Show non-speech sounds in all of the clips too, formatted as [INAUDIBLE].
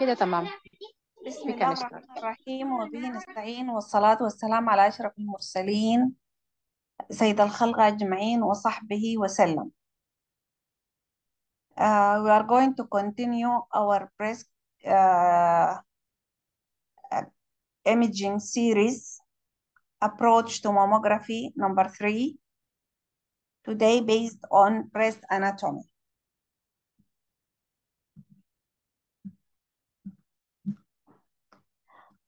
كده تمام بسم الله الرحمن الرحيم وبه نستعين والصلاة والسلام على أشرف المرسلين سيد الخلق أجمعين وصحبه وسلم. Uh, we are going to continue our breast uh, imaging series approach to mammography number three today based on breast anatomy.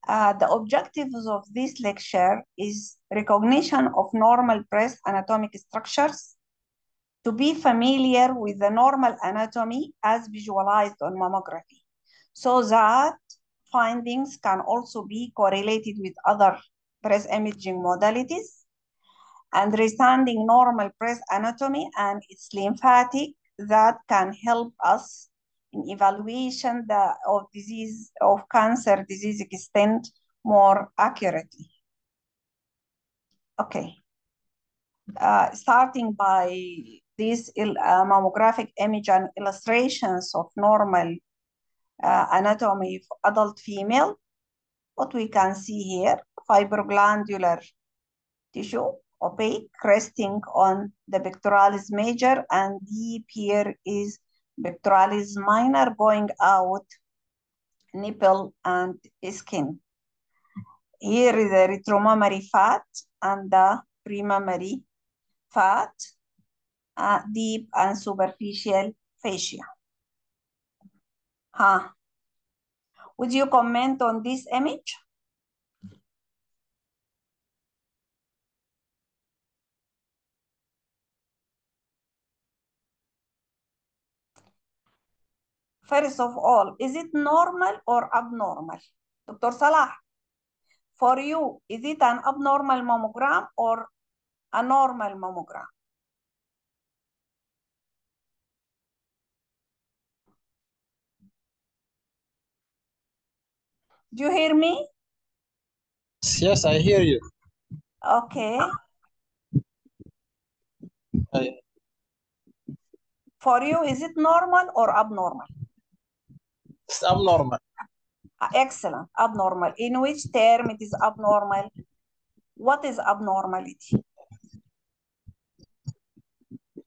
Uh, the objectives of this lecture is recognition of normal breast anatomic structures, to be familiar with the normal anatomy as visualized on mammography, so that findings can also be correlated with other breast imaging modalities, understanding normal breast anatomy and its lymphatic that can help us in evaluation the, of disease of cancer disease extent more accurately. Okay. Uh, starting by these uh, mammographic image and illustrations of normal uh, anatomy of adult female, what we can see here, fibroglandular tissue, opaque, resting on the pectoralis major, and deep here is pectoralis minor going out, nipple and skin. Here is the retromammary fat and the premammary fat, uh, deep and superficial fascia. Huh. Would you comment on this image? First of all, is it normal or abnormal? Dr. Salah, for you, is it an abnormal mammogram or a normal mammogram? Do you hear me? Yes, I hear you. Okay. I, For you, is it normal or abnormal? It's abnormal. Ah, Excellent. Abnormal. In which term it is abnormal? What is abnormality?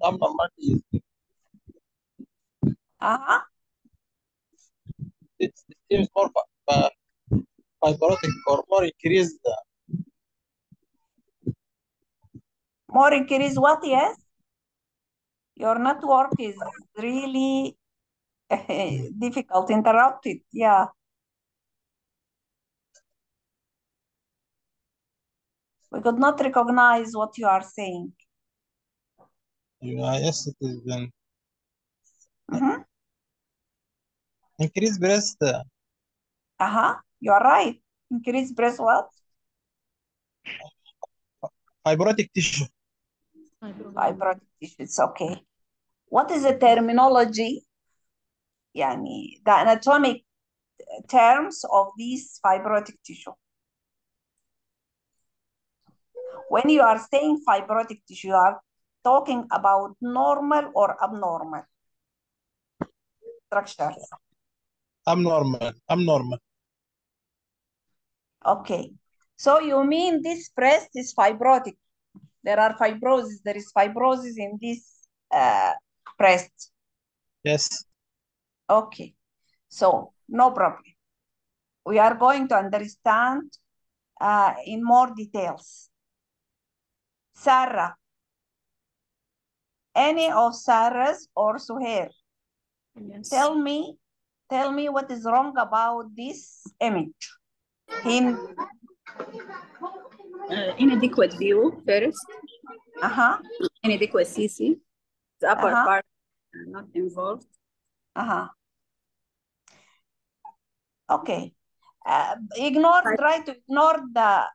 Abnormal is Uh-huh. it seems more fi- fi- fibrotic or more increased. More increase what? Yes. Your network is really [LAUGHS] difficult, interrupted. Yeah. We could not recognize what you are saying. Yeah, yes, it is an Mhm. increased breast. uh, Uh-huh. You are right. Increase breast what? fibrotic tissue. Fibrotic tissue. It's okay. What is the terminology? يعني the anatomic terms of this fibrotic tissue. When you are saying fibrotic tissue, you are talking about normal or abnormal structures. Abnormal. Abnormal. Okay. So you mean this breast is fibrotic. There are fibrosis. There is fibrosis in this uh, breast. Yes. Okay. So no problem. We are going to understand uh, in more details. Sarah. Any of Sarah's or Suhair, yes tell me, tell me what is wrong about this image. Him, uh, inadequate view first, uh-huh, inadequate CC, the upper Uh-huh. part uh, not involved. uh-huh. Okay. Uh, ignore, try to ignore the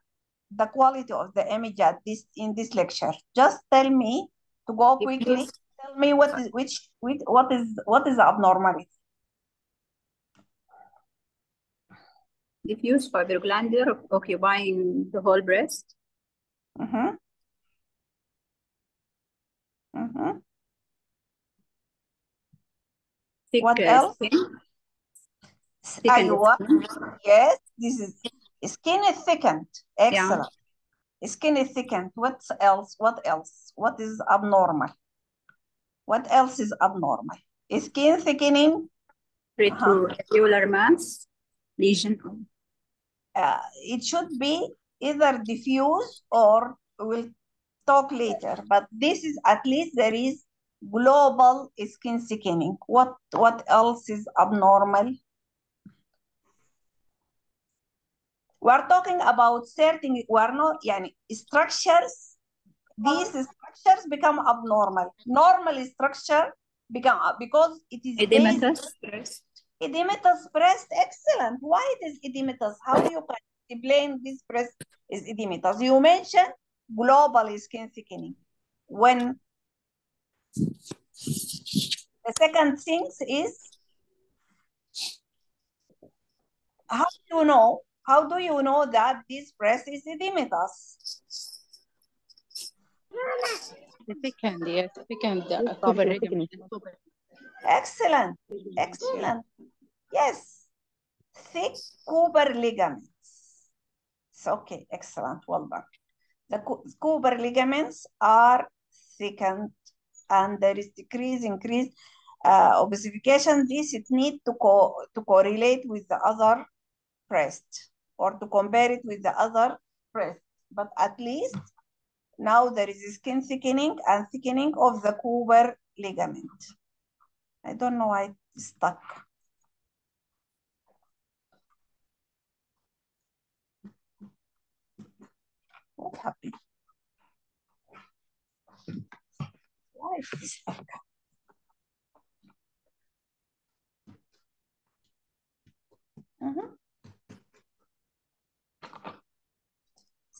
the quality of the image at this in this lecture. Just tell me to go quickly. Tell me what is which, which what is what is the abnormality. diffuse fibroglandular occupying the whole breast, Mm-hmm. Mm-hmm. thick What uh, else? skin, Thickened. Yes, this is skin thickened. Excellent. Yeah. Skin thickened. What else? What else? What is abnormal? What else is abnormal? Skin thickening. Three uh -huh. Lesion. Uh, it should be either diffuse or we'll talk later. But this is at least there is global skin thickening. What what else is abnormal? We're talking about certain we're not يعني structures these structures become abnormal. Normal structure become because it is based Edematous breast. edematous breast. Excellent. Why it is edematous? How you can explain this breast is edematous? You mentioned global skin thickening. When the second thing is how do you know? how do you know that this breast is edematous? The thickened, yes, thickened uh, Cooper ligament. Excellent. Excellent. Yes. Thick Cooper ligaments. It's okay. Excellent. Well done. The Co- Cooper ligaments are thickened and there is decrease, increase uh, ossification. This it need to co to correlate with the other breast or to compare it with the other breast. But at least now there is a skin thickening and thickening of the Cooper ligament. I don't know why it's stuck. What happened? Why is stuck? Mhm.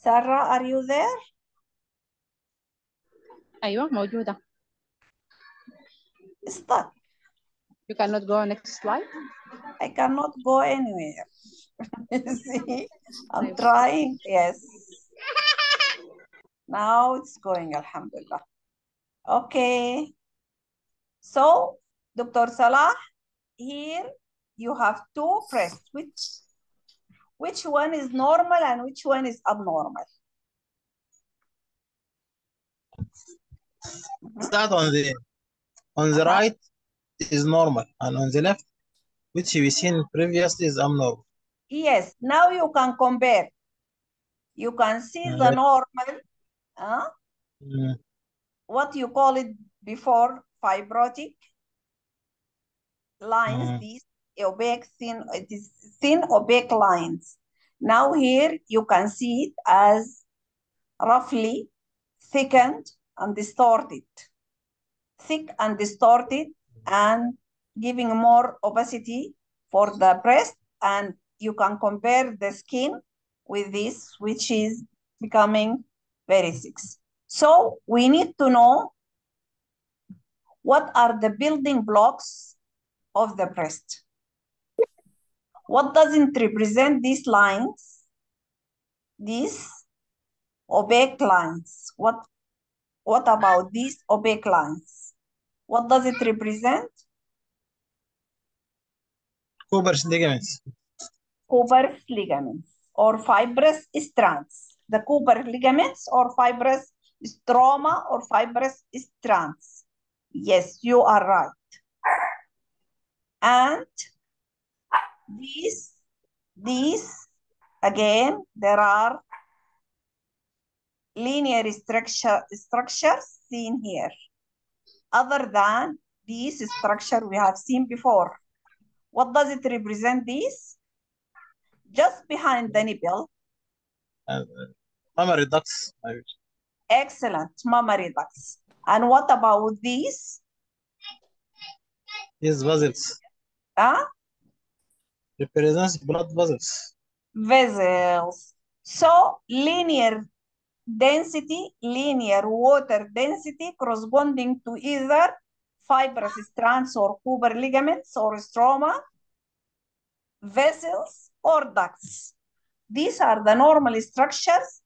Sarah, are you there? أيوة موجودة. Stuck. You cannot go next slide. I cannot go anywhere. [LAUGHS] See, I'm trying. Yes. Now it's going, Alhamdulillah. Okay. So, Dr. Salah, here you have two breasts. Which, which one is normal and which one is abnormal? Start on the on the Uh-huh. right is normal and on the left, which we seen previously is abnormal. Yes, now you can compare. You can see the normal, huh? Mm, what you call it before fibrotic lines, Mm. these opaque thin, uh, it is thin lines. Now here you can see it as roughly thickened and distorted. Thick and distorted and giving more opacity for the breast and you can compare the skin with this which is becoming very thick. So we need to know what are the building blocks of the breast. What doesn't represent these lines? These opaque lines. What, what about these opaque lines? What does it represent? Cooper's ligaments. Cooper's ligaments or fibrous strands. The Cooper ligaments or fibrous stroma or fibrous strands. Yes, you are right. And these, these, again, there are linear structure, structures seen here. Other than this structure we have seen before. What does it represent this? Just behind the nipple, and mammary ducts. excellent mammary ducts. And what about these? These vessels Huh? Represents blood vessels. Vessels. So linear density, linear water density corresponding to either fibrous strands or Cooper ligaments or stroma, vessels or ducts. These are the normal structures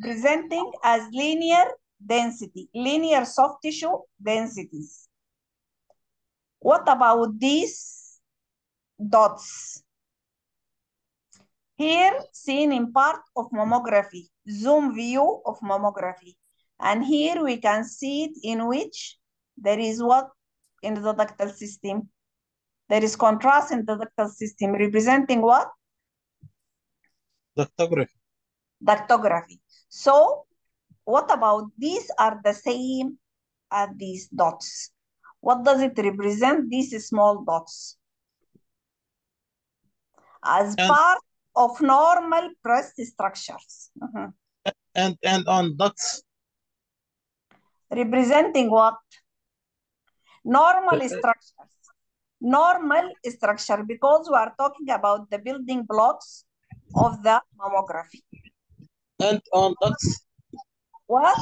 presenting as linear density, linear soft tissue densities. What about these dots? Here, seen in part of mammography, zoom view of mammography. And here we can see it in which there is what in the ductal system? There is contrast in the ductal system representing what? Ductography. Ductography. So what about these are the same as these dots? What does it represent? These small dots. As And- part of normal breast structures. Mhm. And and on ducts. Representing what? Normal Uh, uh, structures. Normal structure because we are talking about the building blocks of the mammography. And on ducts. What?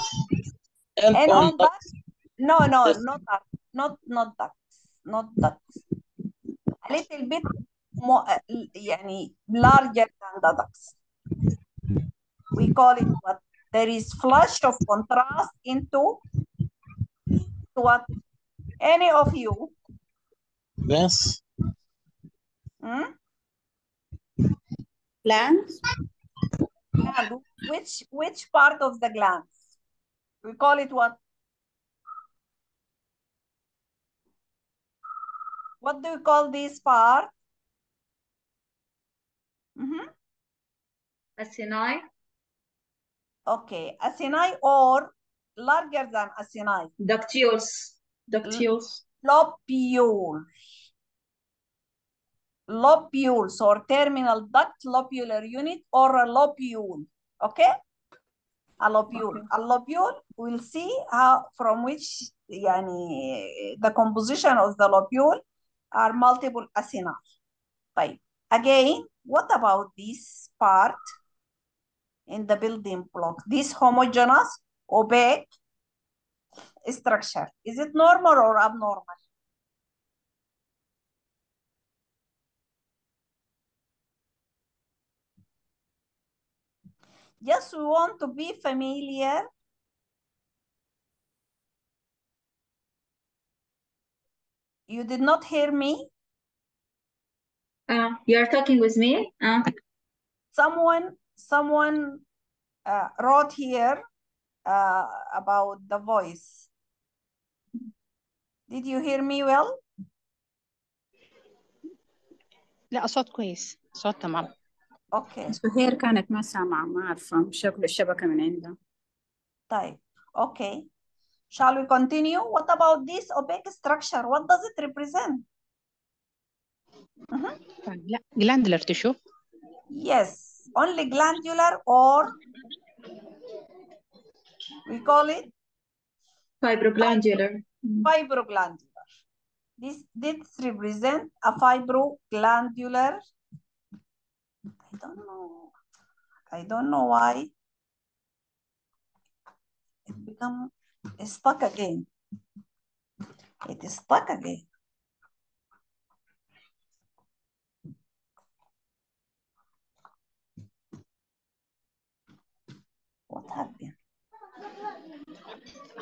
And, And on on that? ducts. No, no, Yes. not that. Not not ducts. Not ducts. A little bit uh, يعني larger than the ducts. We call it what? There is flush of contrast into to what? Any of you? Yes. Hmm? Glands? Gland. Which which part of the glands? We call it what? What do we call this part? Mm -hmm. Acini. Okay, acini or larger than acini. Dactyls. Lobules. Lobules or terminal duct lobular unit or a lobule. Okay? A lobule. Okay. A lobule, we'll see how from which yani, the composition of the lobule are multiple acini. طيب Again, what about this part in the building block? This homogeneous, opaque structure. Is it normal or abnormal? Yes, we want to be familiar. You did not hear me? Uh, you are talking with me? Uh, Someone, someone uh, wrote here uh, about the voice. Did you hear me well? لا صوت كويس صوت تمام Okay, سهير كانت ما سامعة ما أعرفة شكل الشبكة من عندها طيب. Okay. Shall we continue? What about this opaque structure? What does it represent? uh-huh. Uh, لا glandular tissue Yes, only glandular or we call it fibroglandular. fibroglandular. This this represent a fibroglandular. I don't know. I don't know why it become stuck again. It is stuck again. What happened?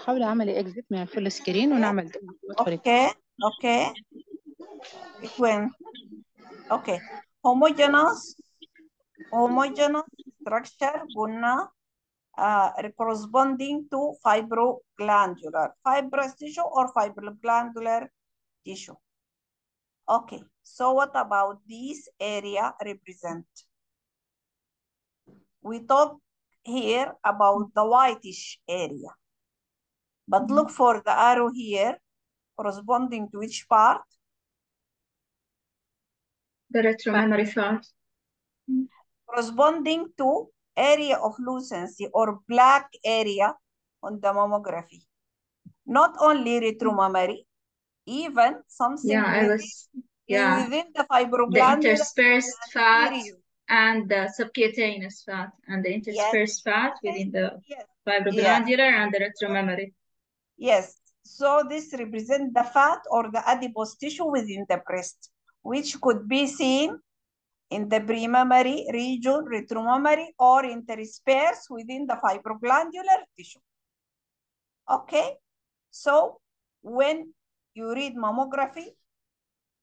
حاولي اعملي اكزit من الفول سكرين ونعمل وادخلي Okay, okay. It went. Okay. Homogeneous, homogeneous structure قلنا uh, corresponding to fibroglandular. Fibrous tissue or fibroglandular tissue. Okay. So what about this area represent? We talk here about the whitish area. But look mm-hmm. for the arrow here corresponding to which part? The retromammary fat. corresponding to area of lucency or black area on the mammography. Not only retromammary, even something Yeah, I within, was, yeah, within the the fibroglandular interspersed fat. And the subcutaneous fat and the interspersed fat within the Yes, fibroglandular and the retromammary. yes. So this represents the fat or the adipose tissue within the breast, which could be seen in the premammary region, retromammary, or interspersed within the fibroglandular tissue. Okay, so when you read mammography,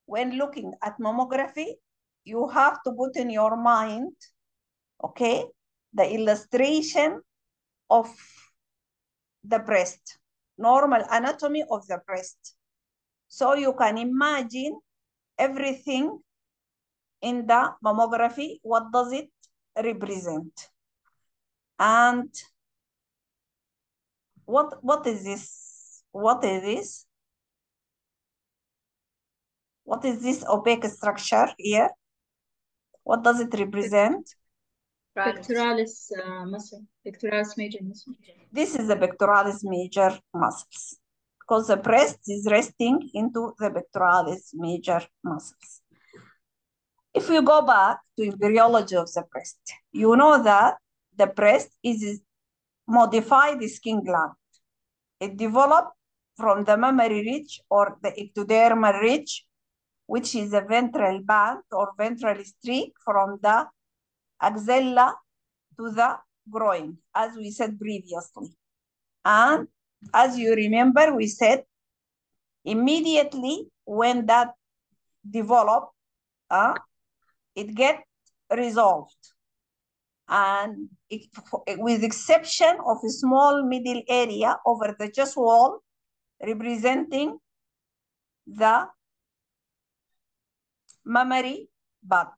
when looking at mammography, you have to put in your mind okay, the illustration of the breast, normal anatomy of the breast. So you can imagine everything in the mammography, what does it represent? And what what is this? What is this? What is this opaque structure here? What does it represent? Pectoralis uh, muscle, pectoralis major muscle. This is the pectoralis major muscles because the breast is resting into the pectoralis major muscles. If we go back to embryology of the breast, you know that the breast is modified skin gland. It developed from the mammary ridge or the ectodermal ridge, which is a ventral band or ventral streak from the axilla to the groin, as we said previously. And as you remember, we said immediately when that develop, uh, it get resolved. And it, with exception of a small middle area over the chest wall, representing the mammary bud.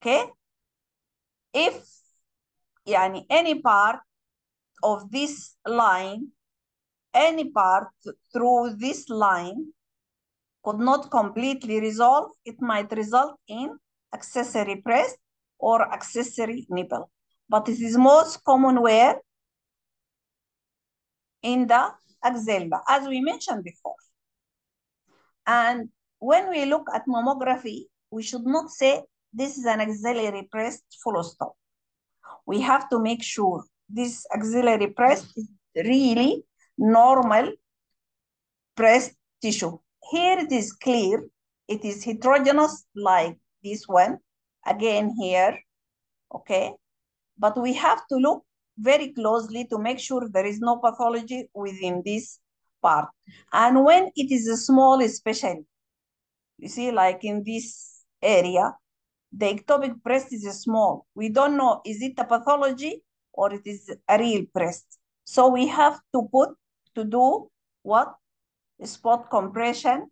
Okay? If يعني any part of this line, any part through this line could not completely resolve, it might result in accessory breast or accessory nipple. But it is most common where? In the axilla, as we mentioned before. And when we look at mammography, we should not say this is an axillary breast full stop. We have to make sure this axillary breast is really normal breast tissue. Here it is clear, it is heterogeneous like this one, again here, okay? But we have to look very closely to make sure there is no pathology within this part. And when it is a small especially, you see like in this area, the ectopic breast is small. We don't know, is it a pathology or it is a real breast? So we have to put, to do what? Spot compression,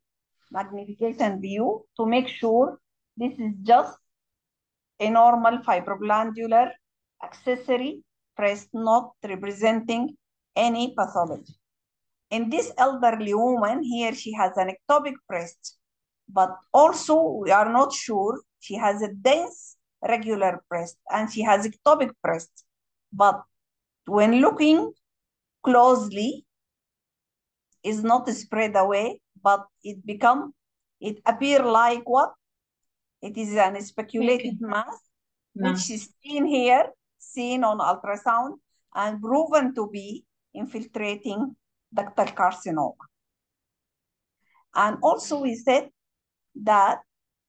magnification view to make sure this is just a normal fibroglandular accessory breast not representing any pathology. In this elderly woman here, she has an ectopic breast, but also we are not sure she has a dense regular breast and she has ectopic breast. But when looking closely, is not spread away, but it become, it appear like what? It is an spiculated mass, which is seen here, seen on ultrasound, and proven to be infiltrating ductal carcinoma. And also we said that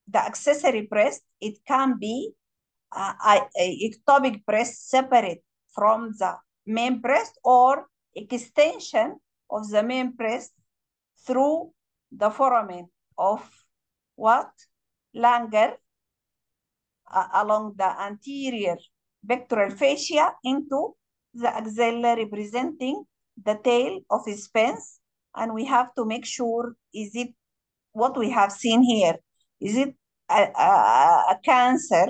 the accessory breast, it can be uh, a, a ectopic breast separate from the main breast or extension of the main breast through the foramen of what? Langer uh, along the anterior pectoral fascia into the axilla representing the tail of Spence. And we have to make sure, is it what we have seen here? Is it a, a, a cancer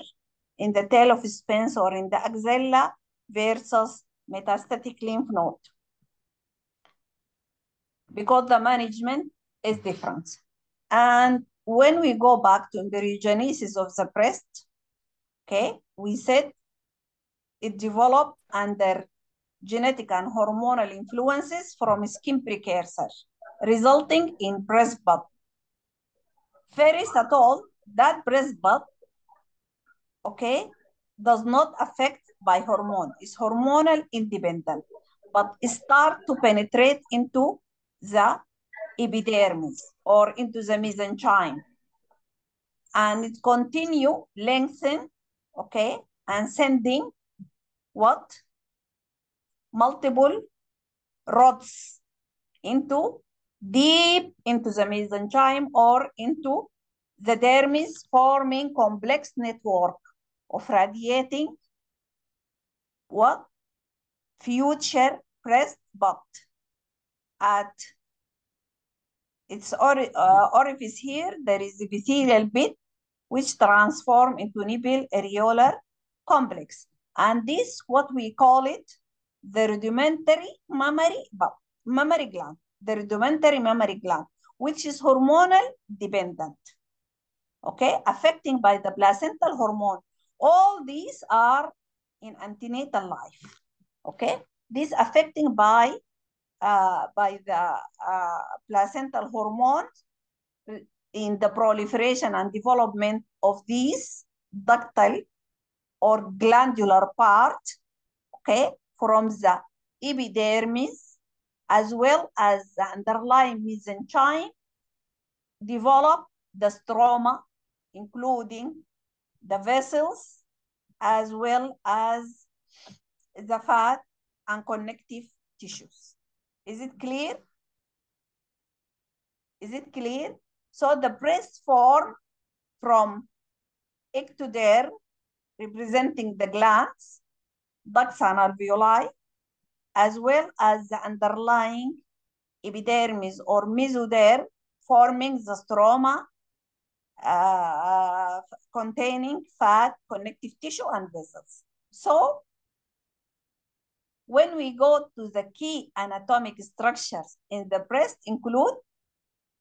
in the tail of Spence or in the axilla versus metastatic lymph node? Because the management is different. And when we go back to embryogenesis of the breast, okay, we said it developed under genetic and hormonal influences from skin precursor, resulting in breast bud. Ferris et al., that breast bud, okay, does not affect by hormone, It's hormonal independent, but start to penetrate into the epidermis or into the mesenchyme. And it continue lengthen, okay, and sending what? Multiple rods into deep into the mesenchyme or into the dermis forming complex network of radiating what? Future breast bud at its ori uh, orifice here, there is the epithelial bit which transform into nipple areolar complex. And this, what we call it, the rudimentary mammary mammary gland, the rudimentary mammary gland, which is hormonal dependent, okay, affecting by the placental hormone. All these are in antenatal life, okay? This affecting by uh, by the uh, placental hormones in the proliferation and development of these ductile or glandular part, okay, from the epidermis as well as the underlying mesenchyme develop the stroma, including the vessels as well as the fat and connective tissues. Is it clear? Is it clear? So the breast form from ectoderm, representing the glands, ducts and alveoli, as well as the underlying epidermis or mesoderm, forming the stroma uh, containing fat, connective tissue, and vessels. So when we go to the key anatomic structures in the breast include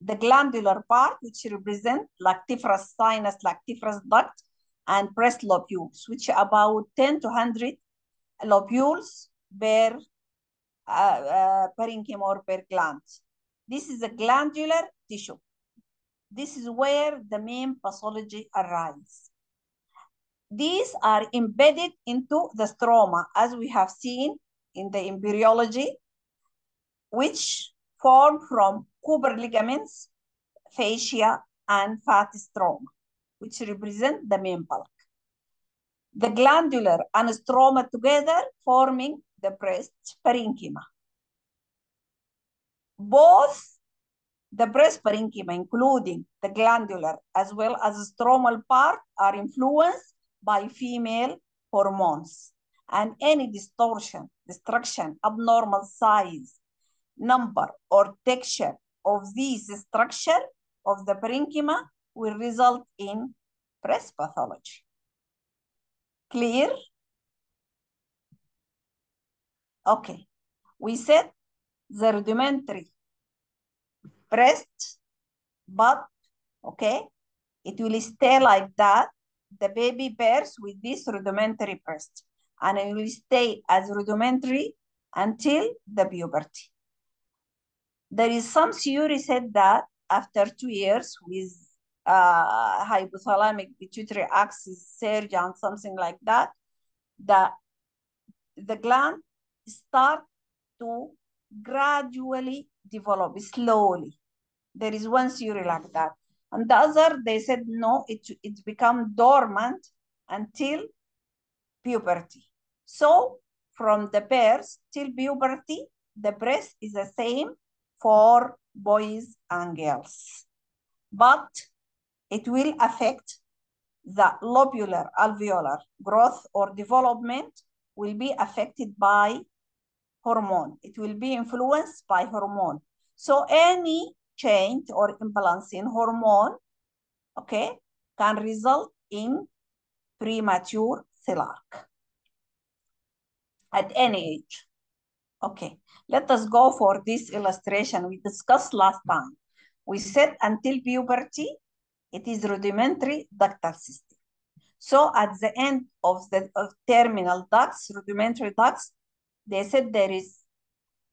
the glandular part, which represent lactiferous sinus, lactiferous duct, and breast lobules, which are about 10 to 100 lobules per uh, uh, parenchyma or per gland. This is a glandular tissue. This is where the main pathology arises. These are embedded into the stroma, as we have seen in the embryology, which form from Cooper ligaments, fascia, and fat stroma, which represent the main bulk. The glandular and stroma together forming the breast parenchyma. Both the breast parenchyma, including the glandular as well as the stromal part, are influenced by female hormones. And any distortion, destruction, abnormal size, number, or texture of this structure of the parenchyma will result in breast pathology. Clear? Okay. We said the rudimentary breast, but, okay, it will stay like that. The baby bears with this rudimentary breast, and it will stay as rudimentary until the puberty. There is some theory said that after two years with uh, hypothalamic pituitary axis surgery and something like that, the, the gland start to gradually develop slowly. There is one theory like that. And the other, they said, no, it, it become dormant until puberty. So from the birth till puberty, the breast is the same for boys and girls. But it will affect the lobular alveolar growth or development will be affected by hormone. It will be influenced by hormone. So any change or imbalance in hormone, okay, can result in premature arc at any age. Okay, let us go for this illustration we discussed last time. We said until puberty, it is rudimentary ductal system. So at the end of the of terminal ducts, rudimentary ducts, they said there is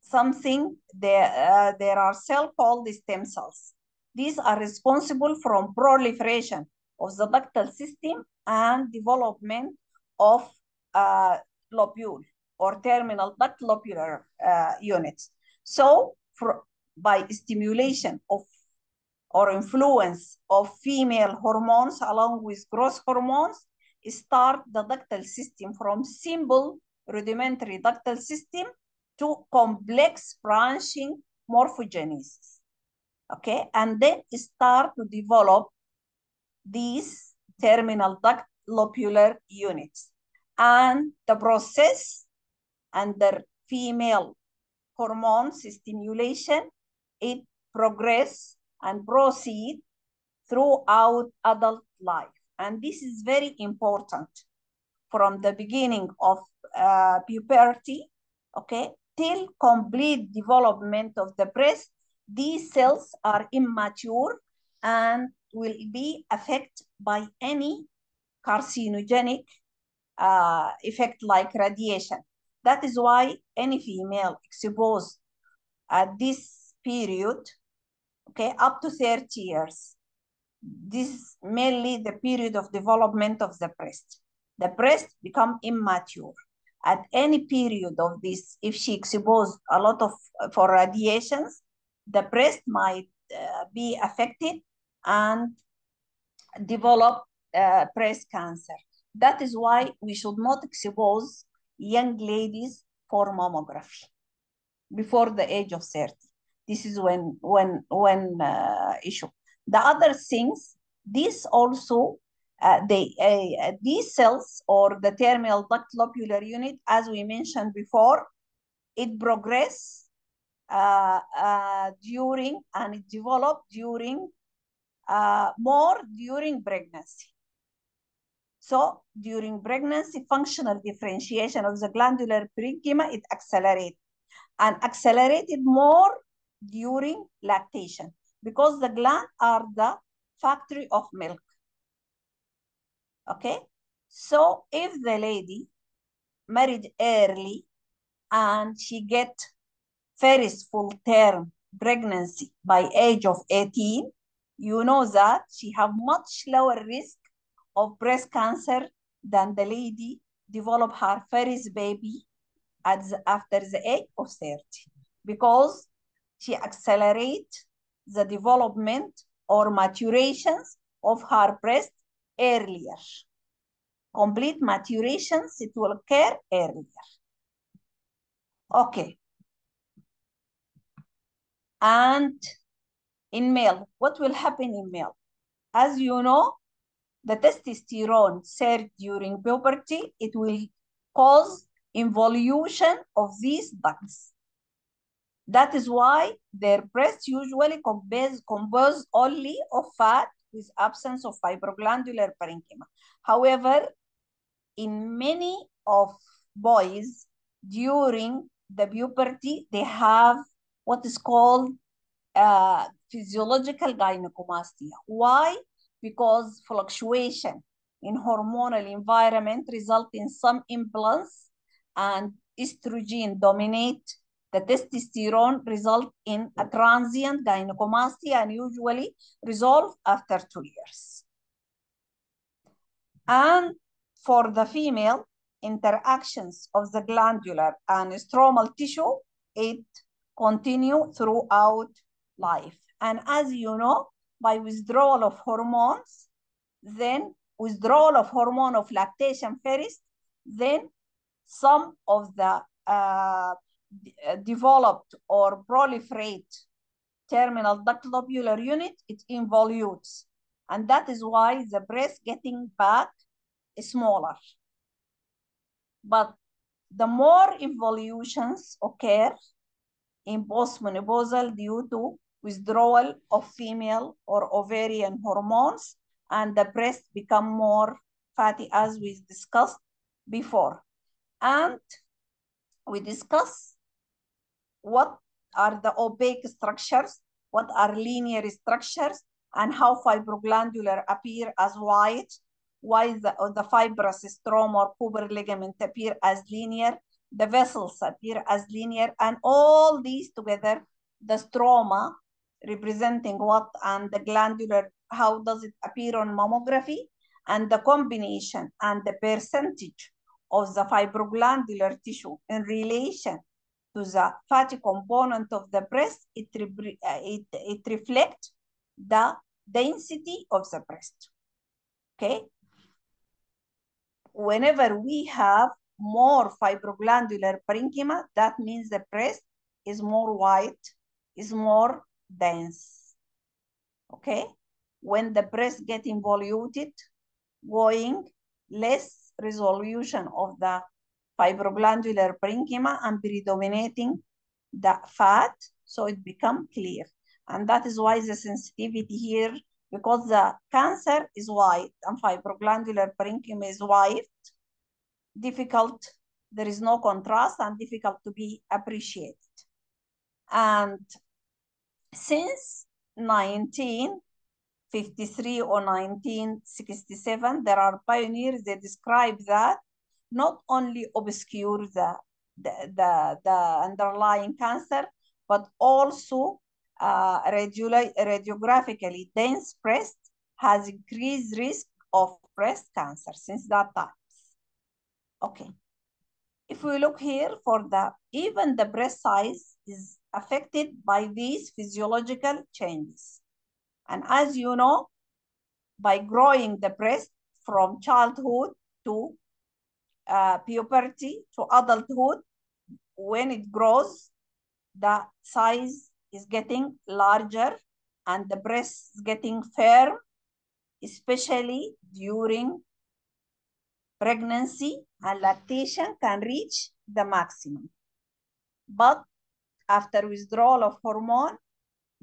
something, there, uh, there are cell called stem cells. These are responsible from proliferation of the ductal system and development of uh, lobule or terminal duct lobular uh, units. So for, by stimulation of or influence of female hormones along with growth hormones, start the ductal system from simple rudimentary ductal system to complex branching morphogenesis. Okay, and then start to develop these terminal duct lobular units. And the process under female hormones stimulation, it progress and proceed throughout adult life. And this is very important from the beginning of uh, puberty, okay, till complete development of the breast, these cells are immature and will be affected by any carcinogenic uh, effect like radiation. That is why any female exposed at this period, okay, up to 30 years, this is mainly the period of development of the breast. The breast become immature. At any period of this, if she exposed a lot of for radiations, the breast might uh, be affected and develop uh, breast cancer. That is why we should not expose young ladies for mammography before the age of 30. This is when when when uh, issue. The other things, this also uh, they uh, these cells or the terminal duct lobular unit, as we mentioned before, it progress uh, uh, during and it develop during uh, more during pregnancy. So during pregnancy, functional differentiation of the glandular parenchyma, it accelerates and accelerated more during lactation because the gland are the factory of milk. Okay, so if the lady married early and she get first full term pregnancy by age of 18, you know that she have much lower risk of breast cancer than the lady develop her first baby at the, after the age of 30 because she accelerate the development or maturations of her breast earlier. Complete maturations, it will occur earlier. Okay. And in male, what will happen in male? As you know, the testosterone surge during puberty, it will cause involution of these ducts. That is why their breast usually compose only of fat with absence of fibroglandular parenchyma. However, in many of boys during the puberty, they have what is called uh, physiological gynecomastia. Why? Because fluctuation in hormonal environment result in some imbalance and estrogen dominate the testosterone result in a transient gynecomastia and usually resolve after two years. And for the female, interactions of the glandular and stromal tissue, it continue throughout life. And as you know, by withdrawal of hormones, then withdrawal of hormone of lactation first, then some of the uh, developed or proliferate terminal duct lobular unit, it involutes. And that is why the breast getting back is smaller. But the more involutions occur in postmenopausal due to withdrawal of female or ovarian hormones and the breast become more fatty as we discussed before. And we discuss what are the opaque structures, what are linear structures, and how fibroglandular appear as white, why the, the fibrous stroma or Cooper ligament appear as linear, the vessels appear as linear, and all these together, the stroma representing what and the glandular, how does it appear on mammography, and the combination and the percentage of the fibroglandular tissue in relation to the fatty component of the breast, it, uh, it, it reflects the density of the breast. Okay? Whenever we have more fibroglandular parenchyma, that means the breast is more white, is more dense. Okay? When the breast get involuted, going less resolution of the fibroglandular parenchyma and predominating the fat, so it become clear. And that is why the sensitivity here, because the cancer is white and fibroglandular parenchyma is white, difficult, there is no contrast and difficult to be appreciated. And since 1953 or 1967, there are pioneers that describe that not only obscure the, the, the, the underlying cancer, but also uh, radiographically dense breast has increased risk of breast cancer since that time. Okay. If we look here for the, even the breast size is affected by these physiological changes. And as you know, by growing the breast from childhood to uh, puberty to adulthood, when it grows, the size is getting larger and the breast is getting firm, especially during pregnancy and lactation can reach the maximum. But after withdrawal of hormone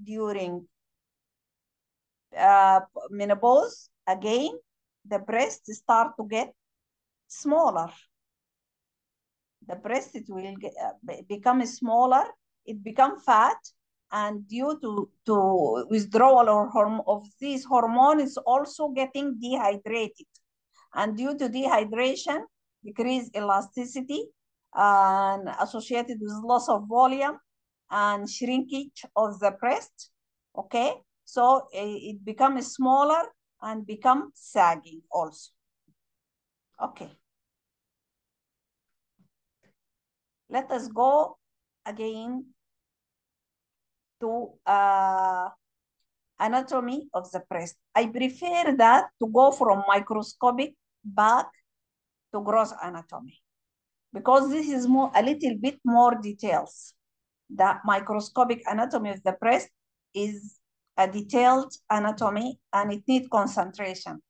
during uh, menopause, again, the breasts start to get smaller. The breast it will get, uh, become smaller, it become fat, and due to, to withdrawal or of this hormone, it's also getting dehydrated. And due to dehydration, decreased elasticity and associated with loss of volume and shrinkage of the breast, okay? So it becomes smaller and become sagging also. Okay. Let us go again to uh, anatomy of the breast. I prefer that to go from microscopic back to gross anatomy because this is more a little bit more details. The microscopic anatomy of the breast is a detailed anatomy and it needs concentration.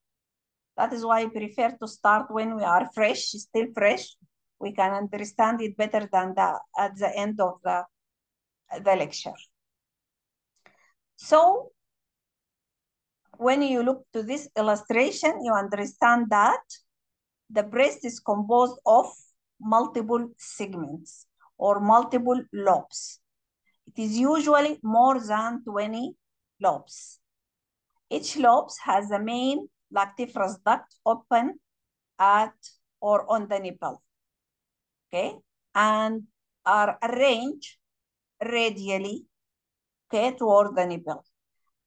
That is why I prefer to start when we are fresh, still fresh. We can understand it better than the, at the end of the, the lecture. So when you look to this illustration, you understand that the breast is composed of multiple segments or multiple lobes. It is usually more than 20 lobes. Each lobe has a main lactiferous duct open at or on the nipple, okay? And are arranged radially, okay, toward the nipple.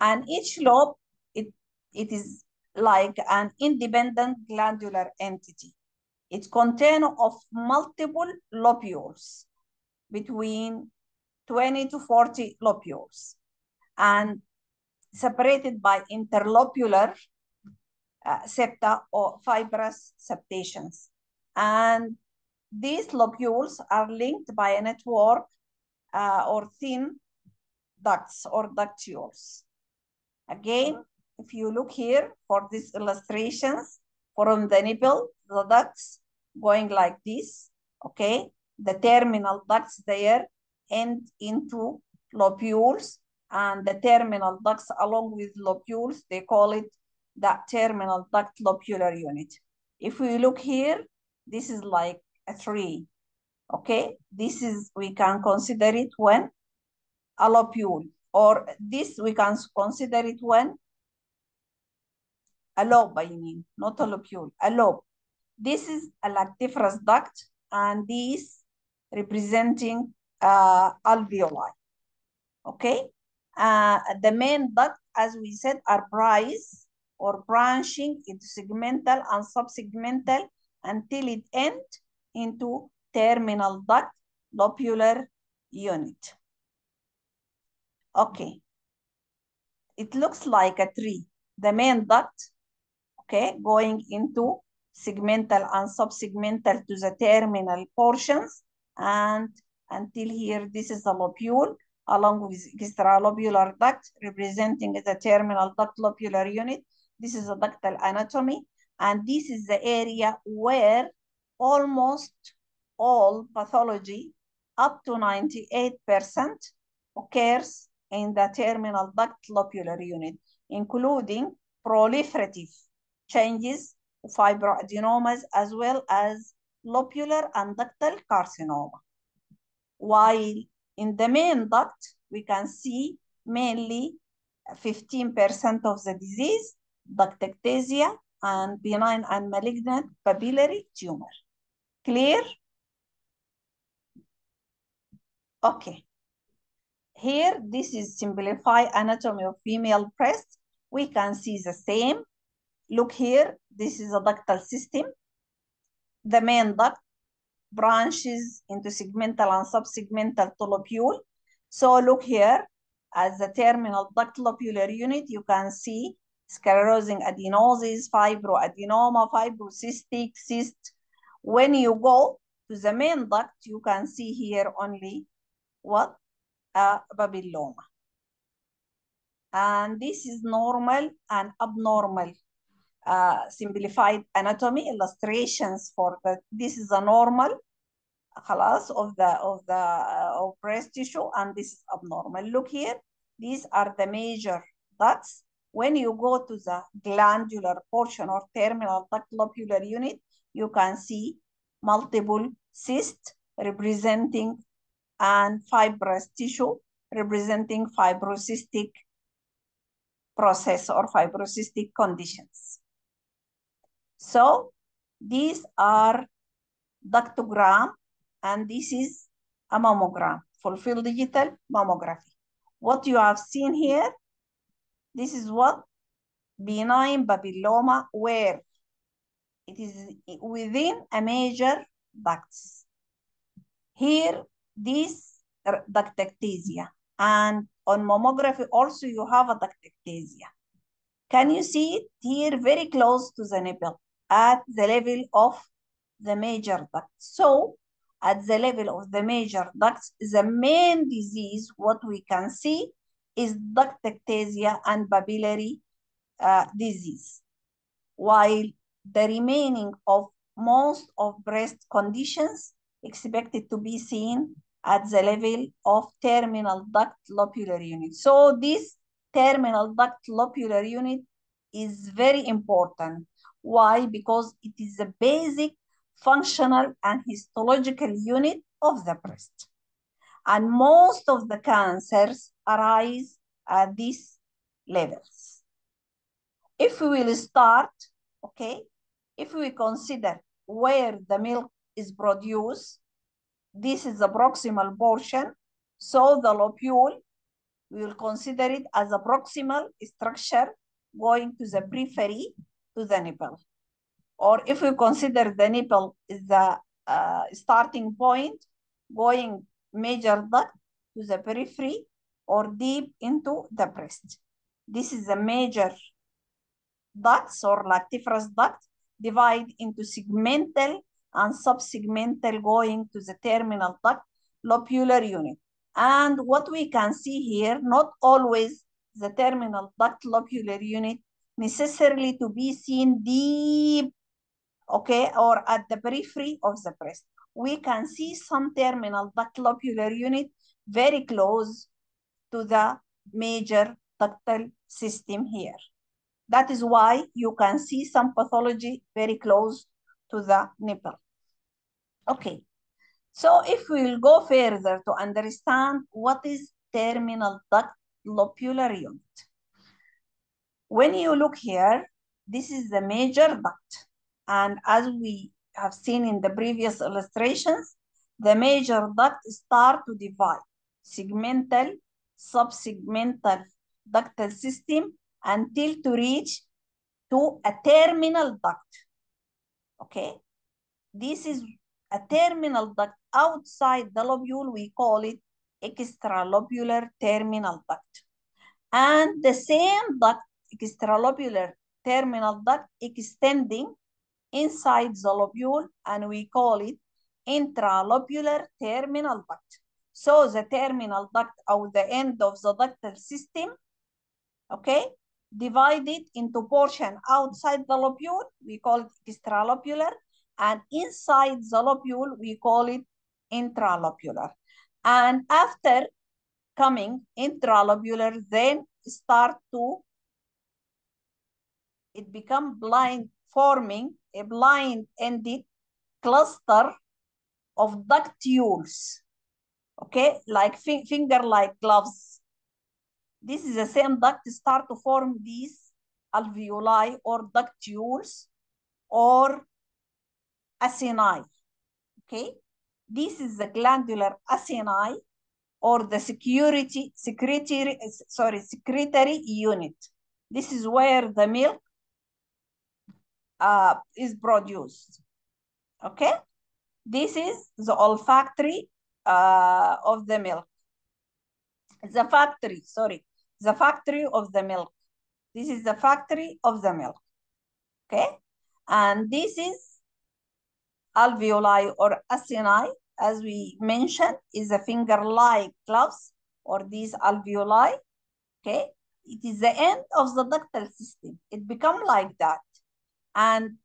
And each lobe, it, it is like an independent glandular entity. It contains of multiple lobules, between 20 to 40 lobules, and separated by interlobular uh, septa or fibrous septations. And these lobules are linked by a network uh, or thin ducts or ductules. Again, if you look here for these illustrations from the nipple, the ducts going like this, okay? The terminal ducts there end into lobules and the terminal ducts along with lobules, they call it the terminal duct lobular unit. If we look here, this is like a tree, okay? This is, we can consider it when a lobule, or this we can consider it when a lobe, I mean, not a lobule, a lobe. This is a lactiferous duct, and this representing uh, alveoli. Okay, uh, the main duct, as we said, are pries or branching into segmental and subsegmental until it end into terminal duct lobular unit. Okay, it looks like a tree. The main duct okay, going into segmental and subsegmental to the terminal portions. And until here, this is a lobule along with extralobular duct representing the terminal duct lobular unit. This is a ductal anatomy. And this is the area where almost all pathology, up to 98%, occurs in the terminal duct lobular unit, including proliferative changes, fibroadenomas, as well as lobular and ductal carcinoma. While in the main duct, we can see mainly 15% of the disease, ductectasia, and benign and malignant papillary tumor. Clear? Okay. Here, this is simplified anatomy of female breast. We can see the same. Look here, this is a ductal system. The main duct branches into segmental and subsegmental to lobule. So look here, as the terminal duct lobular unit, you can see sclerosing adenosis, fibroadenoma, fibrocystic cyst. When you go to the main duct, you can see here only what? A papilloma. And this is normal and abnormal uh, simplified anatomy illustrations for the, this is a normal خلاص of the of the uh, of breast tissue and this is abnormal. Look here, these are the major ducts. When you go to the glandular portion or terminal duct lobular unit, you can see multiple cysts representing and fibrous tissue representing fibrocystic process or fibrocystic conditions. So these are ductogram and this is a mammogram, full field digital mammography. What you have seen here, this is what benign papilloma where it is within a major ducts. Here, this ductectasia and on mammography also you have a ductectasia. Can you see it here very close to the nipple at the level of the major duct? So at the level of the major ducts, the main disease, what we can see is ductectasia and papillary uh, disease. While the remaining of most of breast conditions expected to be seen at the level of terminal duct lobular unit. So this terminal duct lobular unit is very important. Why? Because it is the basic functional and histological unit of the breast. And most of the cancers arise at these levels. If we will start, okay, if we consider where the milk is produced, this is the proximal portion. So the lobule, we will consider it as a proximal structure going to the periphery to the nipple. Or if we consider the nipple is the uh, starting point, going major duct to the periphery or deep into the breast. This is a major ducts or lactiferous duct divide into segmental and subsegmental going to the terminal duct lobular unit. And what we can see here, not always the terminal duct lobular unit necessarily to be seen deep, okay, or at the periphery of the breast. We can see some terminal duct lobular unit very close to the major ductal system here. That is why you can see some pathology very close to the nipple. Okay, so if we'll go further to understand what is terminal duct lobular unit. When you look here, this is the major duct. And as we have seen in the previous illustrations, the major duct start to divide segmental, subsegmental ductal system until to reach to a terminal duct. Okay, this is a terminal duct outside the lobule, we call it extralobular terminal duct. And the same duct, extralobular terminal duct extending inside the lobule, and we call it intralobular terminal duct. So the terminal duct or the end of the ductal system, okay, divided into portion outside the lobule, we call it extralobular, and inside the lobule, we call it intralobular. And after coming intralobular, then start to, it become blind, forming a blind-ended cluster of ductules, okay, like fi finger-like gloves. This is the same duct start to form these alveoli or ductules or acini, okay? This is the glandular acini or the security, secretary, sorry, secretary unit. This is where the milk uh, is produced, okay? This is the olfactory uh, of the milk. The factory, sorry, the factory of the milk. This is the factory of the milk, okay? And this is alveoli or acini, as we mentioned, is a finger-like gloves or these alveoli, okay? It is the end of the ductal system. It become like that. And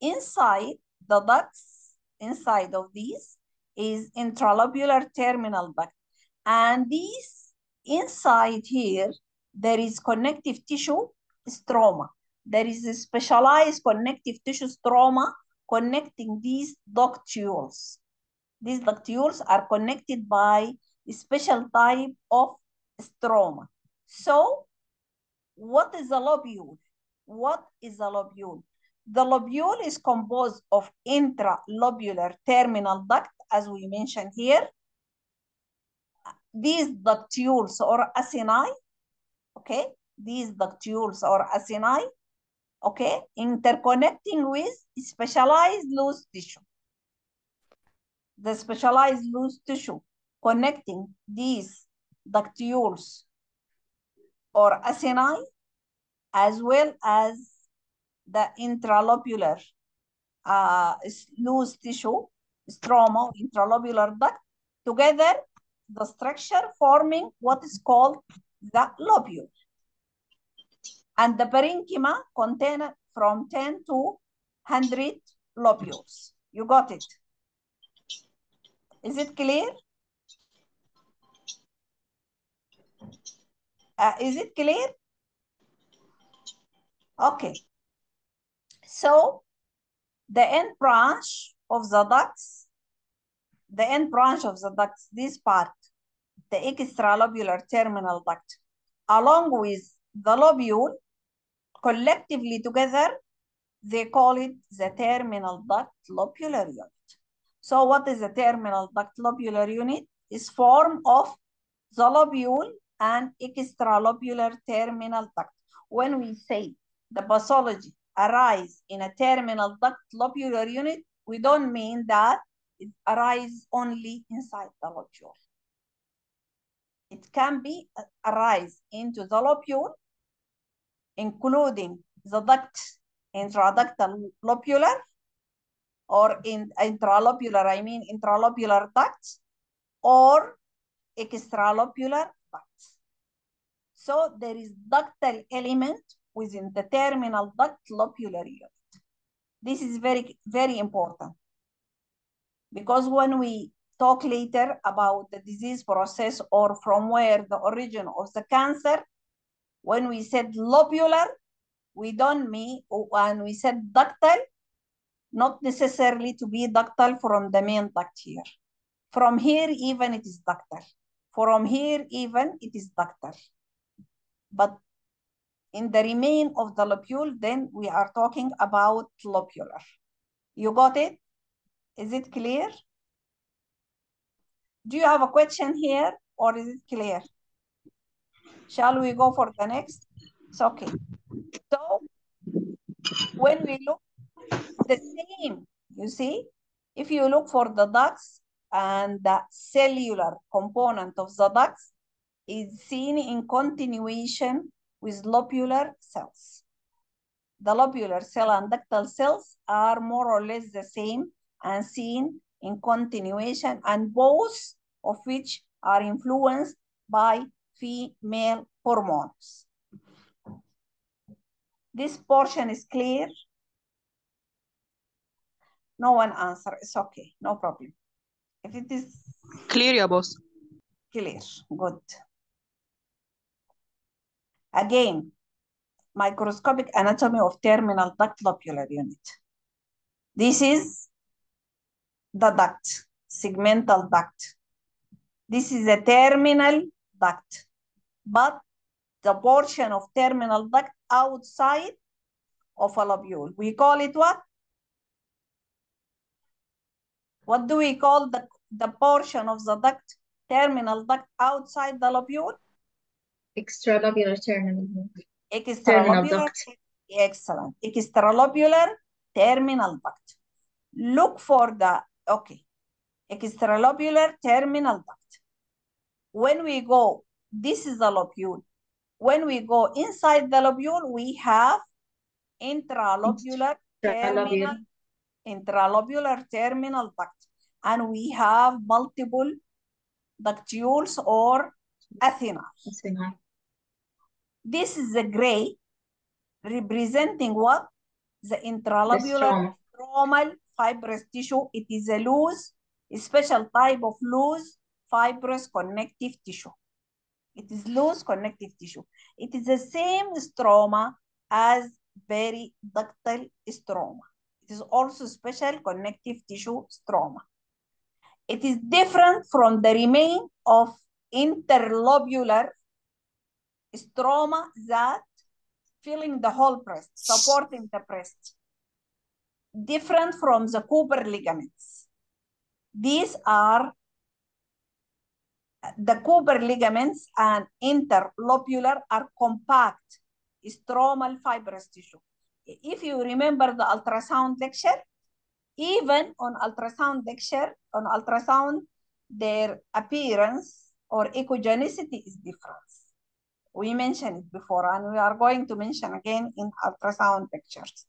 inside the ducts, inside of these is intralobular terminal duct. And these inside here, there is connective tissue stroma. There is a specialized connective tissue stroma connecting these ductules. These ductules are connected by a special type of stroma. So what is a lobule? What is a lobule? The lobule is composed of intralobular terminal duct, as we mentioned here. These ductules or acini, okay? These ductules or acini, okay? Interconnecting with specialized loose tissue. The specialized loose tissue connecting these ductules or acini as well as the intralobular uh, loose tissue, stroma, intralobular duct, together the structure forming what is called the lobule. And the parenchyma contain from 10 to 100 lobules. You got it? Is it clear? Uh, is it clear? Okay. So the end branch of the ducts, the end branch of the ducts, this part, the extralobular terminal duct, along with the lobule, collectively together, they call it the terminal duct lobular unit. So what is the terminal duct lobular unit? Is form of the lobule and extralobular terminal duct. When we say the pathology arise in a terminal duct lobular unit, we don't mean that it arises only inside the lobule. It can be arise into the lobule, including the duct, intraductal lobular, or in intralobular, I mean intralobular duct, or extralobular duct. So there is ductal element within the terminal duct lobular unit. This is very, very important because when we talk later about the disease process or from where the origin of the cancer, when we said lobular, we don't mean, when we said ductal, not necessarily to be ductal from the main duct here. From here, even it is ductal. From here, even it is ductal. But in the remain of the lobule, then we are talking about lobular. You got it? Is it clear? Do you have a question here or is it clear? Shall we go for the next? It's okay. So when we look the same, you see, if you look for the ducts and the cellular component of the ducts is seen in continuation with lobular cells. The lobular cell and ductal cells are more or less the same and seen in continuation and both of which are influenced by female hormones. This portion is clear? No one answer. It's okay. No problem. If it is clear your boss clear, good. Again, microscopic anatomy of terminal duct lobular unit. This is the duct, segmental duct. This is a terminal duct, but the portion of terminal duct outside of a lobule. We call it what? What do we call the, the portion of the duct, terminal duct outside the lobule? Extralobular terminal. Terminal Extralobular. duct. Excellent. Extralobular terminal duct. Look for the, okay. Extralobular terminal duct. When we go, this is the lobule. When we go inside the lobule, we have intralobular terminal, intralobular terminal duct. And we have multiple ductules or. acini. This is the gray representing what? The The intralobular stroma. stromal fibrous tissue. It is a loose, a special type of loose fibrous connective tissue. It is loose connective tissue. It is the same stroma as periductal stroma. It is also special connective tissue stroma. It is different from the remain of interlobular stroma that filling the whole breast, supporting the breast. Different from the Cooper ligaments. These are the Cooper ligaments and interlobular are compact stromal fibrous tissue. If you remember the ultrasound lecture, even on ultrasound lecture, on ultrasound, their appearance or echogenicity is different. We mentioned it before and we are going to mention again in ultrasound pictures.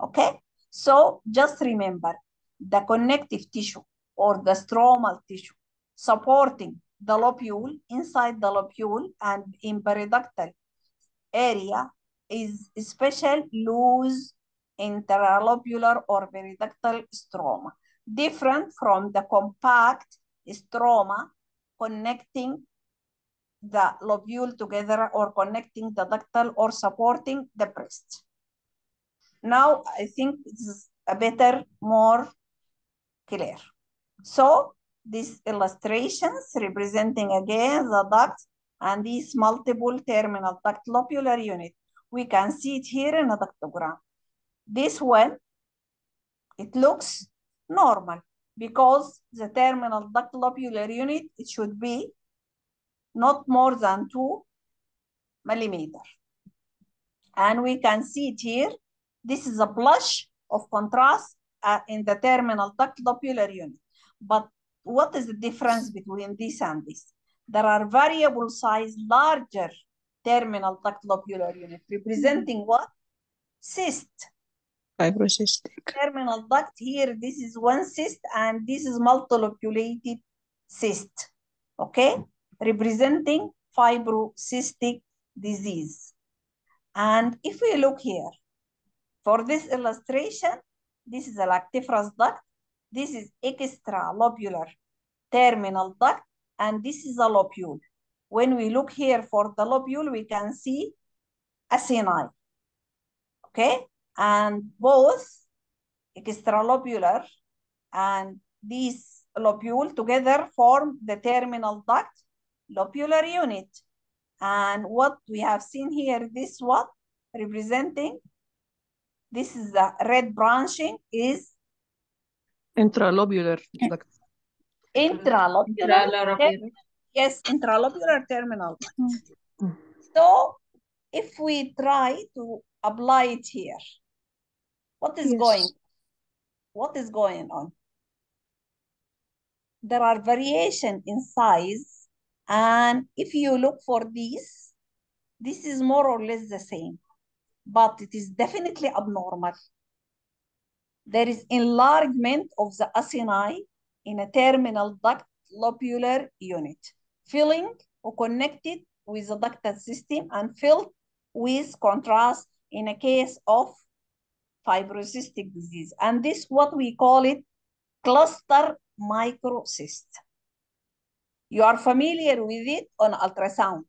Okay? So just remember the connective tissue or the stromal tissue supporting the lobule, inside the lobule and in periductal area is special loose interlobular or periductal stroma, different from the compact stroma connecting the lobule together or connecting the ductal or supporting the breast. Now, I think is a better, more clear. So, these illustrations representing again the duct and these multiple terminal duct lobular unit. We can see it here in a ductogram. This one, it looks normal because the terminal duct lobular unit, it should be not more than two millimeter. And we can see it here. This is a blush of contrast uh, in the terminal duct lobular unit. But what is the difference between this and this? There are variable size larger terminal duct lobular unit representing what? Cyst. fibrocystic Terminal duct here, this is one cyst and this is multilobulated cyst. Okay? Representing fibrocystic disease. And if we look here, for this illustration, this is a lactiferous duct. This is extralobular terminal duct, and this is a lobule. When we look here for the lobule, we can see acini. Okay? And both extralobular and these lobule together form the terminal duct lobular unit. And what we have seen here, this what representing, this is the red branching is intralobular duct intralobular, Intralobular. yes, intralobular terminal. Mm. So if we try to apply it here, what is Yes. going, what is going on? There are variation in size, and if you look for these, this is more or less the same, but it is definitely abnormal. There is enlargement of the acini in a terminal duct lobular unit, filling or connected with the ductal system and filled with contrast in a case of fibrocystic disease. And this what we call it cluster microcyst. You are familiar with it on ultrasound,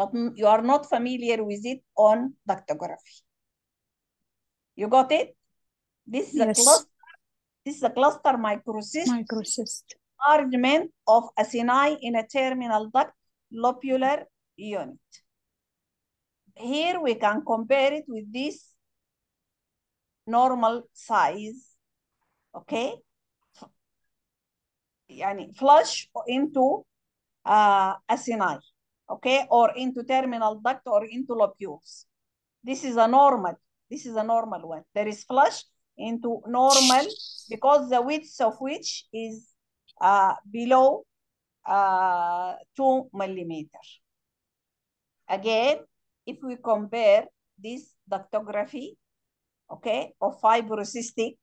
but you are not familiar with it on ductography. You got it? This is yes. a cluster. This is a cluster microcyst. Microcyst. enlargement of acini in a terminal duct lobular unit. Here we can compare it with this normal size, okay? Yani flush into uh, sinai okay? Or into terminal duct or into lobules. This is a normal, this is a normal one. There is flush into normal because the width of which is uh, below uh, 2 millimeter. Again, if we compare this ductography, okay, of fibrocystic,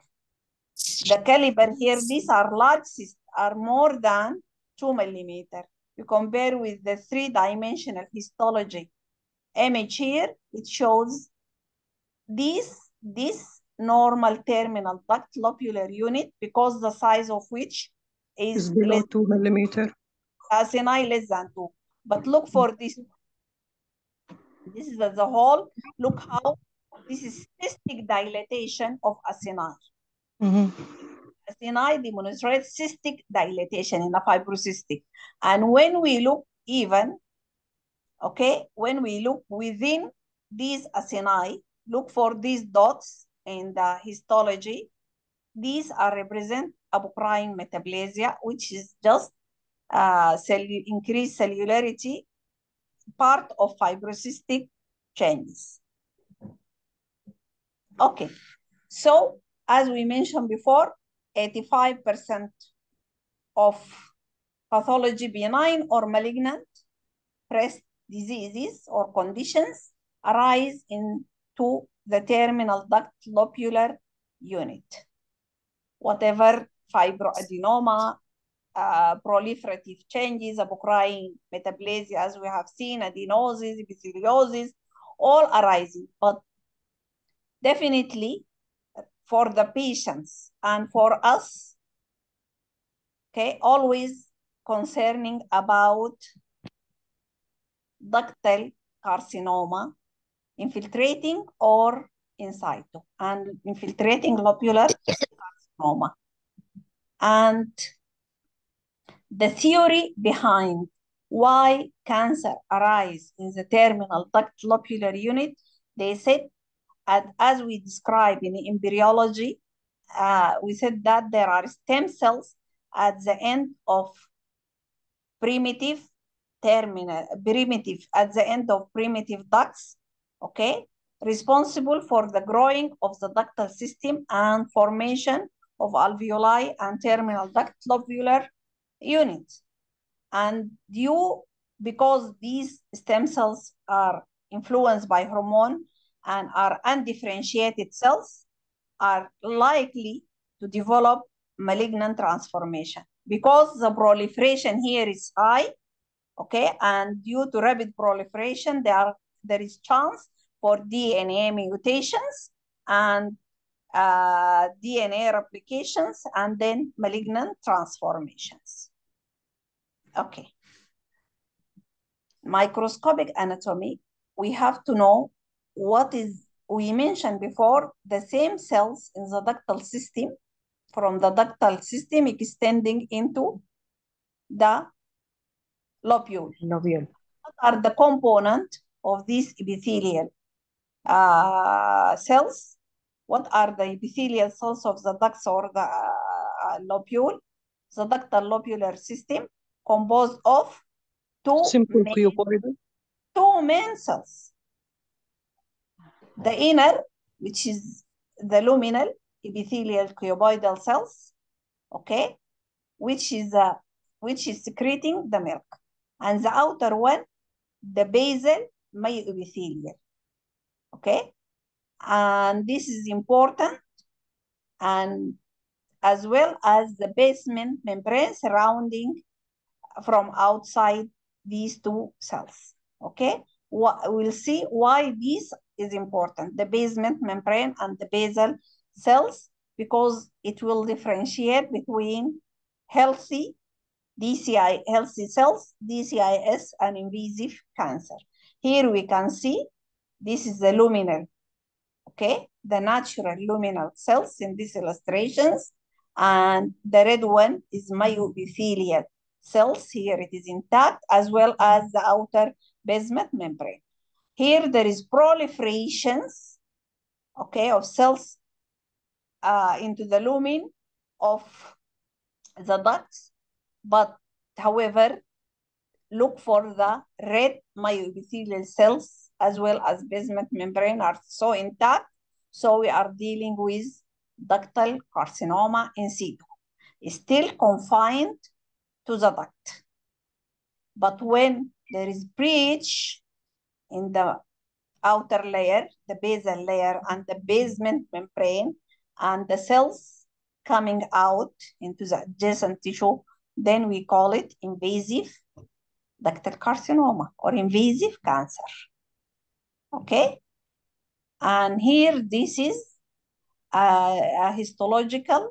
the caliber here, these are large cysts, are more than 2 millimeter. You compare with the three-dimensional histology image here, it shows this, this normal terminal duct lobular unit because the size of which is is below two millimeter. acini less than 2. But look for this. This is as a whole. Look how this is cystic dilatation of acini. Mhm. Acini demonstrates cystic dilatation in a fibrocystic. And when we look even, okay, when we look within these acini, look for these dots in the histology. These are represent apocrine metaplasia, which is just uh, cellu increased cellularity, part of fibrocystic changes. Okay, so as we mentioned before, 85% of pathology benign or malignant breast diseases or conditions arise into the terminal duct lobular unit. Whatever fibroadenoma, uh, proliferative changes, apocrine metaplasia, as we have seen, adenosis, epitheliosis, all arising. But definitely for the patients and for us, okay, always concerning about ductal carcinoma, infiltrating or in situ, and infiltrating lobular carcinoma. And the theory behind why cancer arise in the terminal duct lobular unit, they said, and as we describe in embryology, uh, we said that there are stem cells at the end of primitive terminal, primitive, at the end of primitive ducts, okay, responsible for the growing of the ductal system and formation of alveoli and terminal duct lobular units. And due, because these stem cells are influenced by hormone and are undifferentiated cells, are likely to develop malignant transformation. Because the proliferation here is high, okay, and due to rapid proliferation, there, are, there is chance for DNA mutations and uh, DNA replications and then malignant transformations. Okay. Microscopic anatomy, we have to know what is, we mentioned before, the same cells in the ductal system, from the ductal system extending into the lobule. Lobule. What are the component of these epithelial uh, cells? What are the epithelial cells of the ducts or the uh, lobule? The ductal lobular system composed of two Simple main, two main cells. The inner, which is the luminal epithelial cuboidal cells, okay, which is uh, which is secreting the milk, and the outer one, the basal myoepithelial, okay, and this is important, and as well as the basement membrane surrounding from outside these two cells, okay? We'll see why this is important, the basement membrane and the basal cells, because it will differentiate between healthy DCI, healthy cells, DCIS, and invasive cancer. Here we can see this is the luminal, okay? The natural luminal cells in these illustrations. And the red one is myoepithelial cells. Here it is intact, as well as the outer basement membrane. Here there is proliferations, okay, of cells uh, into the lumen of the ducts, but however, look for the red myoepithelial cells as well as basement membrane are so intact. So we are dealing with ductal carcinoma in situ. Still confined to the duct. But when there is breach in the outer layer, the basal layer and the basement membrane, and the cells coming out into the adjacent tissue, then we call it invasive ductal carcinoma or invasive cancer. Okay? And here, this is a, a histological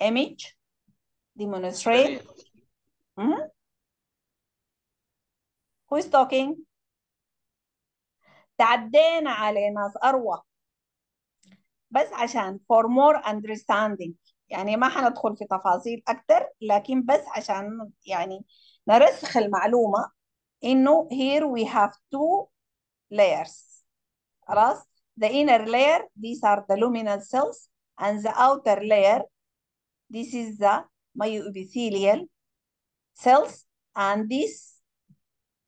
image demonstrate. Mhm. Who is talking? تعدينا على ناس أروى بس عشان for more understanding يعني ما حندخل في تفاصيل أكتر لكن بس عشان يعني نرسخ المعلومة إنه here we have two layers خلاص the inner layer these are the luminal cells and the outer layer this is the myoepithelial cells and this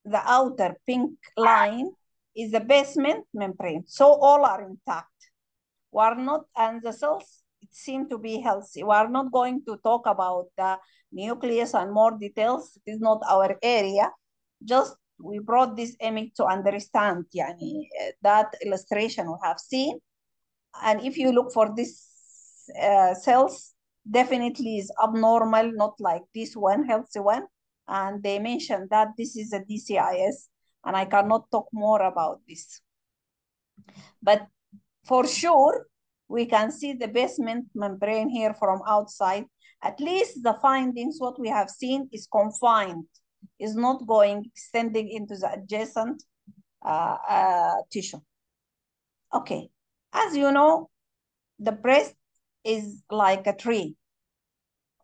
the outer pink line is the basement membrane. So all are intact. We are not, and the cells it seem to be healthy. We are not going to talk about the nucleus and more details. It is not our area. Just we brought this image to understand yani, eh, that illustration we have seen. And if you look for these uh, cells, definitely is abnormal, not like this one, healthy one and they mentioned that this is a DCIS and I cannot talk more about this. But for sure we can see the basement membrane here from outside. At least the findings what we have seen is confined is not going extending into the adjacent uh, uh, tissue. Okay as you know the breast is like a tree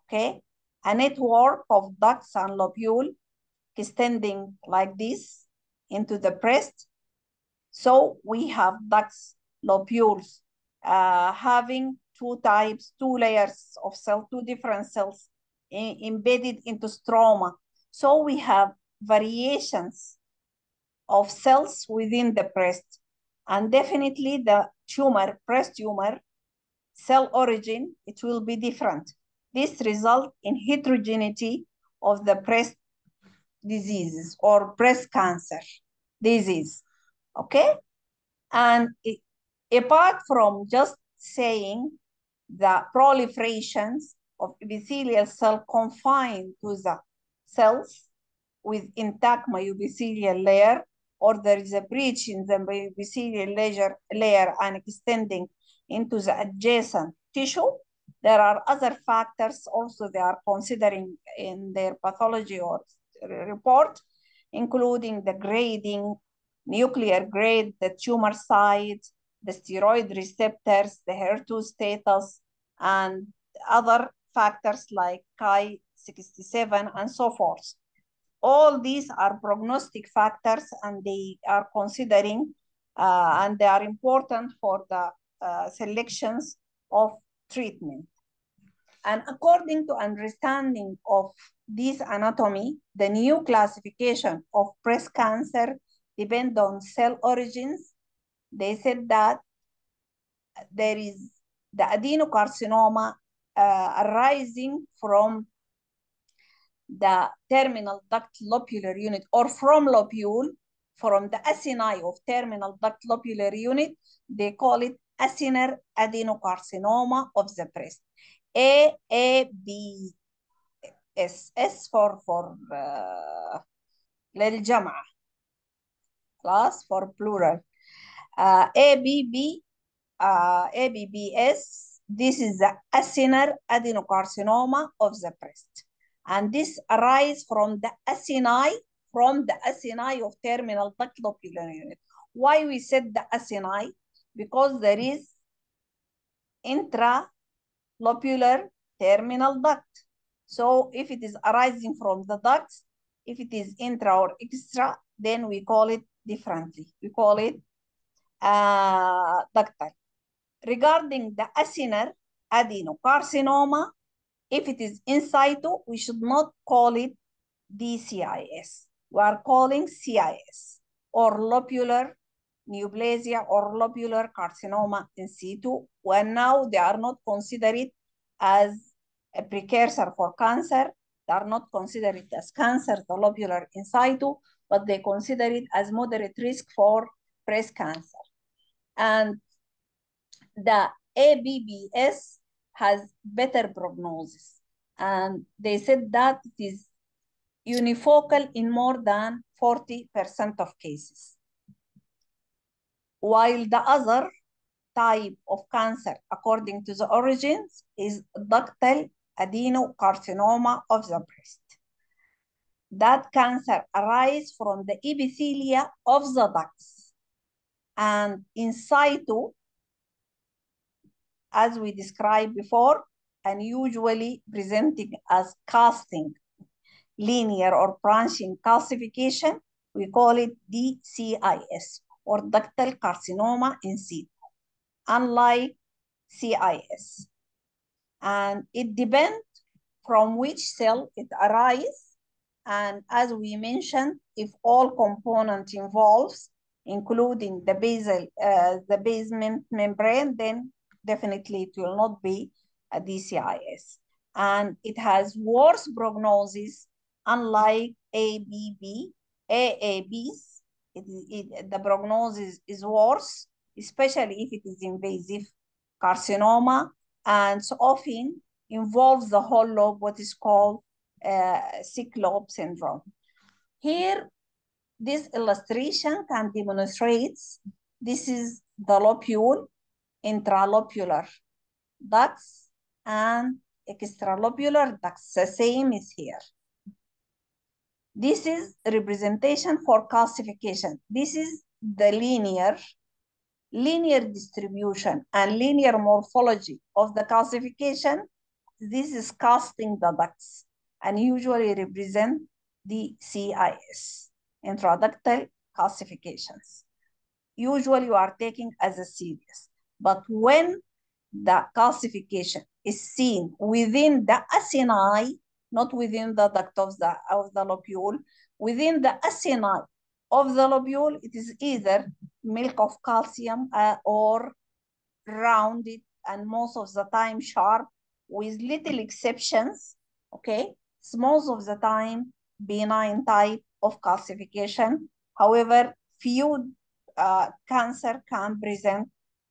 okay a network of ducts and lobule extending like this into the breast so we have ducts lobules uh, having two types, two layers of cell, two different cells embedded into stroma. So we have variations of cells within the breast. And definitely the tumor, breast tumor, cell origin, it will be different. This result in heterogeneity of the breast diseases or breast cancer disease, okay? And it, apart from just saying the proliferations of epithelial cell confined to the cells with intact myoepithelial layer, or there is a breach in the layer, layer and extending into the adjacent tissue, there are other factors also they are considering in their pathology or report, including the grading, nuclear grade, the tumor size, the steroid receptors, the HER2 status, and other factors like Ki67 and so forth. All these are prognostic factors and they are considering uh, and they are important for the uh, selections of treatment. And according to understanding of this anatomy, the new classification of breast cancer depend on cell origins. They said that there is the adenocarcinoma uh, arising from the terminal duct lobular unit or from lobule, from the acini of terminal duct lobular unit, they call it acinar adenocarcinoma of the breast. A, A, B, S, S for, for uh, class for plural. Uh, A, B, B, uh, A, B, B, S. This is the acinar adenocarcinoma of the breast. And this arises from the acini from the acini of terminal duct lobular unit. Why we said the acini? Because there is intra intralobular terminal duct. So if it is arising from the ducts, if it is intra or extra, then we call it differently. We call it uh, ductal. Regarding the acinar adenocarcinoma, if it is in situ, we should not call it DCIS. We are calling CIS or lobular neoplasia or lobular carcinoma in situ. When now they are not considered as a precursor for cancer. They are not considered as cancer, the lobular in situ, but they consider it as moderate risk for breast cancer. And the ABBS has better prognosis. And they said that it is unifocal in more than 40% of cases. While the other type of cancer, according to the origins, is ductal adenocarcinoma of the breast. That cancer arises from the epithelia of the ducts. And in situ, as we described before, and usually presenting as casting, linear or branching calcification, we call it DCIS or ductal carcinoma in situ, unlike CIS. And it depends from which cell it arises. And as we mentioned, if all component involves, including the basal, uh, the basement membrane, then definitely it will not be a DCIS. And it has worse prognosis, unlike ABB, AABs, it, it, the prognosis is worse, especially if it is invasive carcinoma, and so often involves the whole lobe, what is called uh, sick lobe syndrome. Here, this illustration can demonstrate this is the lobule, intralobular ducts, and extralobular ducts. The same is here. This is representation for calcification. This is the linear, linear distribution and linear morphology of the calcification. This is casting the ducts and usually represent the CIS, intraductal calcifications. Usually you are taking as a serious, but when the calcification is seen within the acini, not within the duct of the, of the lobule, within the acini of the lobule, it is either milk of calcium uh, or rounded and most of the time sharp with little exceptions, okay? Most of the time benign type of calcification. However, few uh, cancer can present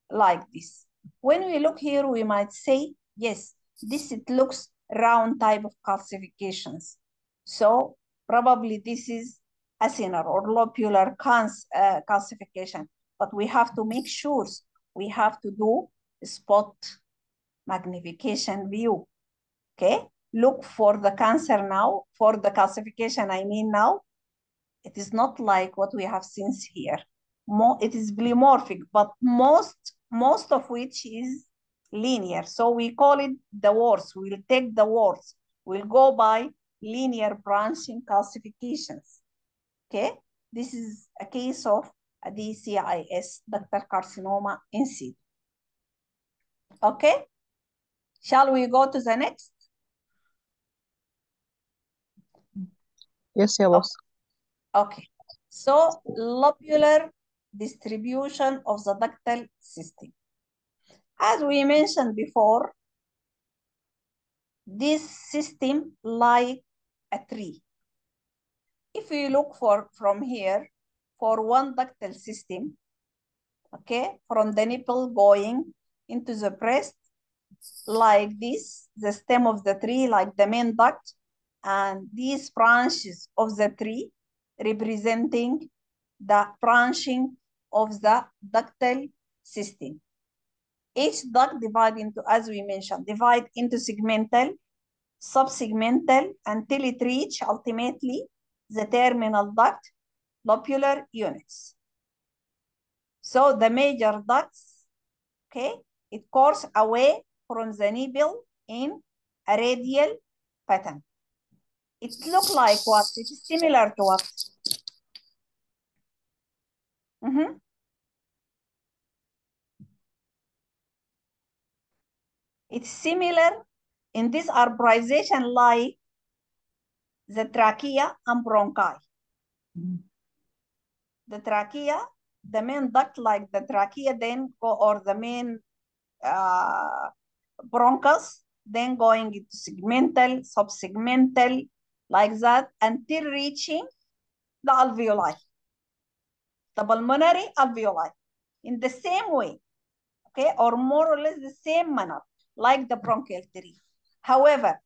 like this. When we look here, we might say, yes, this it looks round type of calcifications. So probably this is acinar or lobular uh, calcification. But we have to make sure we have to do spot magnification view. Okay, look for the cancer now, for the calcification, I mean now. It is not like what we have seen here. More, it is pleomorphic, but most, most of which is linear. So we call it the worst. We'll take the worst. We'll go by linear branching calcifications. Okay, this is a case of a DCIS, ductal carcinoma in situ. Okay, shall we go to the next? Yes, boss. Okay, so lobular distribution of the ductal system. As we mentioned before, this system like a tree. If we look for from here, for one ductal system, okay, from the nipple going into the breast, like this, the stem of the tree, like the main duct, and these branches of the tree representing the branching of the ductal system. Each duct divide into, as we mentioned, divide into segmental, subsegmental until it reach ultimately the terminal duct lobular units. So the major ducts, okay, it course away from the nipple in a radial pattern. It look like what? It is similar to what? Mhm. It's similar. In this arborization like the trachea and bronchi. The trachea, the main duct like the trachea then go or the main uh, bronchus, then going into segmental, subsegmental, like that until reaching the alveoli, the pulmonary alveoli. In the same way, okay, or more or less the same manner, like the bronchial tree. However,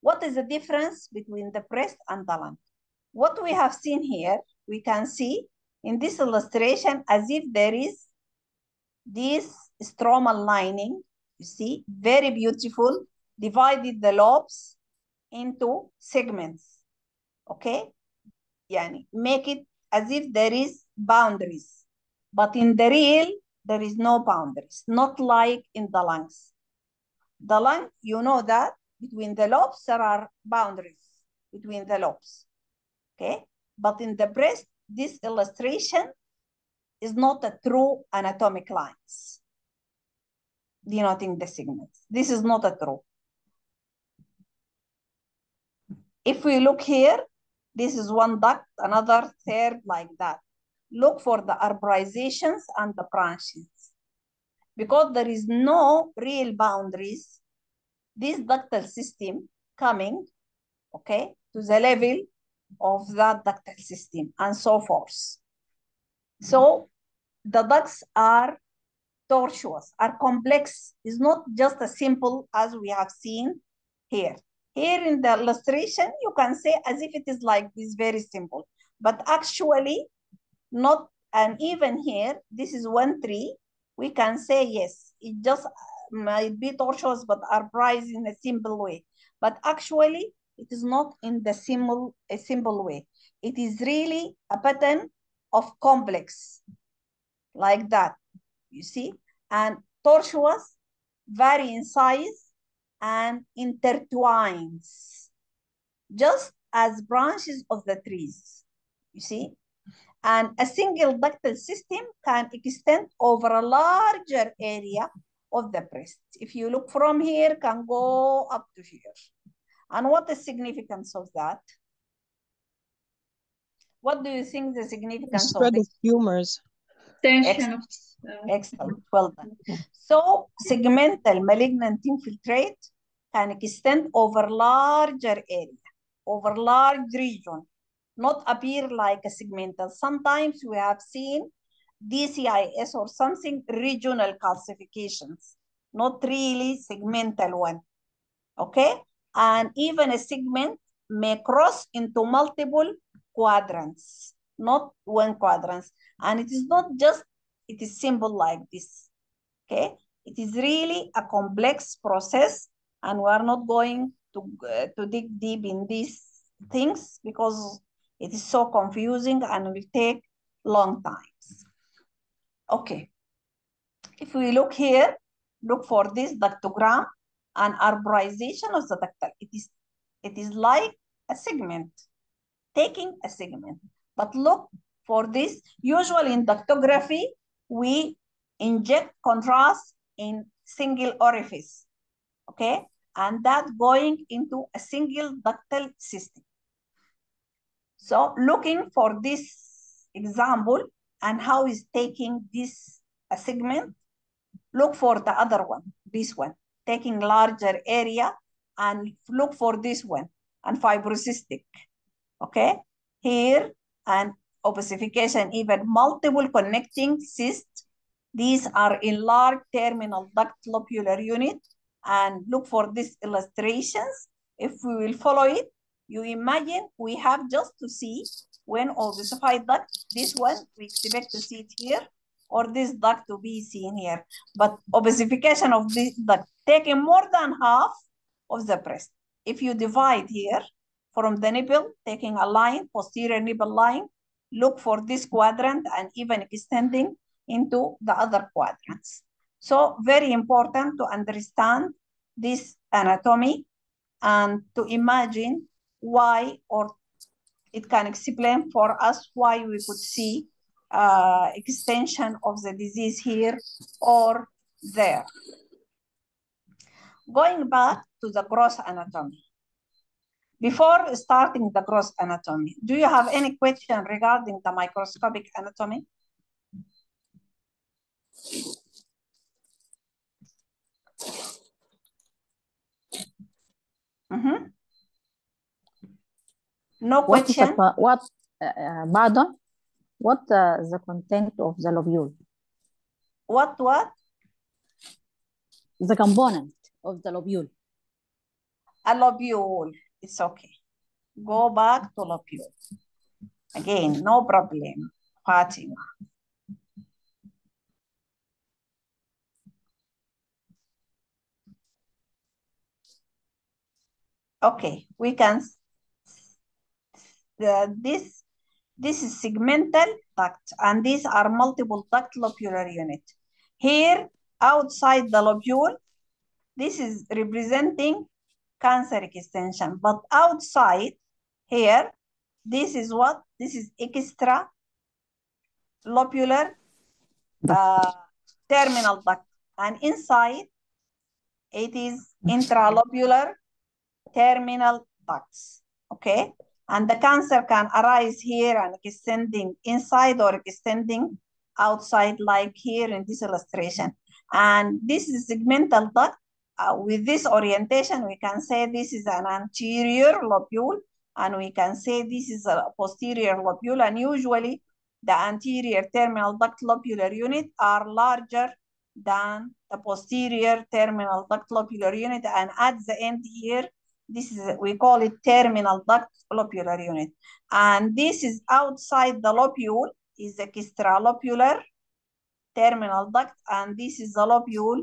what is the difference between the breast and the lung? What we have seen here, we can see in this illustration as if there is this stromal lining, you see, very beautiful, divided the lobes into segments, okay? Yani make it as if there is boundaries, but in the real, there is no boundaries, not like in the lungs. The lung, you know that between the lobes, there are boundaries between the lobes, okay? But in the breast, this illustration is not a true anatomic lines denoting the segments. This is not a true. If we look here, this is one duct, another third like that. Look for the arborizations and the branches. Because there is no real boundaries, this ductal system coming, okay, to the level of that ductal system and so forth. So the ducts are tortuous, are complex. It's not just as simple as we have seen here. Here in the illustration, you can say as if it is like this, very simple. But actually, not, and even here, this is one tree, we can say yes, it just mm, might be tortuous, but are prized in a simple way. But actually, it is not in the simple, a simple way. It is really a pattern of complex, like that, you see? And tortuous vary in size and intertwines, just as branches of the trees, you see? And a single ductal system can extend over a larger area of the breast. If you look from here, can go up to here. And what is significance of that? What do you think the The significance of spread this? of tumors. Tension of uh, Excellent, well done. So segmental malignant infiltrate can extend over larger area, over large region, not appear like a segmental. Sometimes we have seen DCIS or something regional calcifications, not really segmental one, okay? And even a segment may cross into multiple quadrants, not one quadrants. And it is not just, it is simple like this, okay? It is really a complex process and we are not going to, uh, to dig deep in these things because it is so confusing and will take long times. Okay. If we look here, look for this ductogram and arborization of the ductal. It is, it is like a segment, taking a segment. But look for this. Usually in ductography, we inject contrast in single orifice, okay? And that going into a single ductal system. So looking for this example and how is taking this a segment, look for the other one, this one, taking larger area and look for this one and fibrocystic, okay? Here and opacification, even multiple connecting cysts. These are enlarged terminal duct lobular unit and look for these illustrations. If we will follow it, you imagine we have just to see when opacified duct, this one we expect to see it here, or this duct to be seen here. But opacification of this duct taking more than half of the breast. If you divide here from the nipple, taking a line, posterior nipple line, look for this quadrant and even extending into the other quadrants. So very important to understand this anatomy and to imagine why or it can explain for us why we could see uh, extension of the disease here or there. Going back to the gross anatomy. Before starting the gross anatomy, do you have any question regarding the microscopic anatomy? Mhm. No What is the, question? co- what, uh, uh, pardon? What uh, the content of the lobule? What, what? The component of the lobule. A lobule. It's okay. Go back to lobule. Again, no problem, Fatima. Okay, we can, the, this, this is segmental duct, and these are multiple duct lobular unit. Here, outside the lobule, this is representing cancer extension, but outside here, this is what? This is extra lobular uh, terminal duct, and inside it is intralobular terminal ducts, okay? And the cancer can arise here and extending inside or extending outside like here in this illustration. And this is segmental duct. Uh, with this orientation, we can say this is an anterior lobule and we can say this is a posterior lobule and usually the anterior terminal duct lobular unit are larger than the posterior terminal duct lobular unit and at the end here this is we call it terminal duct lobular unit. And this is outside the lobule is the extralobular terminal duct. And this is the lobule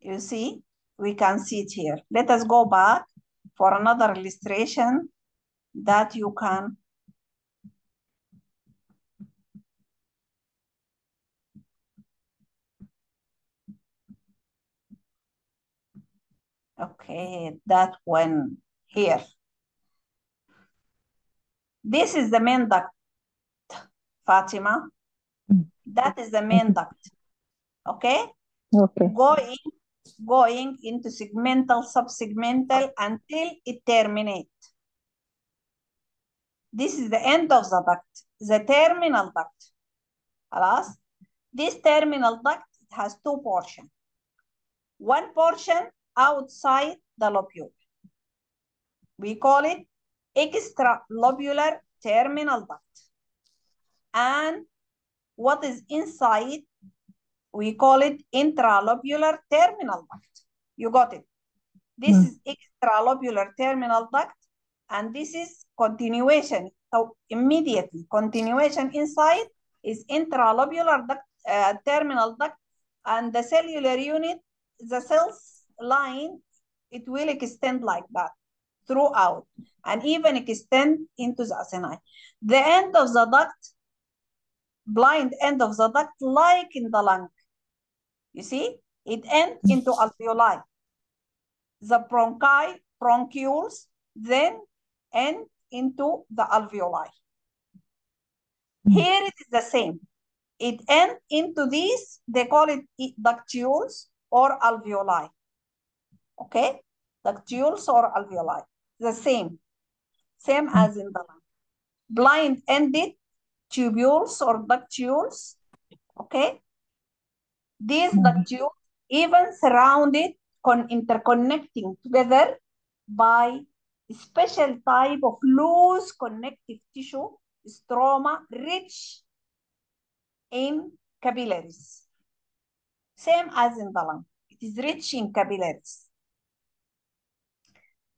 you see we can see it here. Let us go back for another illustration that you can Okay, that one here. This is the main duct, Fatima. Mm. That is the main duct. Okay? Okay. Going, going into segmental, subsegmental until it terminate. This is the end of the duct, the terminal duct. Alas, this terminal duct has two portions. One portion outside the lobule. We call it extralobular terminal duct. And what is inside, we call it intralobular terminal duct. You got it. This Mm. is extralobular terminal duct, and this is continuation. So immediately, continuation inside is intralobular duct, uh, terminal duct, and the cellular unit, the cells line, it will extend like that throughout, and even extend into the acini. The end of the duct, blind end of the duct, like in the lung. You see, it ends into alveoli. The bronchi, bronchioles, then end into the alveoli. Hmm. Here it is the same. It ends into these, they call it ductules or alveoli. Okay? Ductules or alveoli. The same. Same hmm. as in the lung. Blind ended tubules or ductules. Okay? These hmm. ductules even surrounded, con interconnecting together by a special type of loose connective tissue, stroma, rich in capillaries. Same as in the lung. It is rich in capillaries.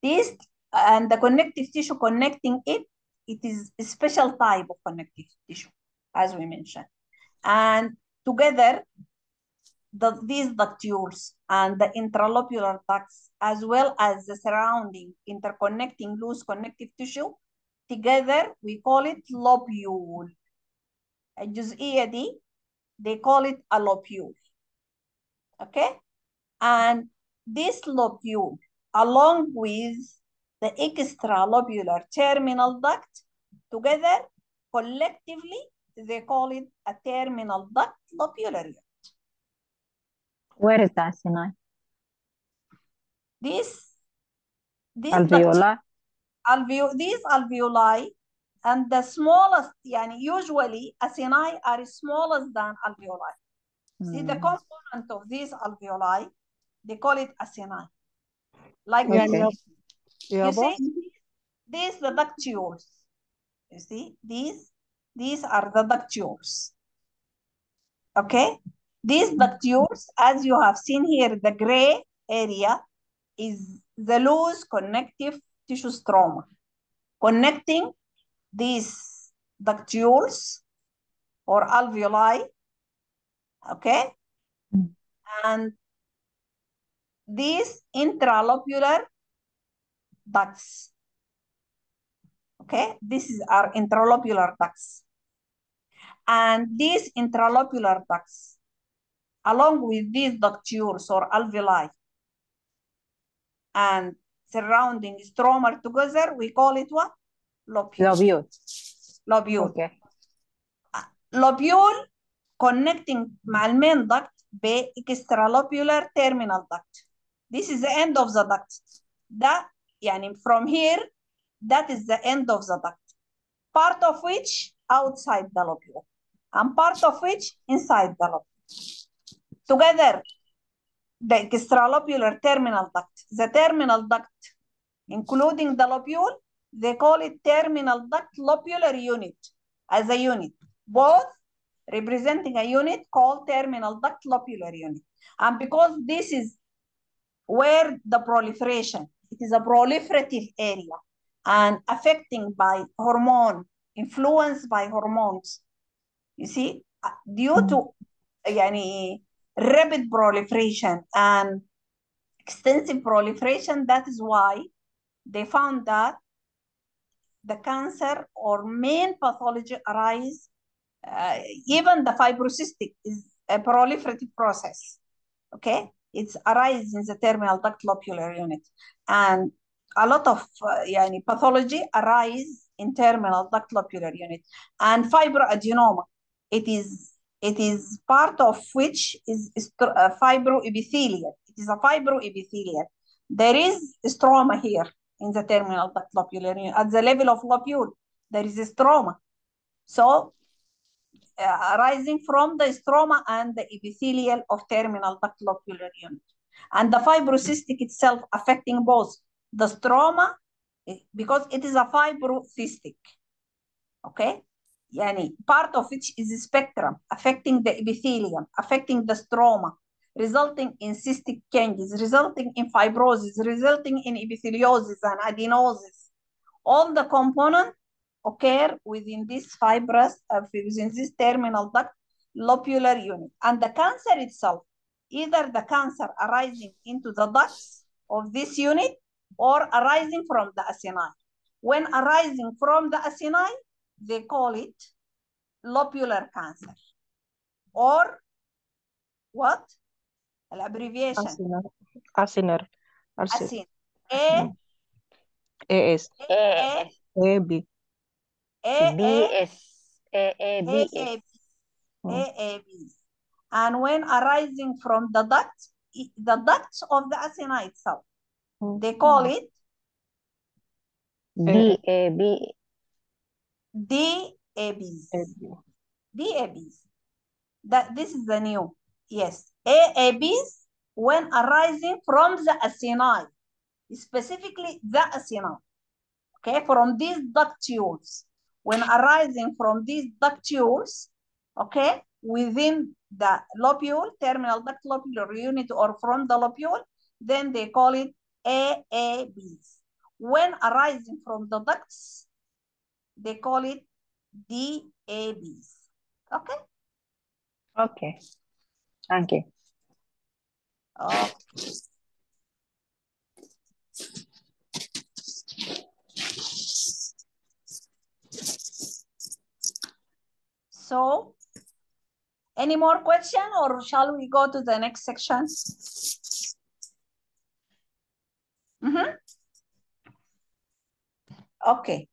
This and the connective tissue connecting it it is a special type of connective tissue, as we mentioned. And together, the, these ductules and the intralobular ducts, as well as the surrounding interconnecting loose connective tissue, together we call it lobule. الجزئية دي they call it a lobule. Okay? And this lobule, along with the extralobular terminal duct, together, collectively, they call it a terminal duct lobulary. Where is the acini? This, this duct- Alveolar? alveo these alveoli and the smallest, yani usually acini are smaller than alveoli. See the Mm. component of these alveoli, they call it acini. Like Okay. this. You see, these the ductules. You see, these, these are the ductules. Okay? These ductules, as you have seen here, the gray area is the loose connective tissue stroma connecting these ductules or alveoli. Okay? Mm. And these intralobular ducts. Okay, this is our intralobular ducts. And these intralobular ducts, along with these ductules or alveoli and surrounding stromal together, we call it what? Lobule. Lobule. Lobule. Okay. Lobule connecting my duct by extralobular terminal duct. This is the end of the duct. That يعني from here, that is the end of the duct. Part of which outside the lobule and part of which inside the lobule. Together, the extralobular terminal duct, the terminal duct, including the lobule, they call it terminal duct lobular unit as a unit. Both representing a unit called terminal duct lobular unit. And because this is where the proliferation, it is a proliferative area and affecting by hormone, influenced by hormones. You see, uh, due to yani, rapid proliferation and extensive proliferation, that is why they found that the cancer or main pathology arise, uh, even the fibrocystic is a proliferative process, okay? It's arise in the terminal duct lobular unit, and a lot of uh, yani, pathology arise in terminal duct lobular unit, and fibroadenoma. It is it is part of which is stro- uh, fibroepithelial. It is a fibroepithelial. There is stroma here in the terminal duct lobular unit. At the level of lobule, there is a stroma. So arising from the stroma and the epithelial of terminal duct lobular unit. And the fibrocystic itself affecting both the stroma, eh, because it is a fibrocystic, okay? Yani part of which is spectrum affecting the epithelium, affecting the stroma, resulting in cystic changes, resulting in fibrosis, resulting in epitheliosis and adenosis. All the components occur within this fibrous, uh, within this terminal duct lobular unit. And the cancer itself, either the cancer arising into the ducts of this unit or arising from the acini. When arising from the acini, they call it lobular cancer or what? An abbreviation. Acinar. Acinar. Aciner. A. A. S. A. B. A, A, AABS. Mm. AABs. And when arising from the duct, the ducts of the acini itself, Mm. they call it DAB. DABs. DABs. That this is the new. Yes. AABs when arising from the acini, specifically the acini. Okay, from these ductules. When arising from these ductules, okay, within the lobule, terminal duct lobular unit or from the lobule, then they call it AABs. When arising from the ducts, they call it DABs. Okay? Okay. Thank you. Okay. So, any more question or shall we go to the next section? Mm -hmm. Okay,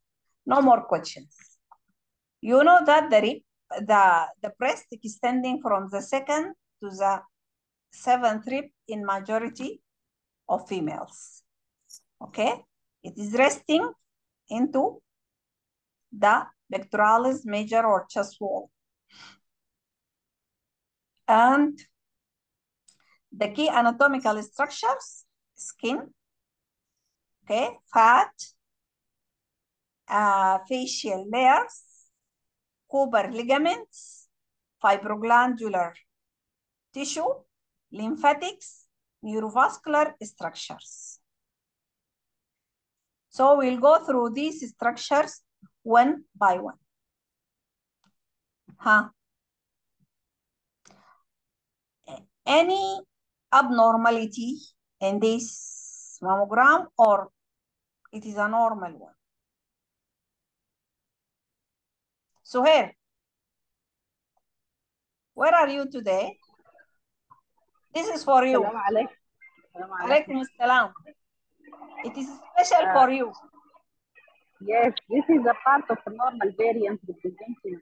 no more questions. You know that the rib, the, the breast extending from the second to the seventh rib in majority of females. Okay, it is resting into the pectoralis major or chest wall. And the key anatomical structures, skin, okay, fat, uh, fascial layers, Cooper ligaments, fibroglandular tissue, lymphatics, neurovascular structures. So we'll go through these structures one by one. Huh? Any abnormality in this mammogram or it is a normal one? Suhair, where are you today? This is for you. Salam alaikum. Salam alaikum. Alaikum. It is special Uh, for you. Yes, this is a part of a normal variant representing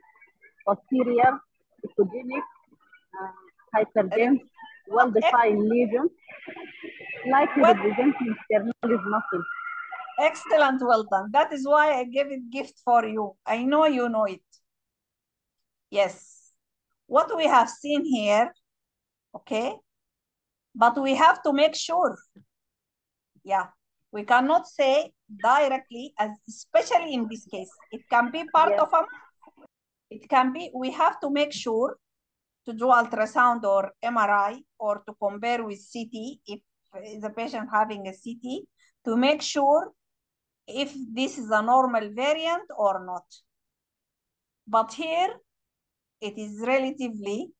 posterior, echogenic, uh, hyperdense, well-defined lesion, likely What? representing sternalis muscle. Excellent, well done. That is why I gave it gift for you. I know you know it. Yes. What we have seen here, okay, but we have to make sure. Yeah, we cannot say directly, as especially in this case, it can be part of a. It can be. We have to make sure to do ultrasound or MRI or to compare with CT if the patient having a CT to make sure if this is a normal variant or not. But here it is relatively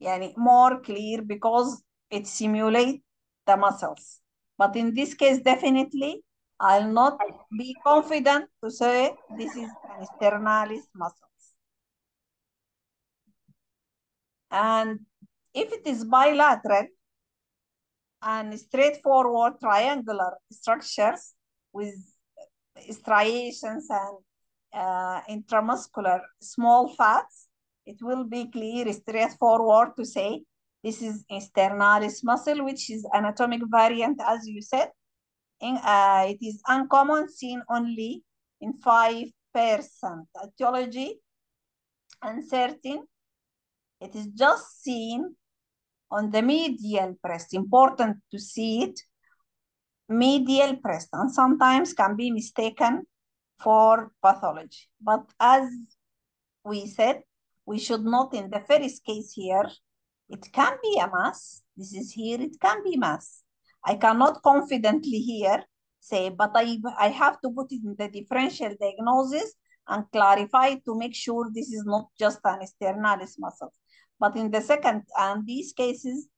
yani, more clear because it simulates the muscles. But in this case, definitely, I'll not be confident to say this is an sternalis muscles. And if it is bilateral and straightforward triangular structures with striations and uh, intramuscular small fats, it will be clear, straightforward to say this is sternalis muscle, which is anatomic variant, as you said. In, uh, it is uncommon, seen only in 5%. Etiology, uncertain. It is just seen on the medial breast. Important to see it. Medial breast, and sometimes can be mistaken for pathology. But as we said, we should not in the first case here, it can be a mass. This is here, it can be mass. I cannot confidently here say, but I, I have to put it in the differential diagnosis and clarify to make sure this is not just an sternalis muscle. But in the second and these cases,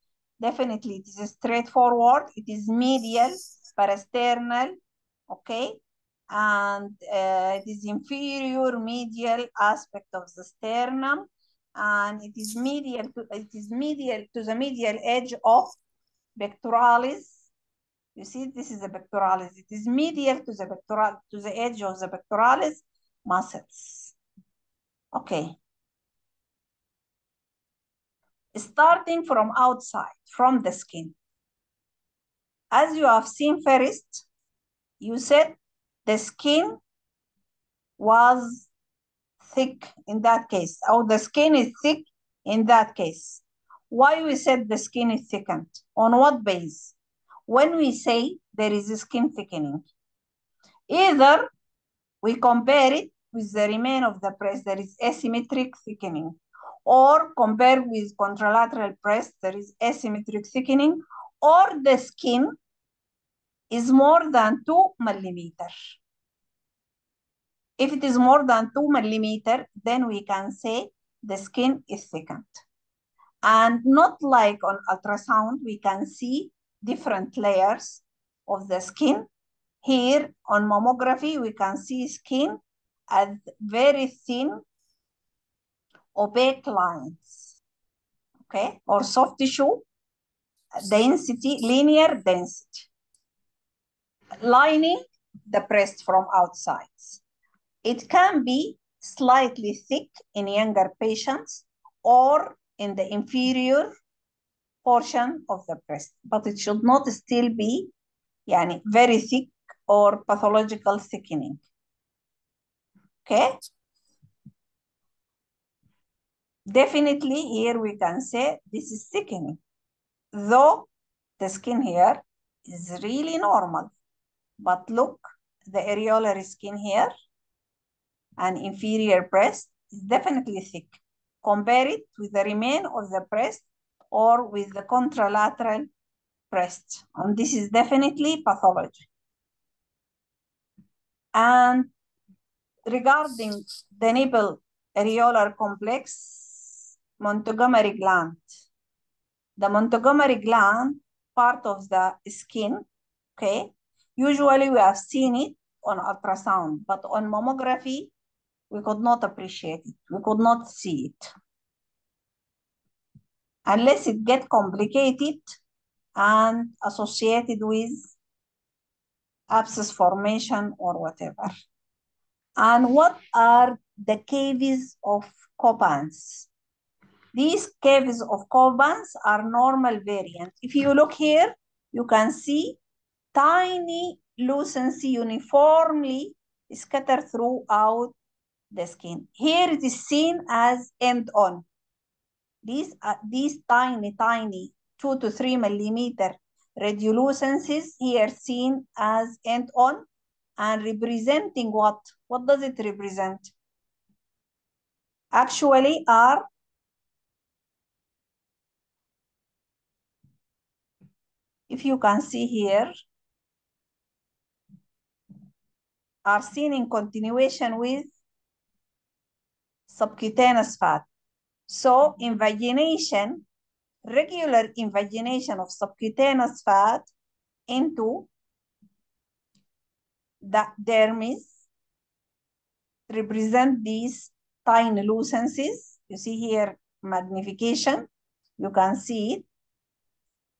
definitely it is straightforward. It is medial, parasternal, okay? And uh, it is inferior medial aspect of the sternum and it is medial to, it is medial to the medial edge of pectoralis. You see, this is the pectoralis. It is medial to the pectoral to the edge of the pectoralis muscles. Okay. Starting from outside, from the skin. As you have seen first, you said the skin was thick in that case, or the skin is thick in that case. Why we said the skin is thickened? On what base? When we say there is a skin thickening, either we compare it with the remain of the breast, there is asymmetric thickening, or compare with contralateral breast, there is asymmetric thickening, or the skin is more than two millimeter. If it is more than 2 millimeter, then we can say the skin is thickened. And not like on ultrasound, we can see different layers of the skin. Here on mammography, we can see skin as very thin, opaque lines, okay? Or soft tissue density, linear density, lining the breast from outside. It can be slightly thick in younger patients or in the inferior portion of the breast, but it should not still be yani, very thick or pathological thickening. Okay? Definitely here we can say this is thickening, though the skin here is really normal. But look, the areolar skin here and inferior breast is definitely thick. Compare it with the remain of the breast or with the contralateral breast. And this is definitely pathology. And regarding the nipple areolar complex, Montgomery gland. The Montgomery gland, part of the skin, okay? Usually we have seen it on ultrasound, but on mammography, we could not appreciate it. We could not see it. Unless it get complicated and associated with abscess formation or whatever. And what are the caves of Kopans? These caves of Kopans are normal variant. If you look here, you can see tiny lucency uniformly scattered throughout the skin. Here it is seen as end-on. These, uh, these tiny, tiny two to three millimeter radiolucencies here seen as end-on and representing what? What does it represent? Actually are if you can see here, are seen in continuation with subcutaneous fat. So invagination, regular invagination of subcutaneous fat into the dermis represent these tiny lucencies. You see here magnification. You can see it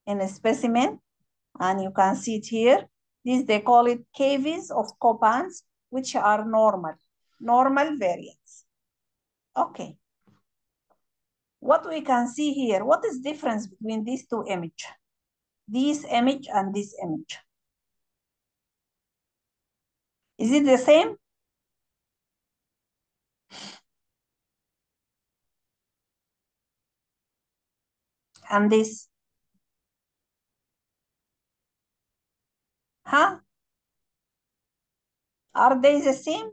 in a specimen and you can see it here. These they call it cavities of Kopans', which are normal, normal variants. Okay. What we can see here, what is difference between these two images? This image and this image. Is it the same? And this? Huh? Are they the same?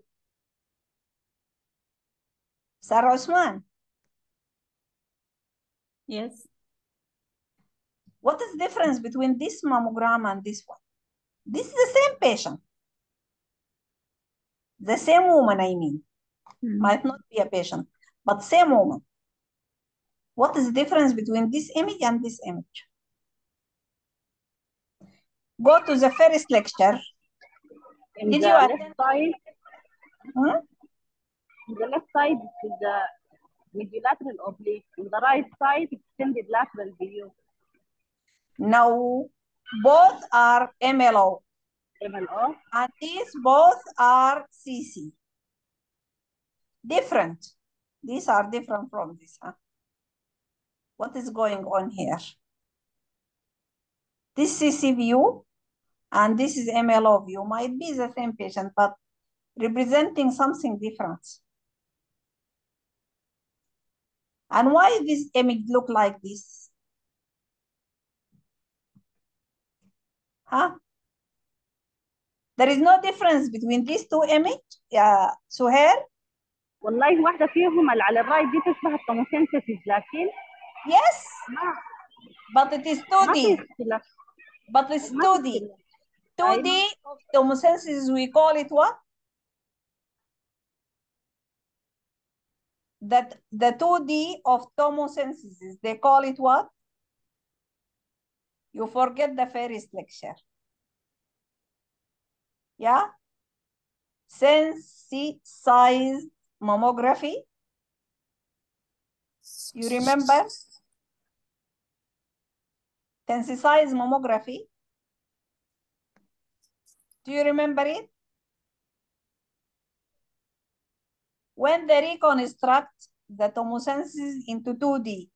Sarah Osman, Yes. what is the difference between this mammogram and this one? This is the same patient. The same woman, I mean. Hmm. Might not be a patient, but same woman. What is the difference between this image and this image? Go to the first lecture. In Did you left attend? Hmm? In the left side is the mediolateral oblique. In the right side, extended lateral view. No, both are MLO, MLO. and these both are CC. Different. These are different from this. Huh? What is going on here? This CC view and this is MLO view might be the same patient, but representing something different. And why this image look like this? Huh? There is no difference between these two images, yeah, Suhair? والله واحدة فيهم اللي على الرايت دي تشبه التوموسينثيسيس لكن Yes, ما but it is ما في 2D. اختلاف But it's ما في 2D. اختلاف. 2D of tomosynthesis, we call it what? That the 2D of tomosynthesis, they call it what? You forget the first lecture. Yeah? Synthesized mammography. You remember? Synthesized mammography. Do you remember it? When they reconstruct the tomosynthesis into 2D,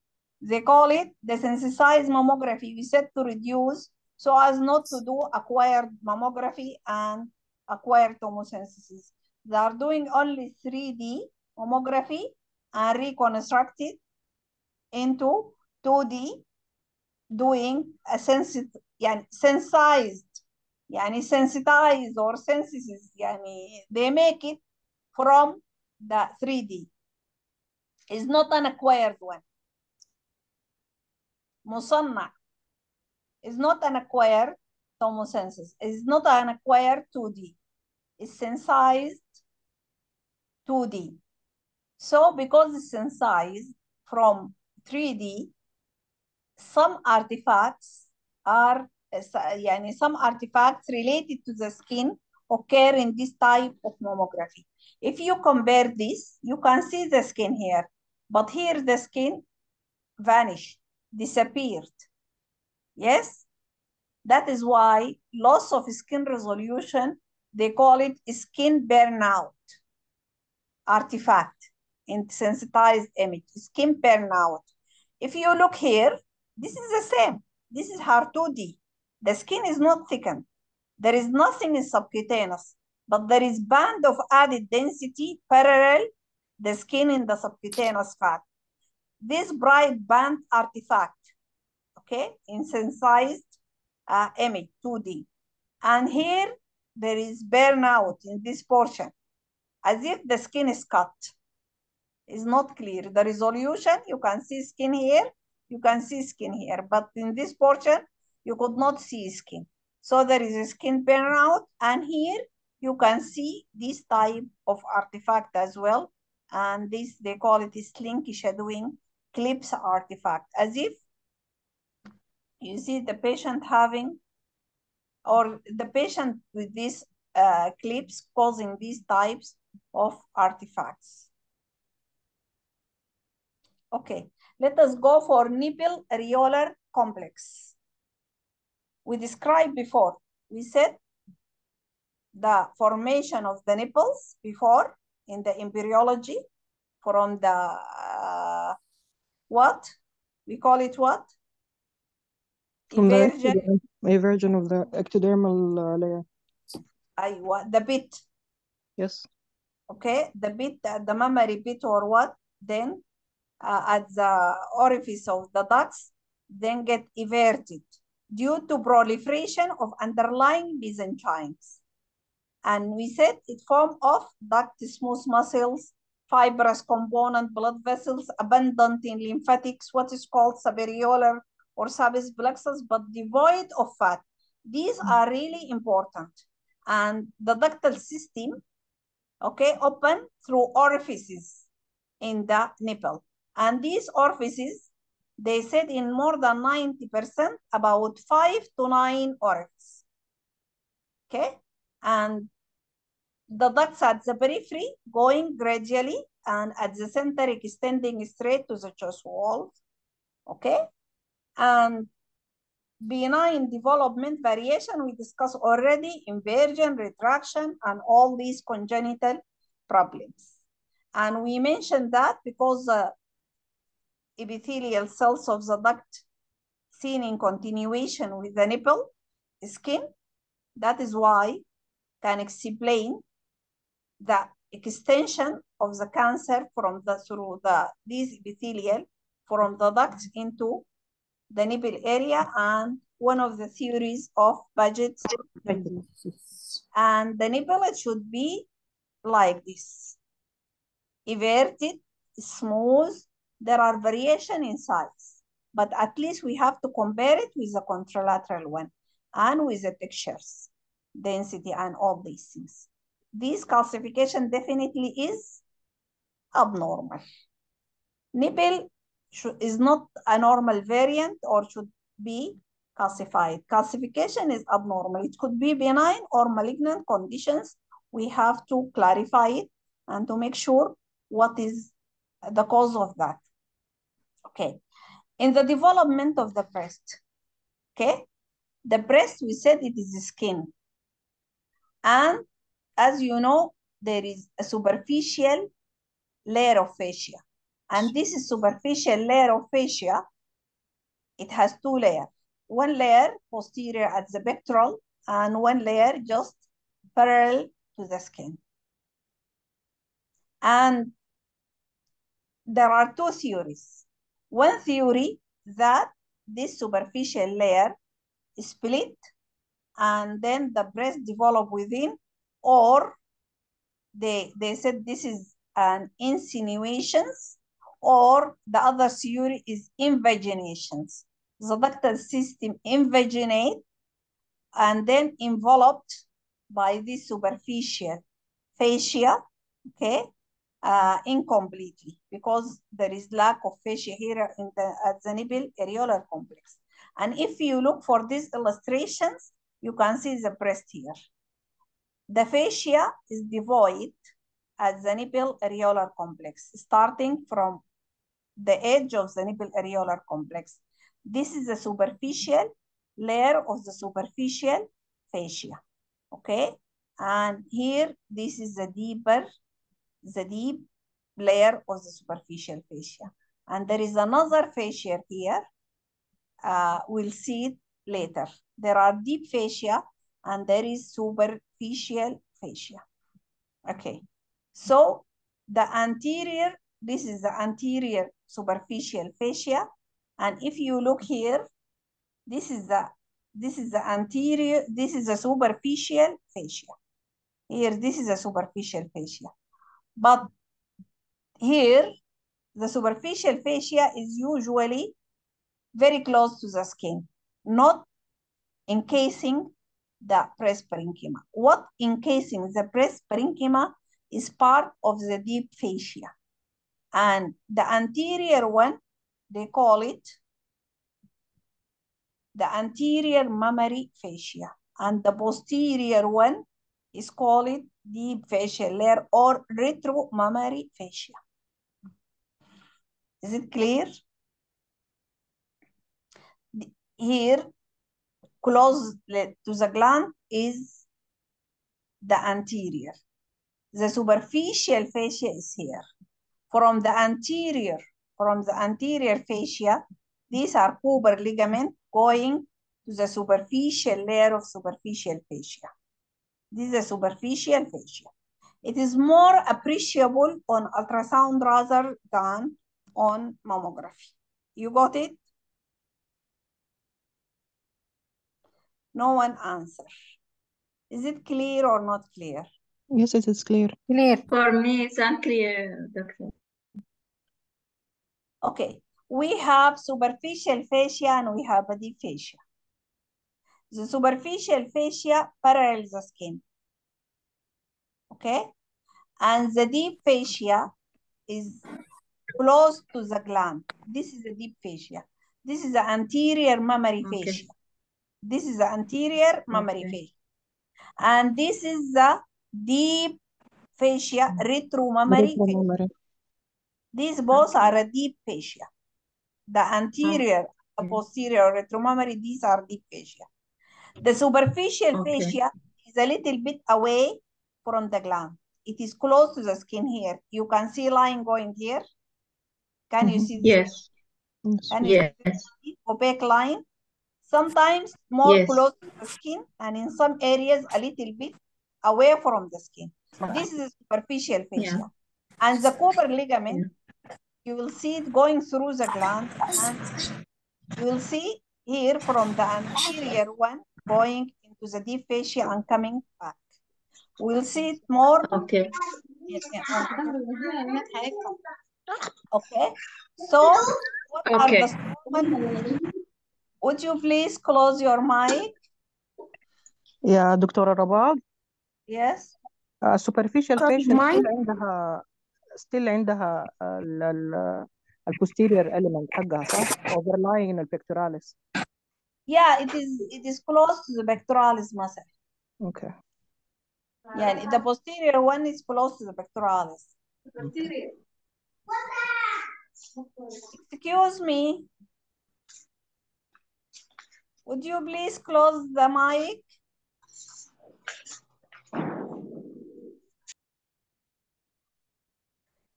they call it the synthesized mammography. We said to reduce so as not to do acquired mammography and acquired tomosynthesis. They are doing only 3D mammography and reconstruct it into 2D doing a sensit sensitized yani sensitized or sensitive yani they make it from the 3D is not an acquired one مصنع is not an acquired tomosynthesis is not an acquired 2D it's sensitized 2D so because it's sensitized from 3D some artifacts are يعني some artifacts related to the skin occur in this type of mammography. If you compare this, you can see the skin here, but here the skin vanished, disappeared. Yes? That is why loss of skin resolution, they call it skin burnout artifact in synthesized image, skin burnout. If you look here, this is the same. This is her 2D. The skin is not thickened. There is nothing in subcutaneous, but there is band of added density parallel the skin in the subcutaneous fat. This bright band artifact, okay, in sensitized uh, image 2D. And here there is burnout in this portion, as if the skin is cut. Is not clear. The resolution, you can see skin here, you can see skin here, but in this portion, you could not see skin. So there is a skin burnout, and here you can see this type of artifact as well. And this, they call it slinky shadowing clips artifact, as if you see the patient having, or the patient with these uh, clips causing these types of artifacts. Okay, let us go for nipple areolar complex we described before. We said the formation of the nipples before in the embryology from the uh, what? We call it what? From eversion the eversion of the ectodermal uh, layer. I, what, the bit. Yes. Okay the bit uh, the mammary bit or what then uh, at the orifice of the ducts then get everted due to proliferation of underlying mesenchymes. And we said it form of duct smooth muscles, fibrous component blood vessels abundant in lymphatics, what is called subareolar or subis plexus, but devoid of fat. These hmm. are really important. And the ductal system, okay, open through orifices in the nipple. And these orifices, they said in more than 90%, about five to nine orifices. Okay, and the ducts at the periphery going gradually and at the center extending straight to the chest wall. Okay, and benign development variation we discussed already, inversion, retraction, and all these congenital problems. And we mentioned that because the epithelial cells of the duct seen in continuation with the nipple skin, that is why can explain the extension of the cancer from the through the these epithelial from the duct into the nipple area and one of the theories of Paget and the nipple should be like this. Everted smooth there are variation in size but at least we have to compare it with the contralateral one and with the textures density and all these things this calcification definitely is abnormal nipple is not a normal variant or should be calcified. Calcification is abnormal. It could be benign or malignant conditions. We have to clarify it and to make sure what is the cause of that. Okay. In the development of the breast, okay, the breast, we said it is the skin. And as you know, there is a superficial layer of fascia. And this is superficial layer of fascia. It has two layers. One layer posterior at the pectoral and one layer just parallel to the skin. And there are two theories. One theory that this superficial layer split and then the breast develop within or they they said this is an insinuations or the other theory is invaginations the ductal system invaginate and then enveloped by this superficial fascia okay uh, incompletely because there is lack of fascia here in the at areolar complex and if you look for these illustrations you can see the breast here the fascia is devoid at the nipple areolar complex, starting from the edge of the nipple areolar complex. This is the superficial layer of the superficial fascia, okay? And here, this is the deeper, the deep layer of the superficial fascia. And there is another fascia here. Uh, we'll see it later. There are deep fascia and there is superficial fascia. Okay, so the anterior, this is the anterior superficial fascia. And if you look here, this is the this is the anterior, this is the superficial fascia. Here, this is a superficial fascia. But here, the superficial fascia is usually very close to the skin, not encasing the breast parenchyma. What encasing the breast parenchyma is part of the deep fascia. And the anterior one, they call it the anterior mammary fascia. And the posterior one is called deep fascial layer or retromammary fascia. Is it clear? Here, close to the gland is the anterior. The superficial fascia is here. From the anterior, from the anterior fascia, these are Cooper ligament going to the superficial layer of superficial fascia. This is a superficial fascia. It is more appreciable on ultrasound rather than on mammography. You got it? No one answer. Is it clear or not clear? Yes, it is clear. Clear. For me, it's unclear, doctor. Okay, we have superficial fascia and we have a deep fascia. The superficial fascia parallels the skin. Okay, and the deep fascia is close to the gland. This is the deep fascia. This is the anterior mammary Okay. fascia. This is the anterior mammary Okay. fascia. And this is the deep fascia, retromammary fascia. These both are a deep fascia. The ah. anterior, the posterior, retromammary, these are deep fascia. The superficial Okay. fascia is a little bit away from the gland. It is close to the skin here. You can see line going here. Can you Mhm. see this? Yes, you yes, opaque line? Sometimes more Yes. close to the skin and in some areas a little bit away from the skin. This is a superficial fascia. And the Cooper ligament, you will see it going through the gland and you will see here from the anterior one going into the deep fascia and coming back. We'll see it more. okay. Okay. So what are Okay. the common? Would you please close your mic? يا دكتورة رباب Yes. superficial Close facial mine. still عندها still عندها ال ال البوستيريور element حقها صح overlying البكتوراليس yeah it is it is close to the pectoralis muscle. Okay. Yeah the posterior one is close to the pectoralis. Okay. excuse me. Would you please close the mic?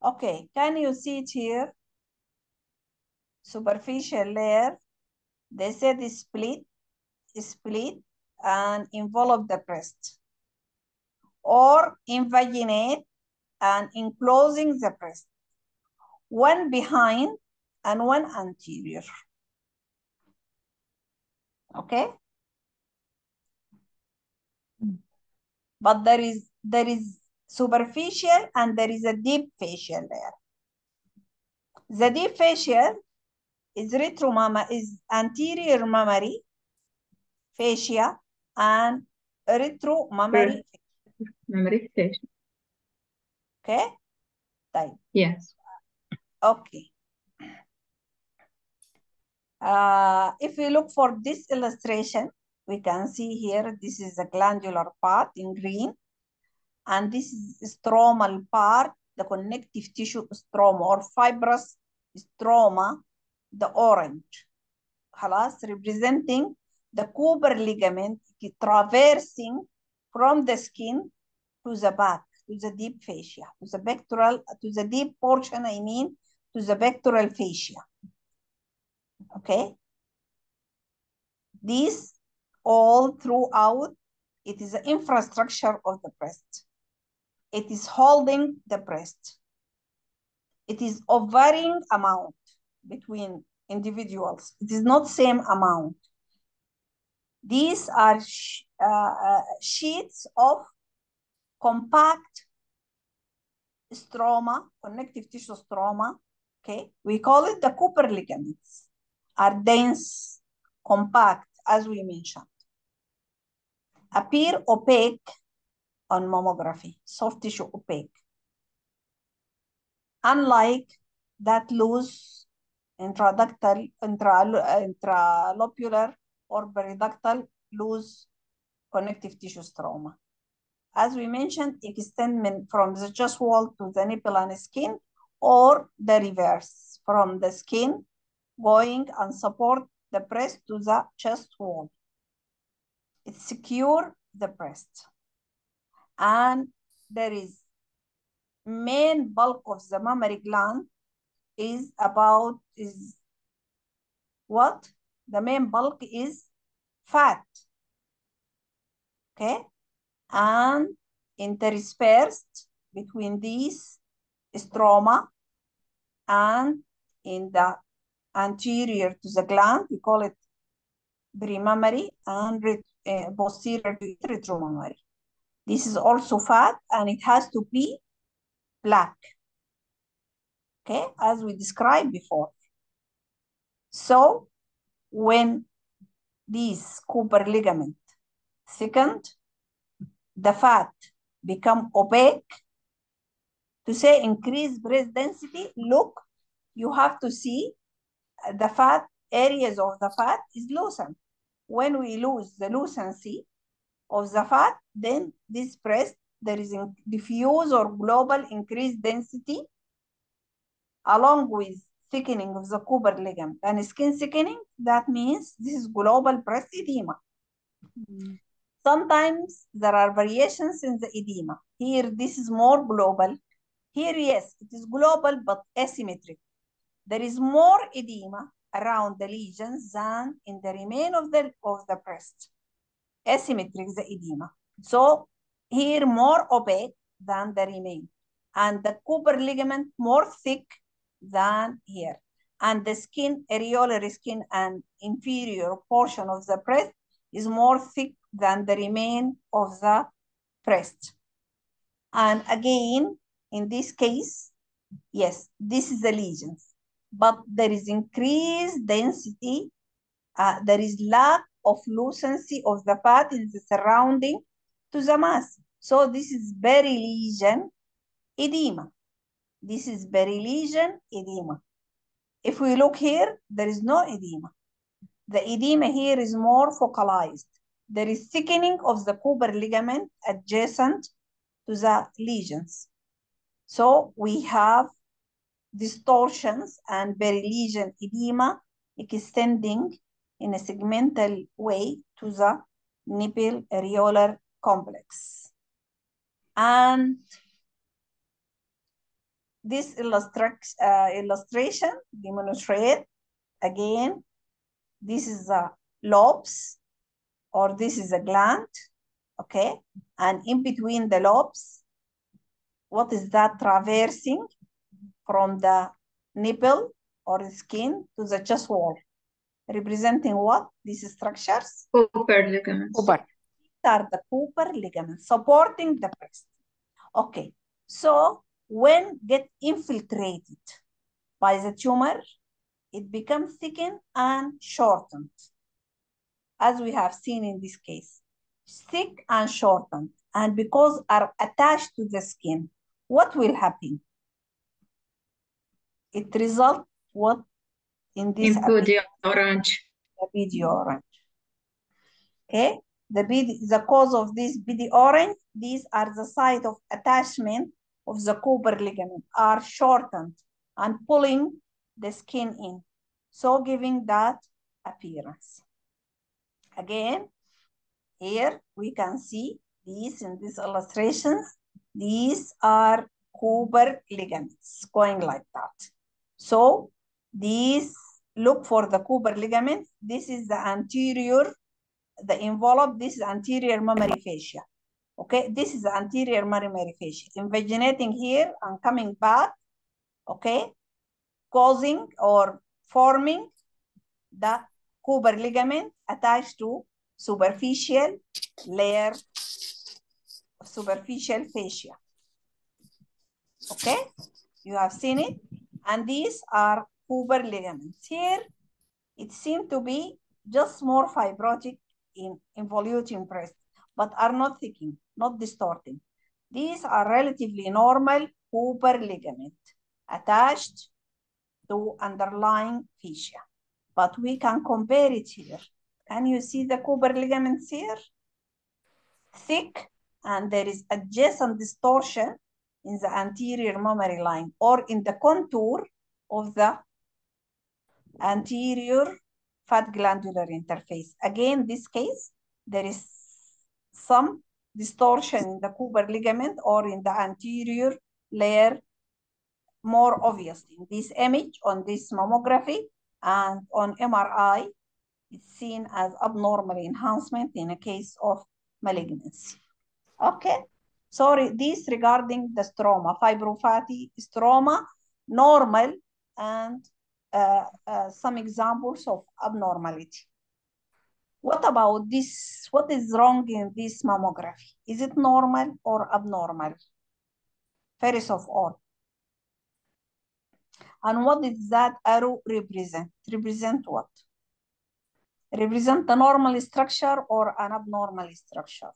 Okay can you see it here? Superficial layer. They said split, split and envelop the breast. Or invaginate and enclosing the breast. One behind and one anterior. Okay? But there is there is superficial and there is a deep fascial layer. The deep fascial is retromama is anterior mammary fascia and retromammary mammary fascia. Okay? Type. Yes. Okay. Uh, if we look for this illustration, we can see here, this is the glandular part in green. And this is stromal part, the connective tissue stroma or fibrous stroma the orange. خلاص, representing the Cooper ligament traversing from the skin to the back, to the deep fascia, to the pectoral, to the deep portion, I mean, to the pectoral fascia. Okay? This all throughout, it is the infrastructure of the breast. It is holding the breast. It is of varying amount between individuals. It is not same amount. These are sh uh, uh, sheets of compact stroma, connective tissue stroma, okay? We call it the Cooper ligaments, are dense, compact, as we mentioned. Appear opaque on mammography, soft tissue opaque. Unlike that loose intraductal, intra, eh, intralobular or periductal loose connective tissue stroma. As we mentioned, extend from the chest wall to the nipple and skin, or the reverse, from the skin going and support the breast to the chest wall. It secure the breast. And there is main bulk of the mammary gland is about is what? The main bulk is fat. Okay? And interspersed between these stroma and in the anterior to the gland, we call it premammary and uh, posterior to retromammary. This is also fat and it has to be black. Okay, as we described before. So when these Cooper ligament thickened, the fat become opaque. To say increase breast density, look, you have to see the fat, areas of the fat is loosened. When we lose the lucency of the fat, then this breast, there is diffuse or global increased density along with thickening of the Cooper ligament and skin thickening, that means this is global breast edema. Hmm. Sometimes there are variations in the edema. Here, this is more global. Here, yes, it is global but asymmetric. There is more edema around the lesions than in the remain of the, of the breast. Asymmetric, the edema. So here more opaque than the remain. And the Cooper ligament more thick than here. And the skin, areolar skin and inferior portion of the breast is more thick than the remain of the breast. And again, in this case, yes, this is the lesions, but there is increased density, uh, there is lack of lucency of the fat in the surrounding to the mass. So this is perilesion edema. This is perilesion edema. If we look here, there is no edema. The edema here is more focalized. There is thickening of the Cooper ligament adjacent to the lesions. So we have distortions and perilesion edema extending in a segmental way to the nipple areolar complex. And this illustrates, uh, illustration demonstrate again, this is the lobes or this is a gland, okay? And in between the lobes, what is that traversing from the nipple or skin to the chest wall? Representing what? These structures? Cooper ligaments. Cooper. are the Cooper ligaments supporting the breast. Okay, so when get infiltrated by the tumor, it becomes thickened and shortened, as we have seen in this case. Thick and shortened, and because are attached to the skin, what will happen? It result what in this Impudia orange. the peau d'orange. Okay, the BD, the cause of this peau d'orange, these are the site of attachment of the Cooper ligament are shortened and pulling the skin in, so giving that appearance. Again, here we can see these in these illustrations. These are Cooper ligaments going like that. So these look for the Cooper ligament. This is the anterior, the envelope. This is anterior mammary fascia. Okay, this is anterior mammary fascia. Invaginating here and coming back. Okay, causing or forming the Cooper ligament attached to superficial layer of superficial fascia. Okay, you have seen it. And these are Cooper ligaments. Here, it seems to be just more fibrotic in involuting breast, but are not thickening, not distorting. These are relatively normal Cooper ligament attached to underlying fascia. But we can compare it here. Can you see the Cooper ligaments here? Thick, and there is adjacent distortion in the anterior mammary line or in the contour of the anterior fat glandular interface. Again, this case, there is some distortion in the Cooper ligament or in the anterior layer more obviously. In this image on this mammography and on MRI, it's seen as abnormal enhancement in a case of malignancy. Okay, sorry, this regarding the stroma, fibrofatty stroma, normal and uh, uh, some examples of abnormality. What about this? What is wrong in this mammography? Is it normal or abnormal? First of all. And what does that arrow represent? Represent what? Represent a normal structure or an abnormal structure?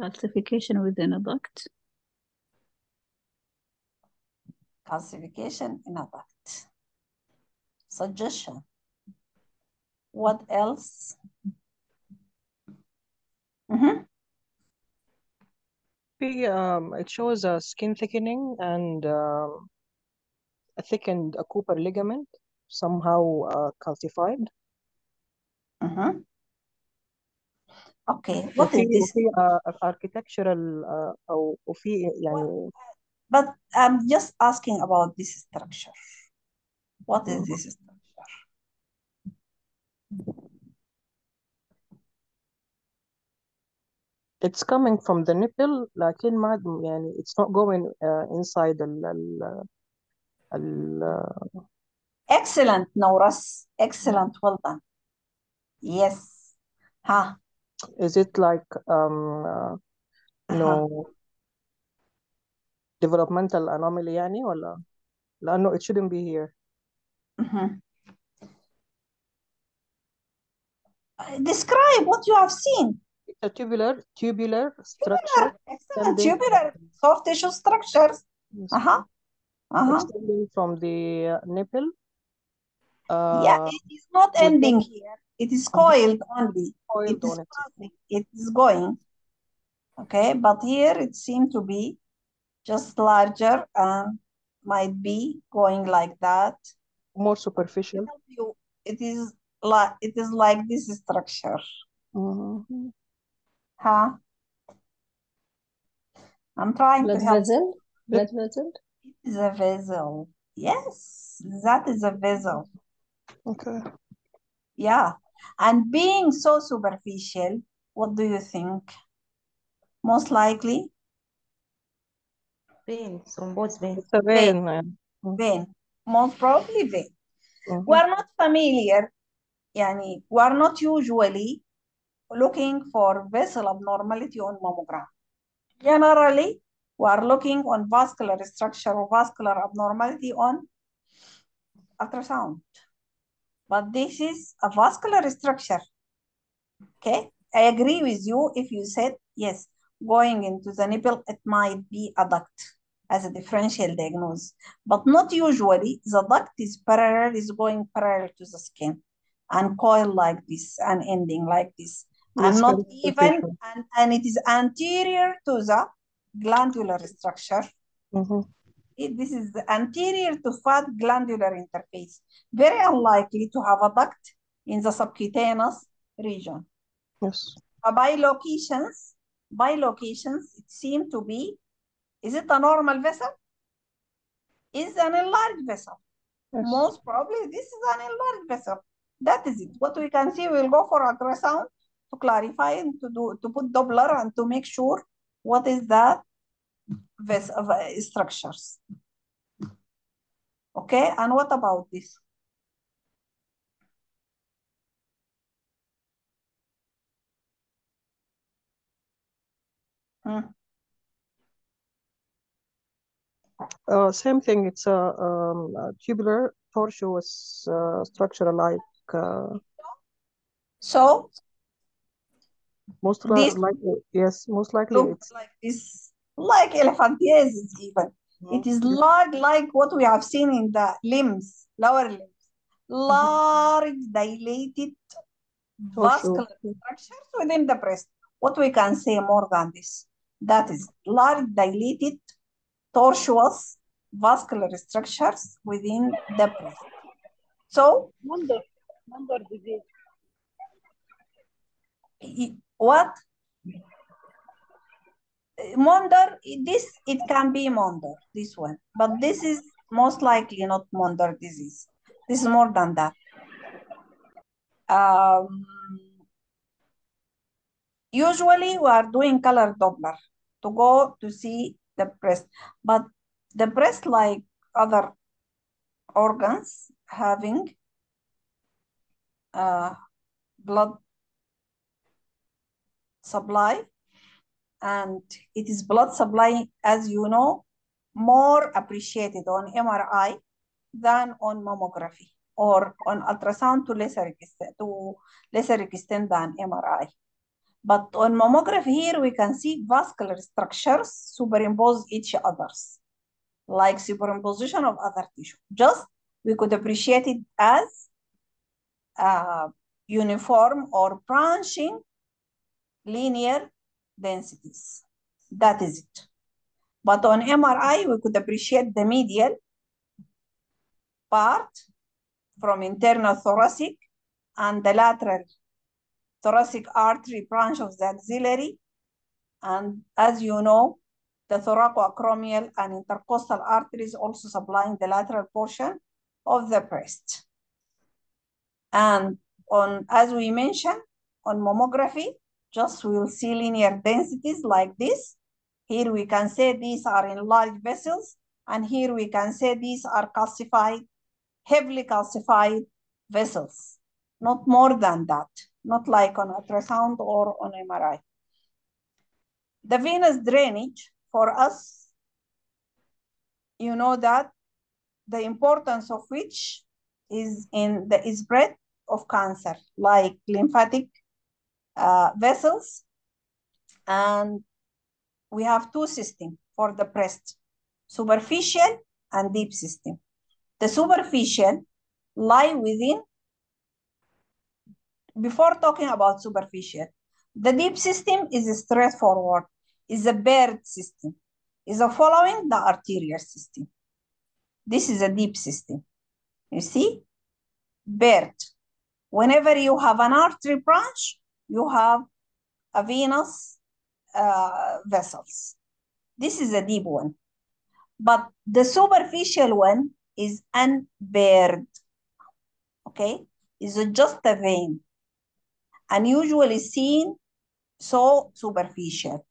Calcification within a duct. Calcification in a duct Suggestion. What else? Mhm. في um, it shows a skin thickening and um, a thickened a Cooper ligament somehow uh, calcified Mhm. Okay, what is وفي this? وفي uh, architectural uh, أو وفي يعني But I'm just asking about this structure. What is this structure? it's coming from the nipple لكن ما يعني it's not going uh, inside ال ال ال Excellent, Nauras. Excellent. Well done. Yes. Huh. is it like um uh, you Uh-huh. know developmental anomaly يعني ولا لأنه it shouldn't be here Mhm. Describe what you have seen. it's a tubular tubular structure Excellent. extending Tubular soft tissue structures Yes. Uh-huh. Uh-huh. Extending from the uh, nipple. Yeah, Uh, it is not ending here. It is coiled only. Coiled is on it. It is going. Okay, but here it seemed to be just larger and might be going like that. More superficial. You. It is like it is like this structure. Mhm. Huh? I'm trying Blood to help. vessel? Blood vessel? It is a vessel. Yes, that is a vessel. Okay. Yeah. And being so superficial, what do you think? Most likely Vein, thrombosed vein. It's a vein. uh, vein. Most probably vein. mhm. We are not familiar, yani, we are not usually looking for vessel abnormality on mammogram. Generally, we are looking on vascular structure or vascular abnormality on ultrasound. But this is a vascular structure. Okay, I agree with you if you said yes, going into the nipple, it might be a duct as a differential diagnosis, but not usually. The duct is parallel, is going parallel to the skin and coil like this and ending like this, and Yes, not even, and, and it is anterior to the glandular structure. Mhm. It- this is the anterior to fat glandular interface. Very unlikely to have a duct in the subcutaneous region. Yes. Uh, by locations, by locations, it seemed to be, is it a normal vessel? Is an enlarged vessel. Yes. Most probably this is an enlarged vessel. That is it. What we can see, we'll go for ultrasound to clarify and to do to put Doppler and to make sure what is that ves of uh, structures. Okay, and what about this? Hmm. Uh, same thing. It's a, um, a tubular tortuous uh, structure like uh, So most li this likely yes, most likely look it's like this, like elephantiasis even. It is large like what we have seen in the limbs, lower limbs. Large dilated tortuous. vascular structures within the breast. What we can say more than this? That is large dilated tortuous vascular structures within the breast. So Mondor, Mondor disease. what? Mondor, this, it can be Mondor, this one, but this is most likely not Mondor disease. This is more than that. Um, usually we are doing color Doppler to go to see the breast, but the breast, like other organs, having uh, blood supply, and it is blood supply, as you know, more appreciated on MRI than on mammography or on ultrasound to lesser extent, to lesser extent than MRI. But on mammography here, we can see vascular structures superimpose each others, like superimposition of other tissue. Just we could appreciate it as uh, uniform or branching linear densities. That is it. But on MRI, we could appreciate the medial part from internal thoracic and the lateral thoracic artery branch of the axillary. And as you know, the thoracoacromial and intercostal arteries also supplying the lateral portion of the breast. And on, as we mentioned, on mammography, just we will see linear densities like this. Here we can say these are enlarged vessels, and here we can say these are calcified, heavily calcified vessels. Not more than that, not like on ultrasound or on MRI. The venous drainage for us, you know that the importance of which is in the spread of cancer, like lymphatic uh, vessels. And we have two systems for the breast. superficial and deep system. The superficial lie within, before talking about superficial, the deep system is straightforward, is a paired system, is a following the arterial system. This is a deep system. You see? Paired. Whenever you have an artery branch, you have a venous uh, vessels. This is a deep one. But the superficial one is unpaired. Okay? Is just a vein. And usually seen so superficial.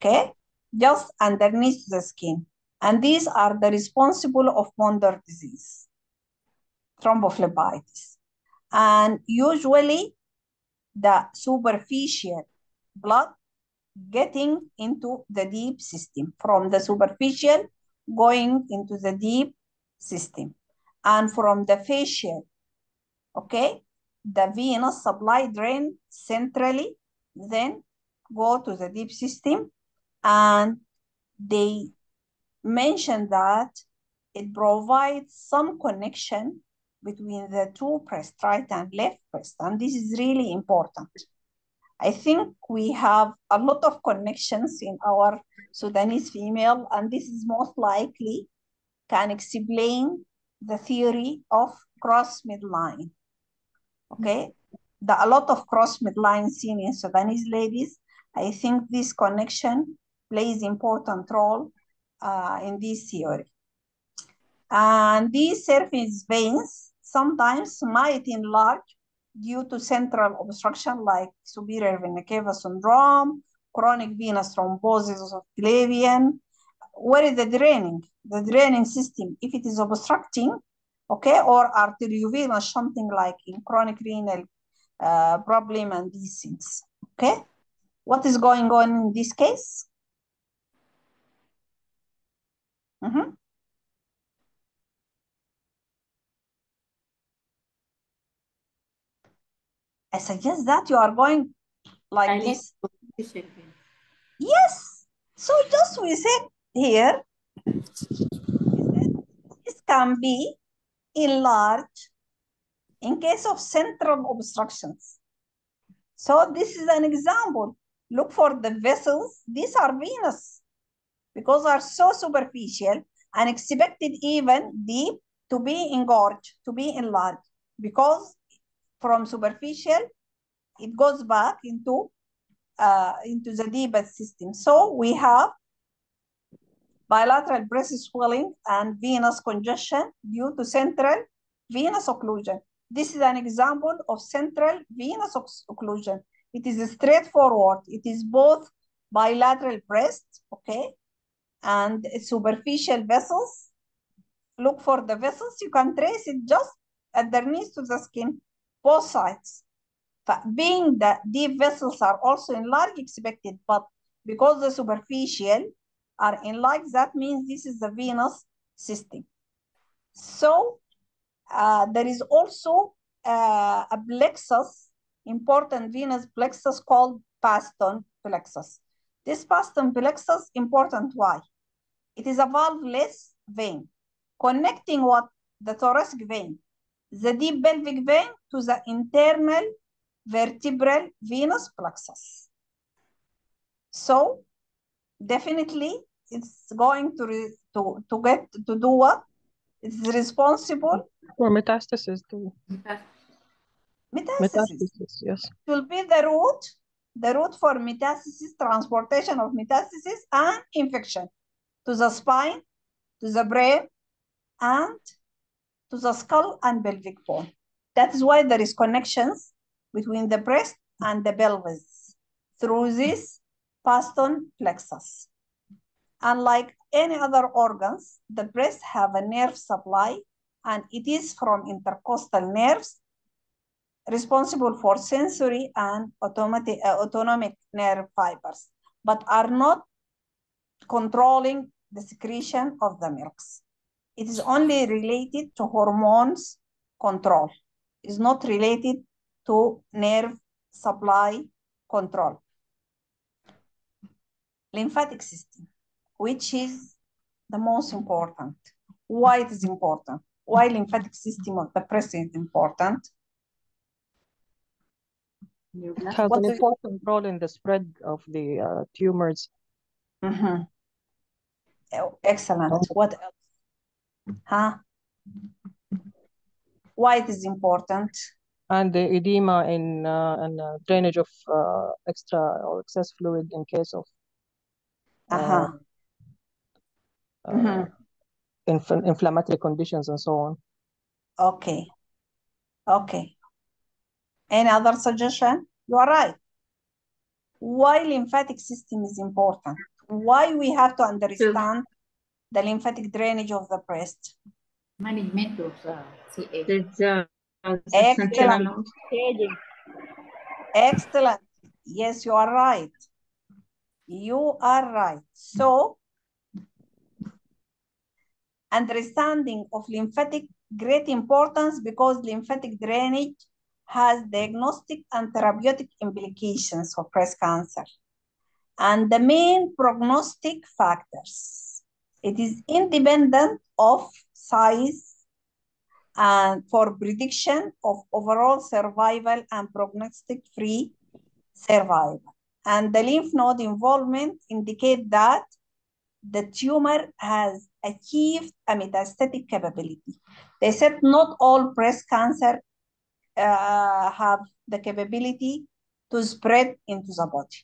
Okay? Just underneath the skin. And these are the responsible of Mondor disease, thrombophlebitis. And usually the superficial blood getting into the deep system from the superficial going into the deep system and from the facial okay the venous supply drain centrally then go to the deep system and they mention that it provides some connection between the two breast, right and left breast. And this is really important. I think we have a lot of connections in our Sudanese female, and this is most likely can explain the theory of cross midline. Okay, the, a lot of cross midline seen in Sudanese ladies. I think this connection plays important role uh, in this theory. And these surface veins sometimes might enlarge due to central obstruction like superior vena cava syndrome, chronic venous thrombosis of Glavien. Where is the draining? The draining system, if it is obstructing, okay, or arteriovenous, something like in chronic renal uh, problem and these things, okay? What is going on in this case? Mm -hmm. I suggest that you are going like this. Yes. So just we said here, this can be enlarged in case of central obstructions. So this is an example. Look for the vessels. These are venous because they are so superficial and expected even deep to be engorged, to be enlarged because from superficial, it goes back into, uh, into the deepest system. So we have bilateral breast swelling and venous congestion due to central venous occlusion. This is an example of central venous occlusion. It is straightforward. It is both bilateral breast, okay, and superficial vessels. Look for the vessels. You can trace it just underneath to the skin both sides. But Being that deep vessels are also enlarged expected, but because the superficial are enlarged, that means this is the venous system. So uh, there is also uh, a plexus, important venous plexus called Batson plexus. This Batson plexus important why? It is a valveless vein connecting what the thoracic vein the deep pelvic vein to the internal vertebral venous plexus. So definitely it's going to, to, to get to do what? It's responsible for metastasis too. Metastasis. Metastasis, yes. It will be the root, the root for metastasis, transportation of metastasis and infection to the spine, to the brain, and to the skull and pelvic bone. That is why there is connections between the breast and the pelvis through this Batson plexus. Unlike any other organs, the breast have a nerve supply and it is from intercostal nerves responsible for sensory and automatic, uh, autonomic nerve fibers, but are not controlling the secretion of the milks. It is only related to hormones control. It's not related to nerve supply control. Lymphatic system, which is the most important. Why it is important? Why lymphatic system of the is important? It has What an important role in the spread of the uh, tumors. Mhm. Oh, Excellent. What else? Huh? Why it is important? and the edema in uh, and uh, drainage of uh, extra or excess fluid in case of Uh-huh. Uh, Mhm. inf inflammatory conditions and so on. Okay. Okay. Any other suggestion? You are right. Why lymphatic system is important? Why we have to understand the lymphatic drainage of the breast? management of uh, CA. There's uh, Excellent. Excellent. Yes, you are right. You are right. So, understanding of lymphatic great importance because lymphatic drainage has diagnostic and therapeutic implications for breast cancer. And the main prognostic factors. It is independent of size and for prediction of overall survival and prognostic free survival. And the lymph node involvement indicate that the tumor has achieved a metastatic capability. They said not all breast cancer uh, have the capability to spread into the body.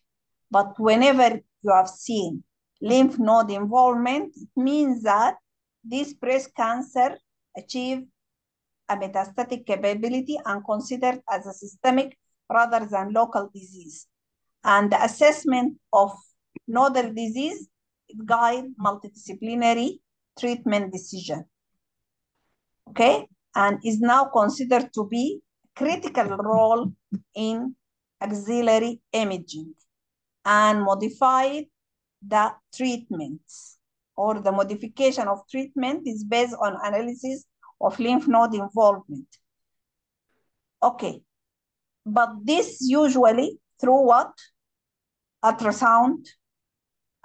But whenever you have seen lymph node involvement, it means that this breast cancer achieved a metastatic capability and considered as a systemic rather than local disease. And the assessment of nodal disease guide multidisciplinary treatment decision. Okay, and is now considered to be critical role in axillary imaging and modified the treatments or the modification of treatment is based on analysis of lymph node involvement. Okay, but this usually through what? Ultrasound,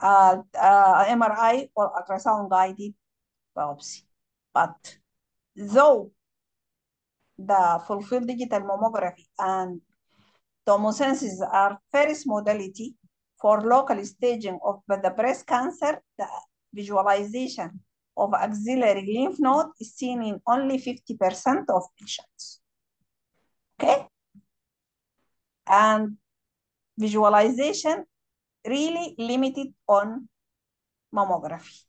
uh, uh, MRI or ultrasound guided biopsy. But though the full-field digital mammography and tomosynthesis are first modality for local staging of the breast cancer, the visualization of axillary lymph node is seen in only 50% of patients. Okay? And visualization really limited on mammography.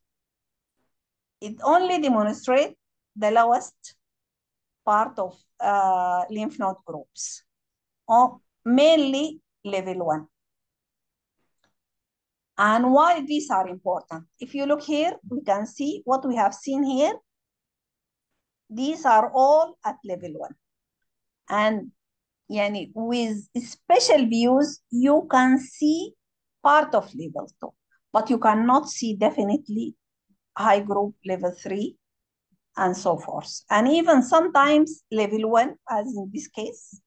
It only demonstrates the lowest part of uh, lymph node groups, or mainly level one. And why these are important? If you look here, we can see what we have seen here. These are all at level one. And yani, with special views, you can see part of level two, but you cannot see definitely high group level three and so forth. And even sometimes level one, as in this case,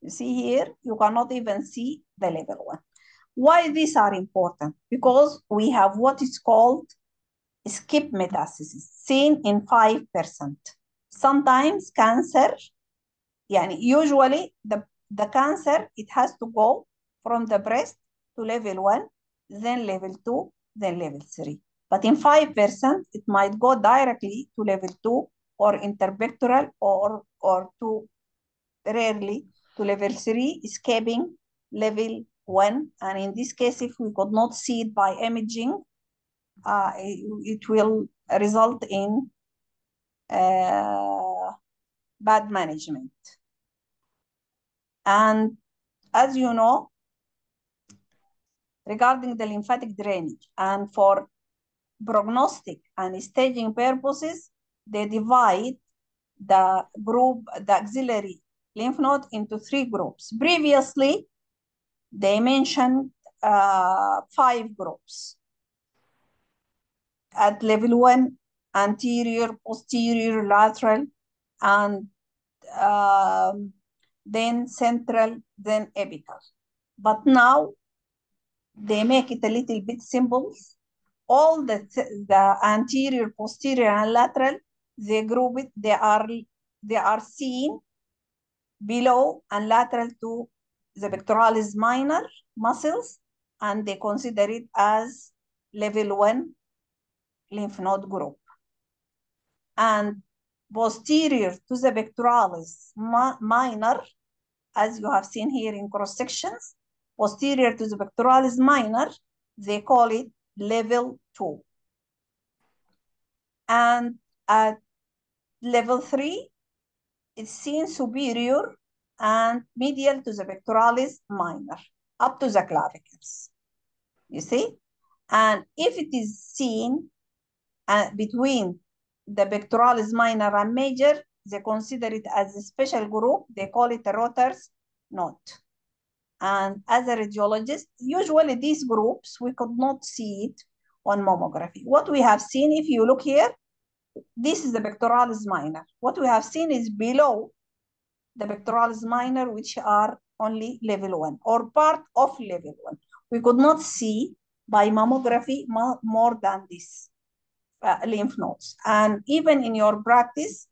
you see here, you cannot even see the level one. Why these are important? Because we have what is called skip metastasis, seen in 5%. Sometimes cancer, yani usually the, the cancer, it has to go from the breast to level one, then level two, then level three. But in 5%, it might go directly to level two or interpectoral or, or to rarely to level three, escaping level one. And in this case, if we could not see it by imaging, uh, it, it will result in uh, bad management. And as you know, regarding the lymphatic drainage and for prognostic and staging purposes, they divide the group, the axillary lymph node into three groups. Previously, they mentioned uh, five groups. At level one, anterior, posterior, lateral, and um, then central, then apical. But now they make it a little bit simple all the the anterior, posterior, and lateral, they group it. They are they are seen below and lateral to the pectoralis minor muscles, and they consider it as level one lymph node group. And posterior to the pectoralis mi- minor, as you have seen here in cross sections, posterior to the pectoralis minor, they call it level two. And at level three, it's seen superior and medial to the pectoralis minor, up to the clavicles. You see? And if it is seen uh, between the pectoralis minor and major, they consider it as a special group. They call it a Rotter's node. And as a radiologist, usually these groups, we could not see it on mammography. What we have seen, if you look here, this is the pectoralis minor. What we have seen is below the pectoralis minor, which are only level one or part of level one. We could not see by mammography more than this uh, lymph nodes. And even in your practice,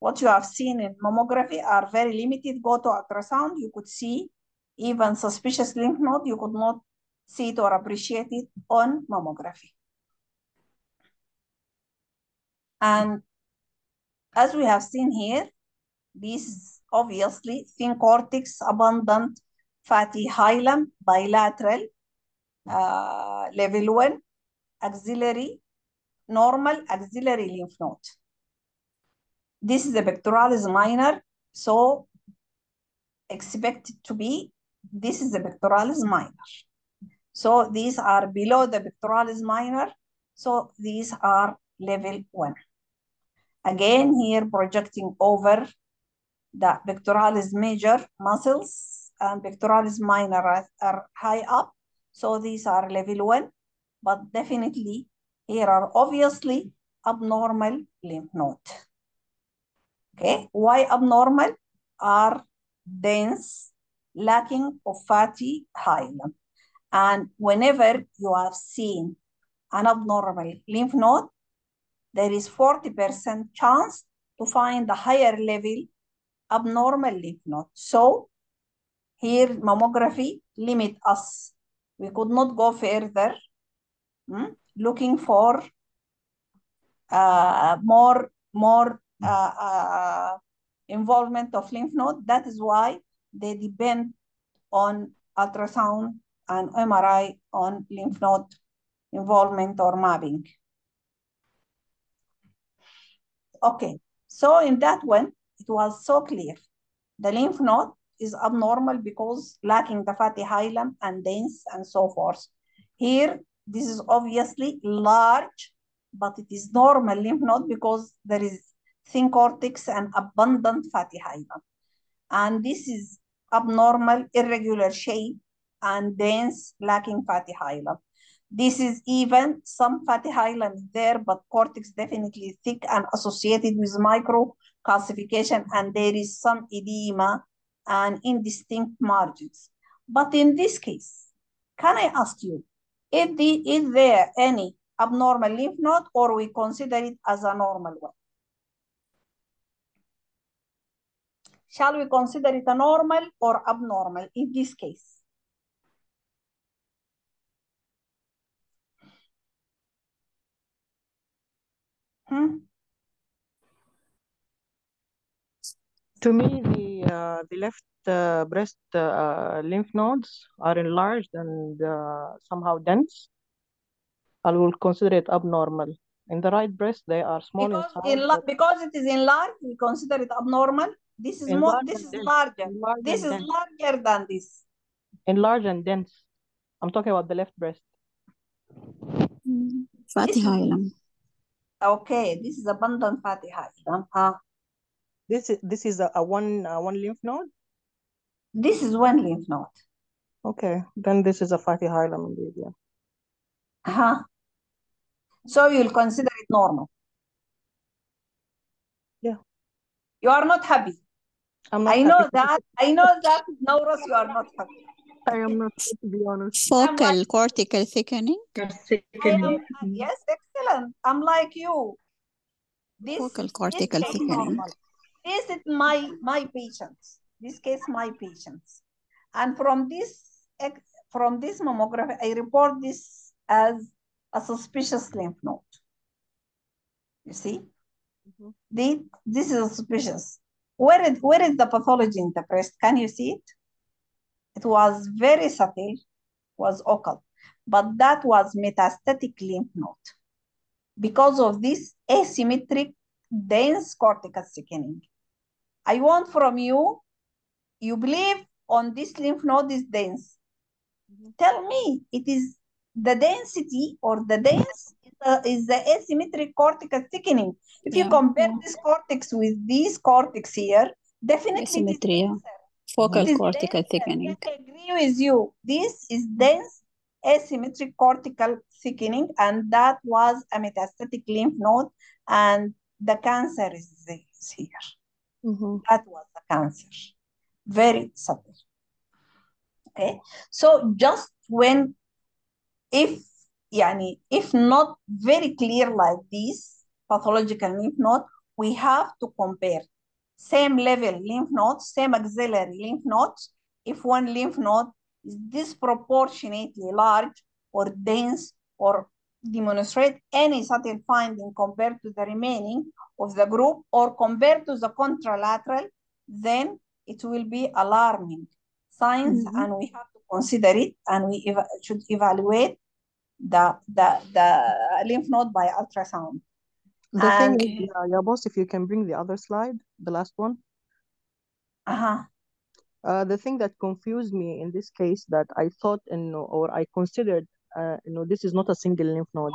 what you have seen in mammography are very limited. Go to ultrasound, you could see even suspicious lymph node, you could not see it or appreciate it on mammography. And as we have seen here, this is obviously thin cortex, abundant fatty hilum, bilateral, uh, level one, axillary, normal axillary lymph node. This is the pectoralis minor, so expected to be, this is the pectoralis minor. So these are below the pectoralis minor, so these are level one. Again, here projecting over the pectoralis major muscles and pectoralis minor are, high up. So these are level one, but definitely here are obviously abnormal lymph node. Okay, why abnormal? Are dense, lacking of fatty hilum. And whenever you have seen an abnormal lymph node, there is 40% chance to find a higher level abnormal lymph node. So here mammography limit us. We could not go further hmm, looking for uh, more, more uh, uh, involvement of lymph node. That is why they depend on ultrasound and MRI on lymph node involvement or mapping. Okay, so in that one, it was so clear. The lymph node is abnormal because lacking the fatty hilum and dense and so forth. Here, this is obviously large, but it is normal lymph node because there is thin cortex and abundant fatty hilum. And this is abnormal, irregular shape and dense, lacking fatty hilum. This is even some fatty hilum there, but cortex definitely thick and associated with micro calcification, and there is some edema and indistinct margins. But in this case, can I ask you, is, the, is there any abnormal lymph node or we consider it as a normal one? Shall we consider it a normal or abnormal in this case? Hmm? To me, the uh, the left uh, breast uh, lymph nodes are enlarged and uh, somehow dense. I will consider it abnormal. In the right breast, they are small in Because, size. in, but because it is enlarged, we consider it abnormal. This is more. This is dense. larger. Enlarged This is dense. larger than this. Enlarged and dense. I'm talking about the left breast. Fatty This is- hilum. Okay, this is abundant fatty hilum. Uh, This is this is a, a one uh, one lymph node. this is one lymph node. Okay, then this is a fatty hilum indeed. Yeah. Uh-huh. So you'll consider it normal. Yeah. You are not happy. I'm not I know happy. that. I know that, Nauros, you are not happy. I am not to be honest. I'm Focal like, cortical thickening. Or I am, thickening. uh, yes, excellent. I'm like you. This, Focal cortical case thickening. normal. This is my, my patients. This case, my patients. And from this, ex- from this mammography, I report this as a suspicious lymph node. You see? Mhm. The, this is suspicious. Where is, where is the pathology in the breast? Can you see it? It was very subtle, was occult, but that was metastatic lymph node because of this asymmetric dense cortical thickening. I want from you, you believe on this lymph node is dense. Tell me, it is the density or the dense is the, is the asymmetric cortical thickening. If you compare yeah. this cortex with this cortex here, definitely Asymmetry, yeah. Focal cortical denser. thickening. I agree with you. This is dense asymmetric cortical thickening, and that was a metastatic lymph node, and the cancer is this here. Mhm. That was the cancer. Very subtle. Okay. So just when if yani, if not very clear like this pathological lymph node, we have to compare same level lymph nodes, same axillary lymph nodes. If one lymph node is disproportionately large or dense or demonstrate any subtle finding compared to the remaining of the group or compared to the contralateral, then it will be alarming signs Mhm. and we have to consider it and we eva- should evaluate the, the, the lymph node by ultrasound. The thing And is, yeah, yeah, boss, if you can bring the other slide, the last one. uh-huh, Uh, the thing that confused me in this case that I thought, know, or I considered, uh, you know, this is not a single lymph node,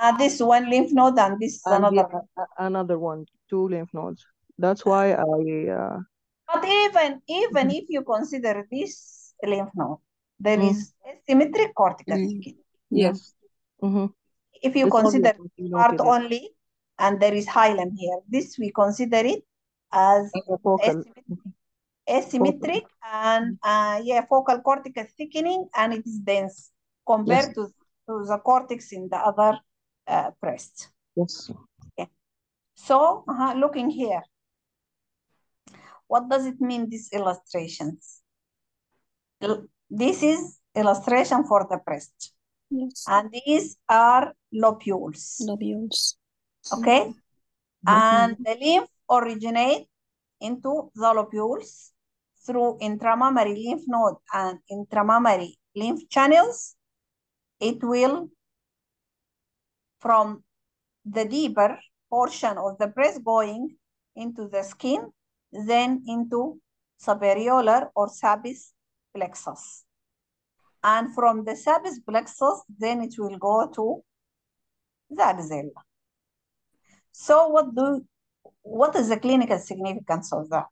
uh, this one lymph node and this is and another a- another one, two lymph nodes. That's why I, uh, But even even if you consider this lymph node, there Mm. is asymmetric cortical Mm. Yes. Mm-hmm. If you consider part only, and there is hilum here, this we consider it as As a focal. asymmetric, asymmetric and uh, yeah, focal cortical thickening, and it is dense compared to, to the cortex in the other uh, breast. Yes. So, uh, looking here, what does it mean, these illustrations? This is illustration for the breast, Yes. and these are lobules, Lobules. okay? Mm-hmm. And the lymph originate into the lobules through intramammary lymph node and intramammary lymph channels. It will, from the deeper portion of the breast going into the skin, then into subareolar or Sappey's plexus. And from the Sappey's plexus, then it will go to the axilla. So what do what is the clinical significance of that?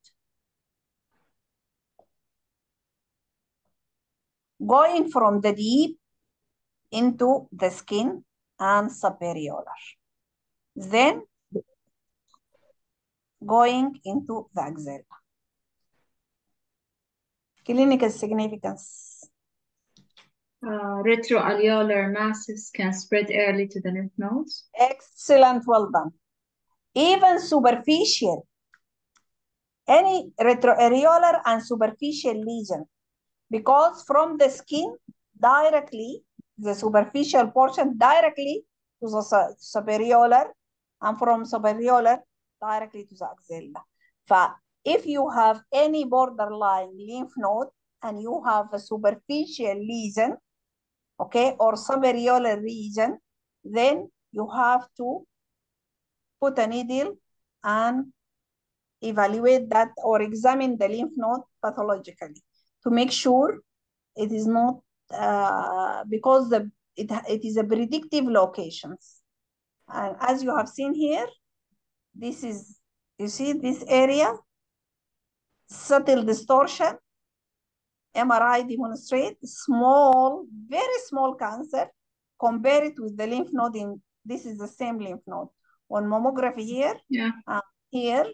Going from the deep into the skin and subareolar. Then going into the axilla. Clinical significance. Uh, retroalveolar masses can spread early to the lymph nodes. Excellent, well done. Even superficial, any retroareolar and superficial lesion, because from the skin directly, the superficial portion directly to the su- subareolar, and from subareolar directly to the axilla. But if you have any borderline lymph node and you have a superficial lesion, okay, or subareolar region, then you have to put a needle and evaluate that or examine the lymph node pathologically to make sure it is not uh, because the it, it is a predictive locations. And as you have seen here, this is, you see this area, subtle distortion, MRI demonstrate small, very small cancer, compare it with the lymph node in, this is the same lymph node. On mammography here, Yeah. uh, here,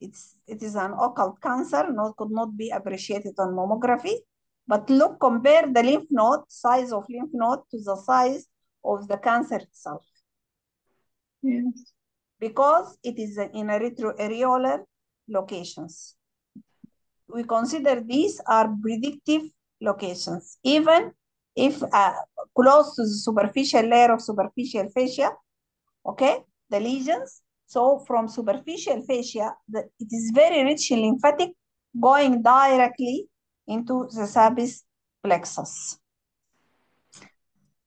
it's, it is an occult cancer, not, could not be appreciated on mammography. But look, compare the lymph node, size of lymph node to the size of the cancer itself. Yes. Because it is in a retroareolar locations. We consider these are predictive locations, even if uh, close to the superficial layer of superficial fascia, okay, the lesions. So from superficial fascia, the, it is very rich in lymphatic going directly into the Sappey's plexus.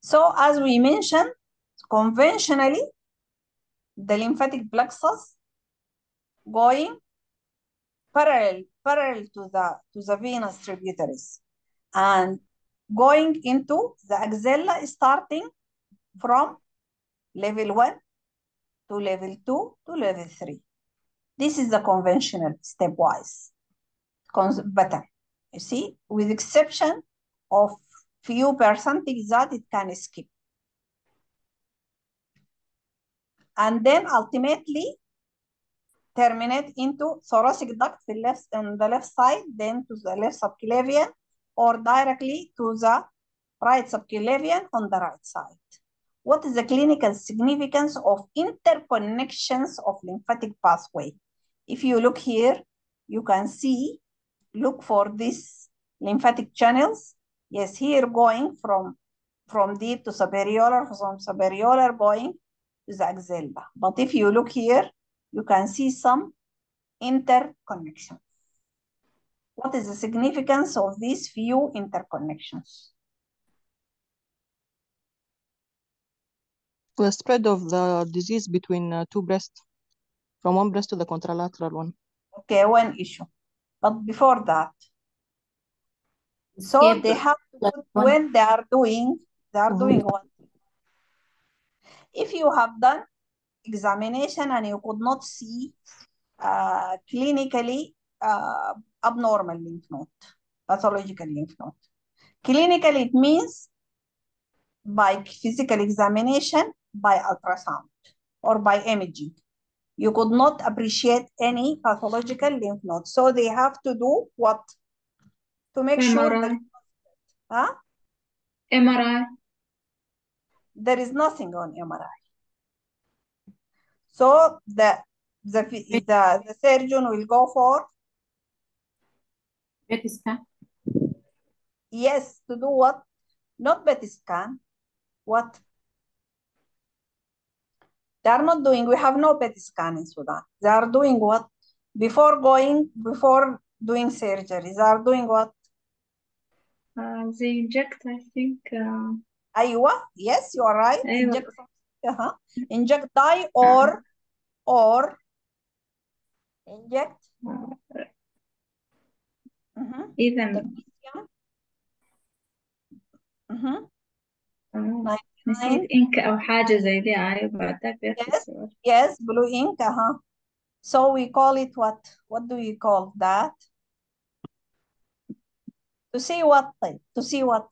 So as we mentioned, conventionally, the lymphatic plexus going parallel parallel to the to the venous tributaries. And going into the axilla starting from level 1 to level 2 to level 3 this is the conventional stepwise pattern. You see with exception of few percentage that it can skip. And then ultimately terminate into thoracic duct في left, on the left side, then to the left subclavian, or directly to the right subclavian on the right side. What is the clinical significance of interconnections of lymphatic pathway? If you look here, you can see, look for these lymphatic channels. Yes, here going from, from deep to superior, from superior going to the axilla. But if you look here, you can see some interconnection. What is the significance of these few interconnections? The spread of the disease between uh, two breasts, from one breast to the contralateral one. Okay, one issue. But before that, so Escape they have to like put one- when they are doing, they are Mhm. doing one. If you have done examination and you could not see uh, clinically uh, abnormal lymph node, pathological lymph node. Clinically, it means by physical examination, by ultrasound, or by imaging. You could not appreciate any pathological lymph node. So they have to do what? To make sure that, MRI. huh? MRI. there is nothing on MRI. So the, the, the, the surgeon will go for? PET scan. Yes, to do what? Not PET scan. What? They are not doing, we have no PET scan in Sudan. They are doing what? Before going, before doing surgery, they are doing what? Uh, they inject, I think. Uh... Aywa, yes, you are right. Inject uh-huh. inject dye or or inject uh, mhm, even technetium. Mhm. آه، 99 نسيت إنك أو حاجة زي دي أيوة بعدها بياخد Yes. صور Yes, blue ink, uh-huh. So we call it what? What do we call that? To see what? طيب? To see what?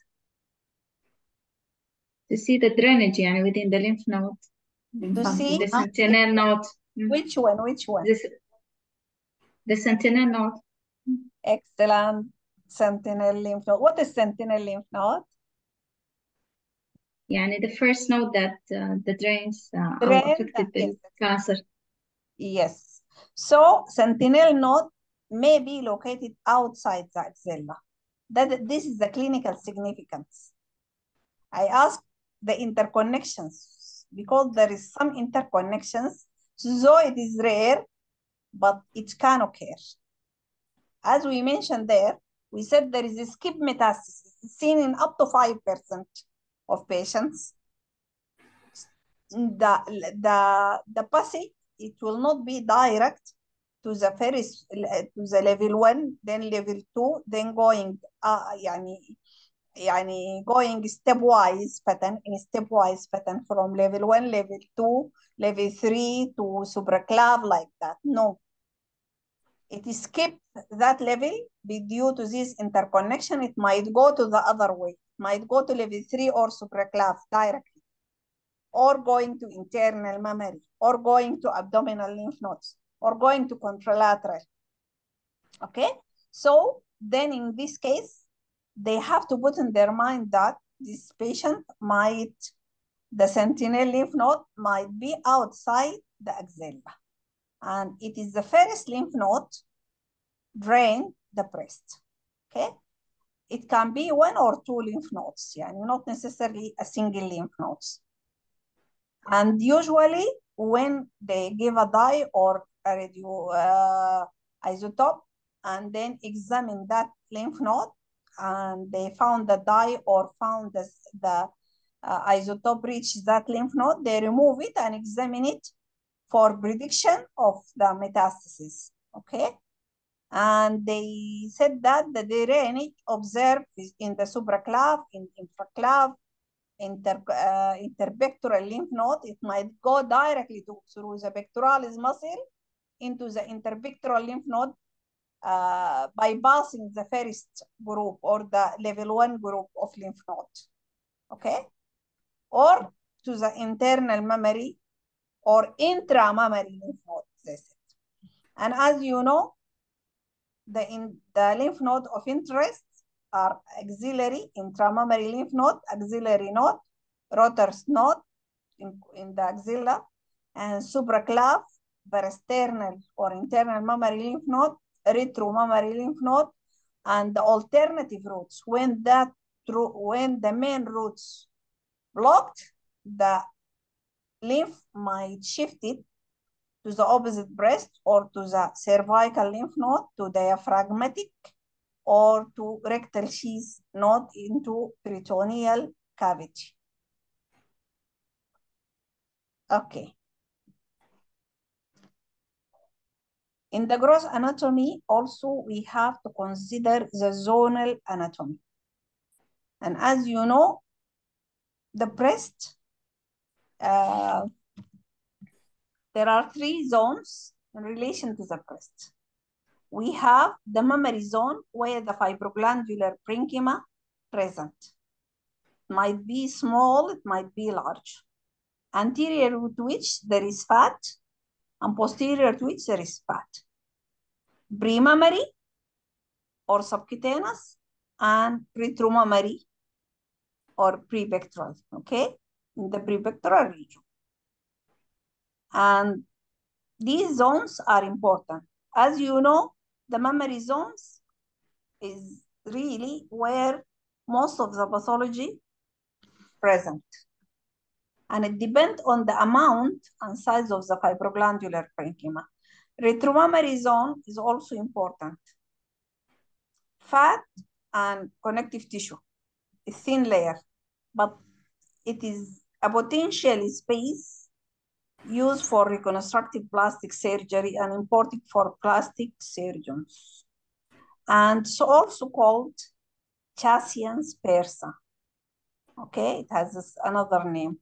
to see the drainage and within the lymph node. To see the sentinel node. Mm. Which one? Which one? The sentinel node. Excellent. Sentinel lymph node. What is sentinel lymph node? Yeah, the first node that uh, the drains uh, Drain, are affected by yes. cancer. Yes. So sentinel node may be located outside the axilla. That this is the clinical significance. I ask the interconnections because there is some interconnections. So it is rare, but it can occur. As we mentioned there, we said there is a skip metastasis seen in up to 5% of patients. The, the, the passage, it will not be direct to the first, to the level one, then level two, then going, uh, yani, يعني going stepwise pattern in stepwise pattern from level 1 level 2 level 3 to supraclav like that. No. It skipped that level due to this interconnection. It might go to the other way. Might go to level 3 or supraclav directly. Or going to internal mammary, or going to abdominal lymph nodes. Or going to contralateral. Okay? So then in this case they have to put in their mind that this patient might, the sentinel lymph node might be outside the axilla. And it is the first lymph node drain the breast. Okay? It can be one or two lymph nodes, yani not necessarily a single lymph nodes. And usually when they give a dye or a radio uh, isotope and then examine that lymph node and they found the dye or found the, the uh, isotope reaches that lymph node, they remove it and examine it for prediction of the metastasis. Okay. And they said that the drainage observed in the supraclav, in infraclav, inter, uh, interpectoral lymph node, it might go directly to, through the pectoralis muscle into the interpectoral lymph node, uh, bypassing the first group or the level one group of lymph node. Okay? Or to the internal mammary or intramammary lymph node. And as you know, the, in, the lymph node of interest are axillary, intramammary lymph node, axillary node, Rotter's node in, in the axilla, and supraclav, parasternal or internal mammary lymph node, retromammary lymph node, and the alternative routes. When that when the main routes blocked, the lymph might shift it to the opposite breast or to the cervical lymph node, to diaphragmatic or to rectus sheath node into peritoneal cavity. Okay. In the gross anatomy, also we have to consider the zonal anatomy. And as you know, the breast, uh, there are three zones in relation to the breast. We have the mammary zone where the fibroglandular parenchyma present. It might be small, it might be large. Anterior to which there is fat, and posterior to which there is fat. Premammary or subcutaneous and retromammary or prepectoral, okay? In the prepectoral region. And these zones are important. As you know, the mammary zones is really where most of the pathology present. And it depends on the amount and size of the fibroglandular parenchyma. Retromammary zone is also important. Fat and connective tissue, a thin layer, but it is a potential space used for reconstructive plastic surgery and important for plastic surgeons. And so also called Chassaignac's bursa. Okay, it has another name.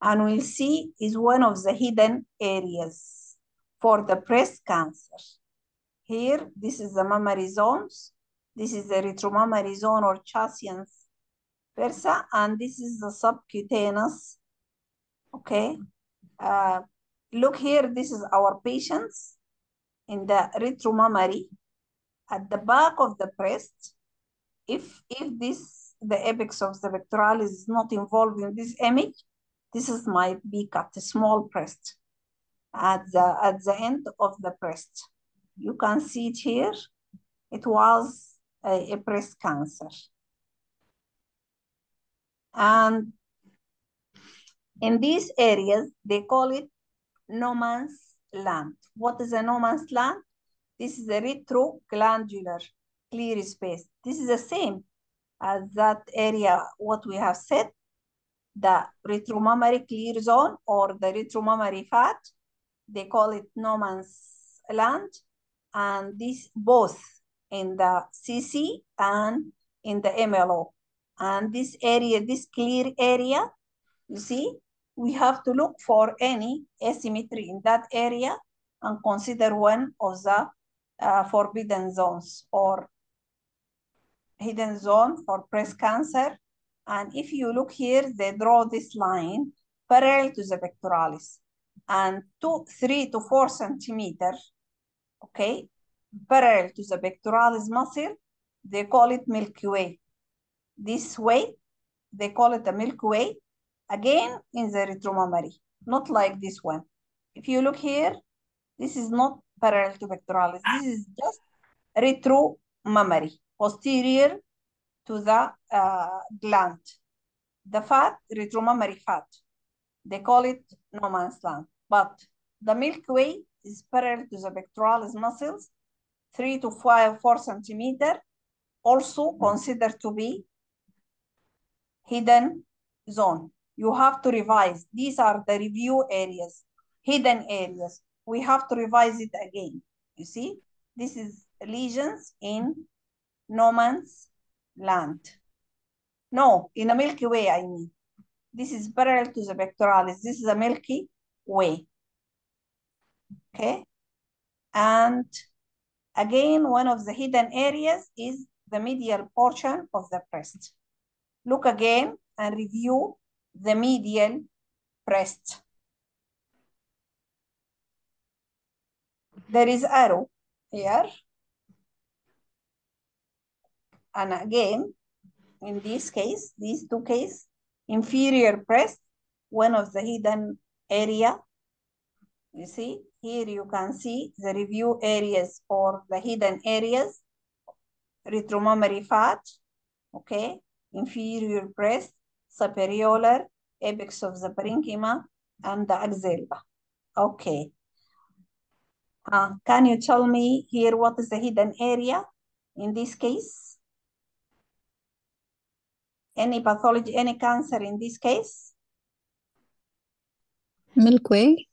And we'll see is one of the hidden areas for the breast cancer. Here, this is the mammary zones. This is the retromammary zone or Chassaignac's bursa, and this is the subcutaneous. Okay, uh, look here, this is our patients in the retromammary at the back of the breast. If, if this, the apex of the pectoralis is not involved in this image, this is might be cut, a small breast at the, at the end of the breast. You can see it here. It was a, a breast cancer. And in these areas, they call it no man's land. What is a no man's land? This is a retroglandular clear space. This is the same as that area, what we have said, the retromammary clear zone or the retromammary fat. They call it no man's land. And this both in the CC and in the MLO. And this area, this clear area, you see, we have to look for any asymmetry in that area and consider one of the uh, forbidden zones or hidden zone for breast cancer. And if you look here, they draw this line parallel to the pectoralis and two, three to four centimeter, okay, parallel to the pectoralis muscle, they call it Milky Way. this way. They call it a Milky Way. Again, in the retromammary, not like this one. If you look here, this is not parallel to pectoralis. This is just retromammary, posterior to the uh, gland. The fat, retromammary fat. They call it no man's land. But the Milky Way is parallel to the pectoralis muscles, three to five, four centimeter, also considered to be hidden zone. You have to revise. These are the review areas, hidden areas. We have to revise it again. You see, this is lesions in no man's land. No, in a Milky Way, I mean. This is parallel to the pectoralis. This is a Milky Way. Okay. And again, one of the hidden areas is the medial portion of the breast. Look again and review the medial breast. There is arrow here. And again, in this case, these two cases, inferior breast, one of the hidden area. You see, here you can see the review areas or the hidden areas, retromammary fat, okay, inferior breast, superior, apex of the parenchyma, and the axilla. Okay. Uh, can you tell me here what is the hidden area in this case? Any pathology, any cancer in this case? Milky Way.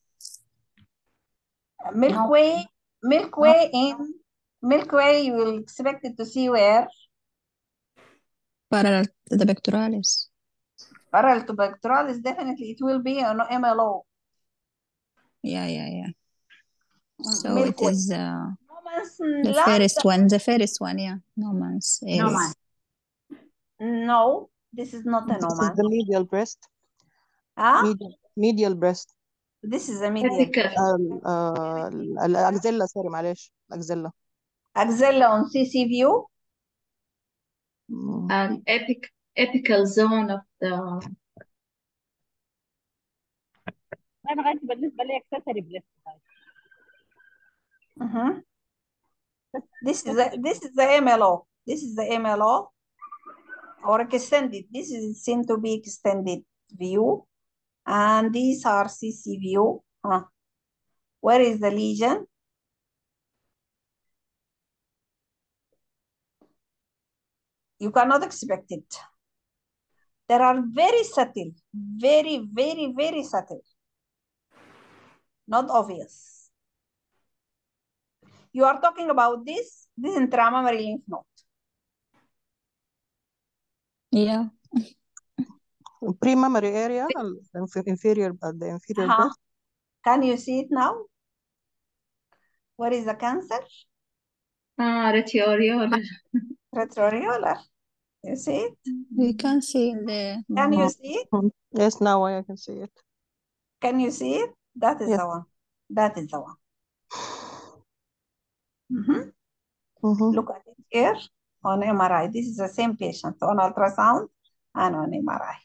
Milky Way, Milky in Milkway, you will expect it to see where? Parallel to the pectoralis. Parallel to pectoralis, definitely it will be an MLO. Yeah, yeah, yeah. So Milky it Way. is uh, No man's the land, first one, the first one, yeah. No man's No man. No, this is not a This no is man. the medial breast. Huh? Medial, medial breast. This is a medial. Apical. ال- آه، ال- الأكزيلا سوري معلش الأكزيلا Axilla on CC view. مم. An epic, epical zone of the انا لغايه بالنسبه لي اكسسوري بريست Mhm. This is the, this is the MLO. This is the MLO or extended. This is seen to be extended view. And these are CC view. Huh. Where is the lesion? You cannot expect it. There are very subtle, very, very, very subtle. Not obvious. You are talking about this, this intramammary lymph node. Yeah. pre-mammary area ال- inf- inferior the inferior Uh-huh. Can you see it now? Where is the cancer? ah, retroareolar. [LAUGHS] Retroareolar. You see it? We can see the Can you see it? Mhm. yes now I can see it Can you see it? That is Yes. the one. That is the one. [SIGHS] Mhm. Mhm. Look at it here on MRI. This is the same patient on ultrasound and on MRI.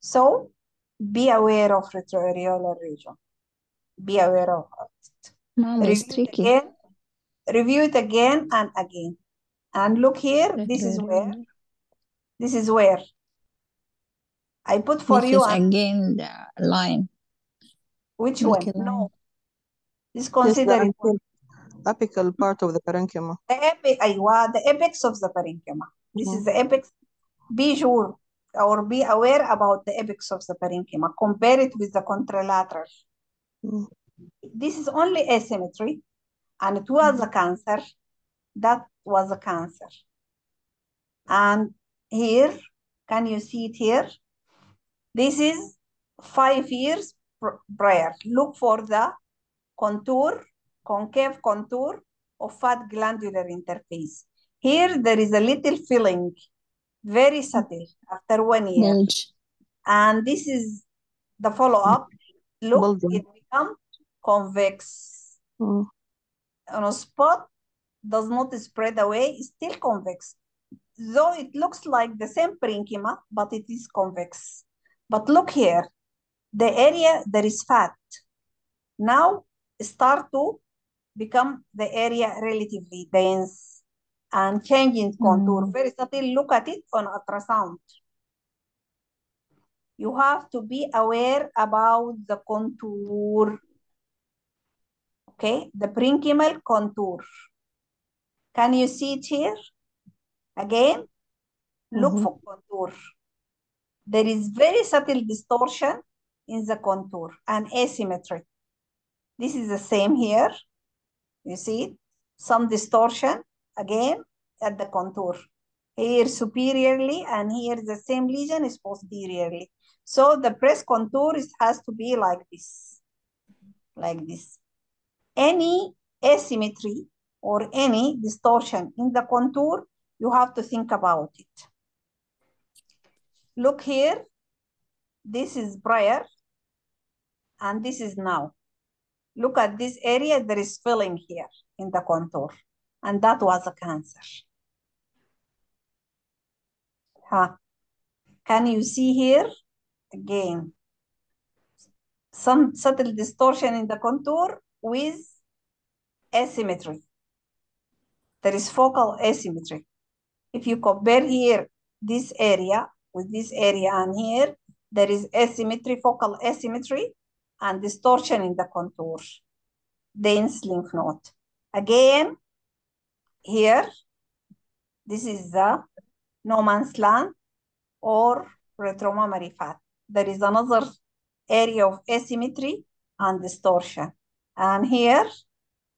So be aware of retroareolar region. Be aware of it. Mom Review it again. Review it again and again. And look here. This is where. This is where. I put for This you again the line. which one? Milky line. No. This yes the consider it one. anterior apical part of the parenchyma The epic, أيوة, the apex of the parenchyma. This is Mhm. the apex. Be sure or be aware about the apex of the parenchyma. Compare it with the contralateral. Mhm. This is only asymmetry, and it was a cancer. That was a cancer. And here, can you see it here? This is five years pr- prior. Look for the contour, concave contour of fat glandular interface. Here, there is a little filling, very subtle, after one year. Bulge. And this is the follow-up. Look, it becomes convex. Mhm. On a spot, does not spread away, it's still convex. though it looks like the same parenchyma, but it is convex. But look here, the area there is fat. Now start to become the area relatively dense and change in contour. Very subtle, look at it on ultrasound. You have to be aware about the contour. Okay, the parenchymal contour. Can you see it here? Again, look Mhm. for contour. There is very subtle distortion in the contour and asymmetry. This is the same here. You see? Some distortion again at the contour. Here superiorly and here the same lesion is posteriorly. So the breast contour is, has to be like this, like this. Any asymmetry or any distortion in the contour, you have to think about it. Look here, this is prior and this is now. Look at this area, there is filling here in the contour and that was a cancer. Huh. Can you see here? Again, some subtle distortion in the contour with asymmetry. There is focal asymmetry. If you compare here this area with this area and here, there is asymmetry, focal asymmetry, and distortion in the contour. Dense lymph node. Again, here, this is the no man's land or retromammary fat. There is another area of asymmetry and distortion. And here,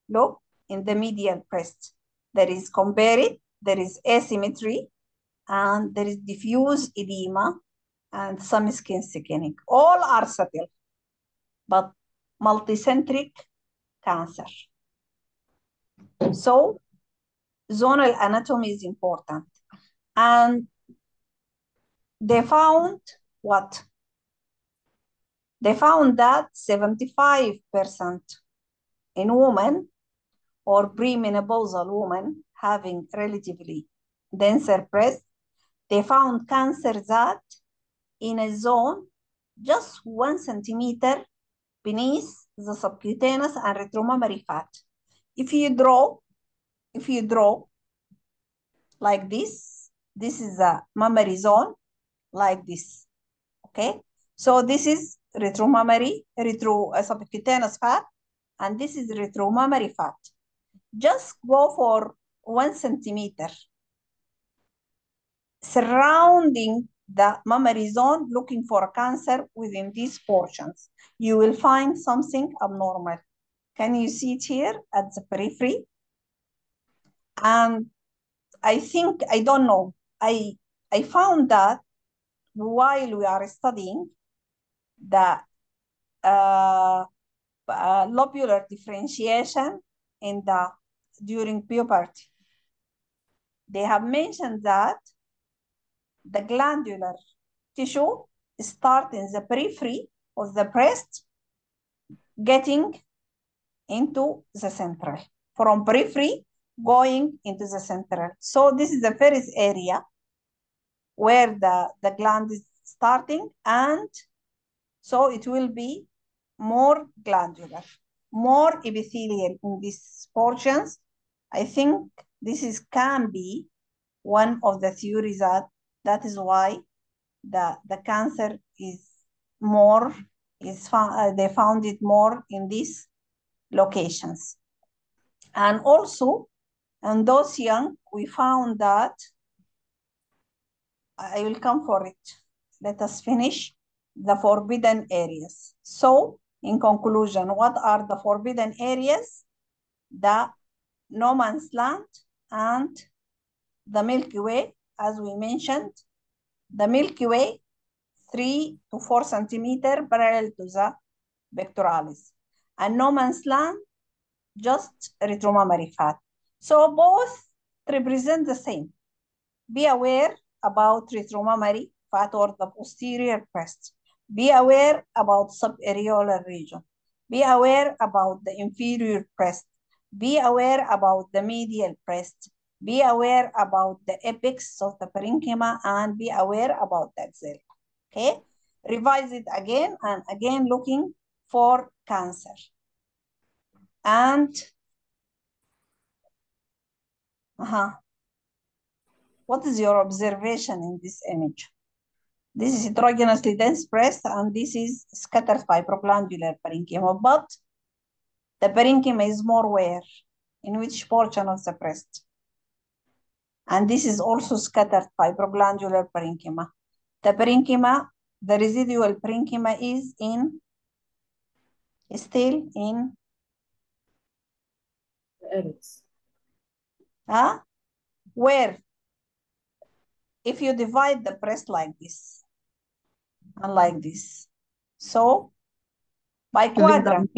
look, in the medial crest, there is compared, there is asymmetry, and there is diffuse edema and some skin thickening. All are subtle, but multicentric cancer. So zonal anatomy is important. And they found what? They found that 75% in women or premenopausal women having relatively denser breast, they found cancer that in a zone just one centimeter beneath the subcutaneous and retromammary fat. If you draw, if you draw like this, this is the mammary zone, like this, okay? So this is retromammary, retro uh, subcutaneous fat, and this is retromammary fat. Just go for one centimeter surrounding the mammary zone looking for cancer within these portions. You will find something abnormal. Can you see it here at the periphery? And I think, I don't know, I, I found that while we are studying the uh, uh, lobular differentiation in the during puberty. They have mentioned that the glandular tissue start in the periphery of the breast, getting into the central. From periphery, going into the central. So this is the first area where the, the gland is starting and so it will be more glandular, more epithelial in these portions. I think this is can be one of the theories that that is why the, the cancer is more, is uh, they found it more in these locations. And also, in those young, we found that, I will come for it. Let us finish the forbidden areas. So, in conclusion, what are the forbidden areas? The no man's land and the Milky Way, as we mentioned, the Milky Way, three to four centimeter parallel to the pectoralis. And no man's land, just retromammary fat. So both represent the same. Be aware about retromammary fat or the posterior breast. Be aware about subareolar region. Be aware about the inferior breast. Be aware about the medial breast. Be aware about the apex of the parenchyma and be aware about the axilla. Okay? Revise it again and again looking for cancer. And uh-huh. What is your observation in this image? This is heterogeneously dense breast and this is scattered fibroglandular parenchyma, but the parenchyma is more where? In which portion of the breast? And this is also scattered fibroglandular parenchyma. The parenchyma, the residual parenchyma is in, still in, Areas. huh? Where? If you divide the breast like this, and like this. So, by quadrant,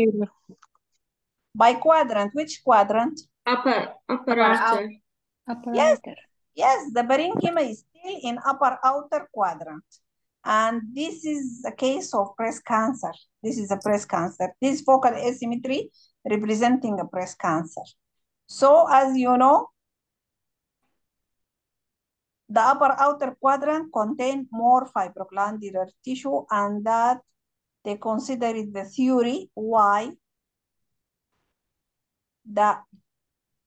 by quadrant, which quadrant? Upper, upper Upper out. outer. Upper Yes. outer. Yes, the parenchyma is still in upper outer quadrant. And this is a case of breast cancer. This is a breast cancer. This focal asymmetry representing a breast cancer. So as you know, the upper outer quadrant contain more fibroglandular tissue and that they consider it the theory why the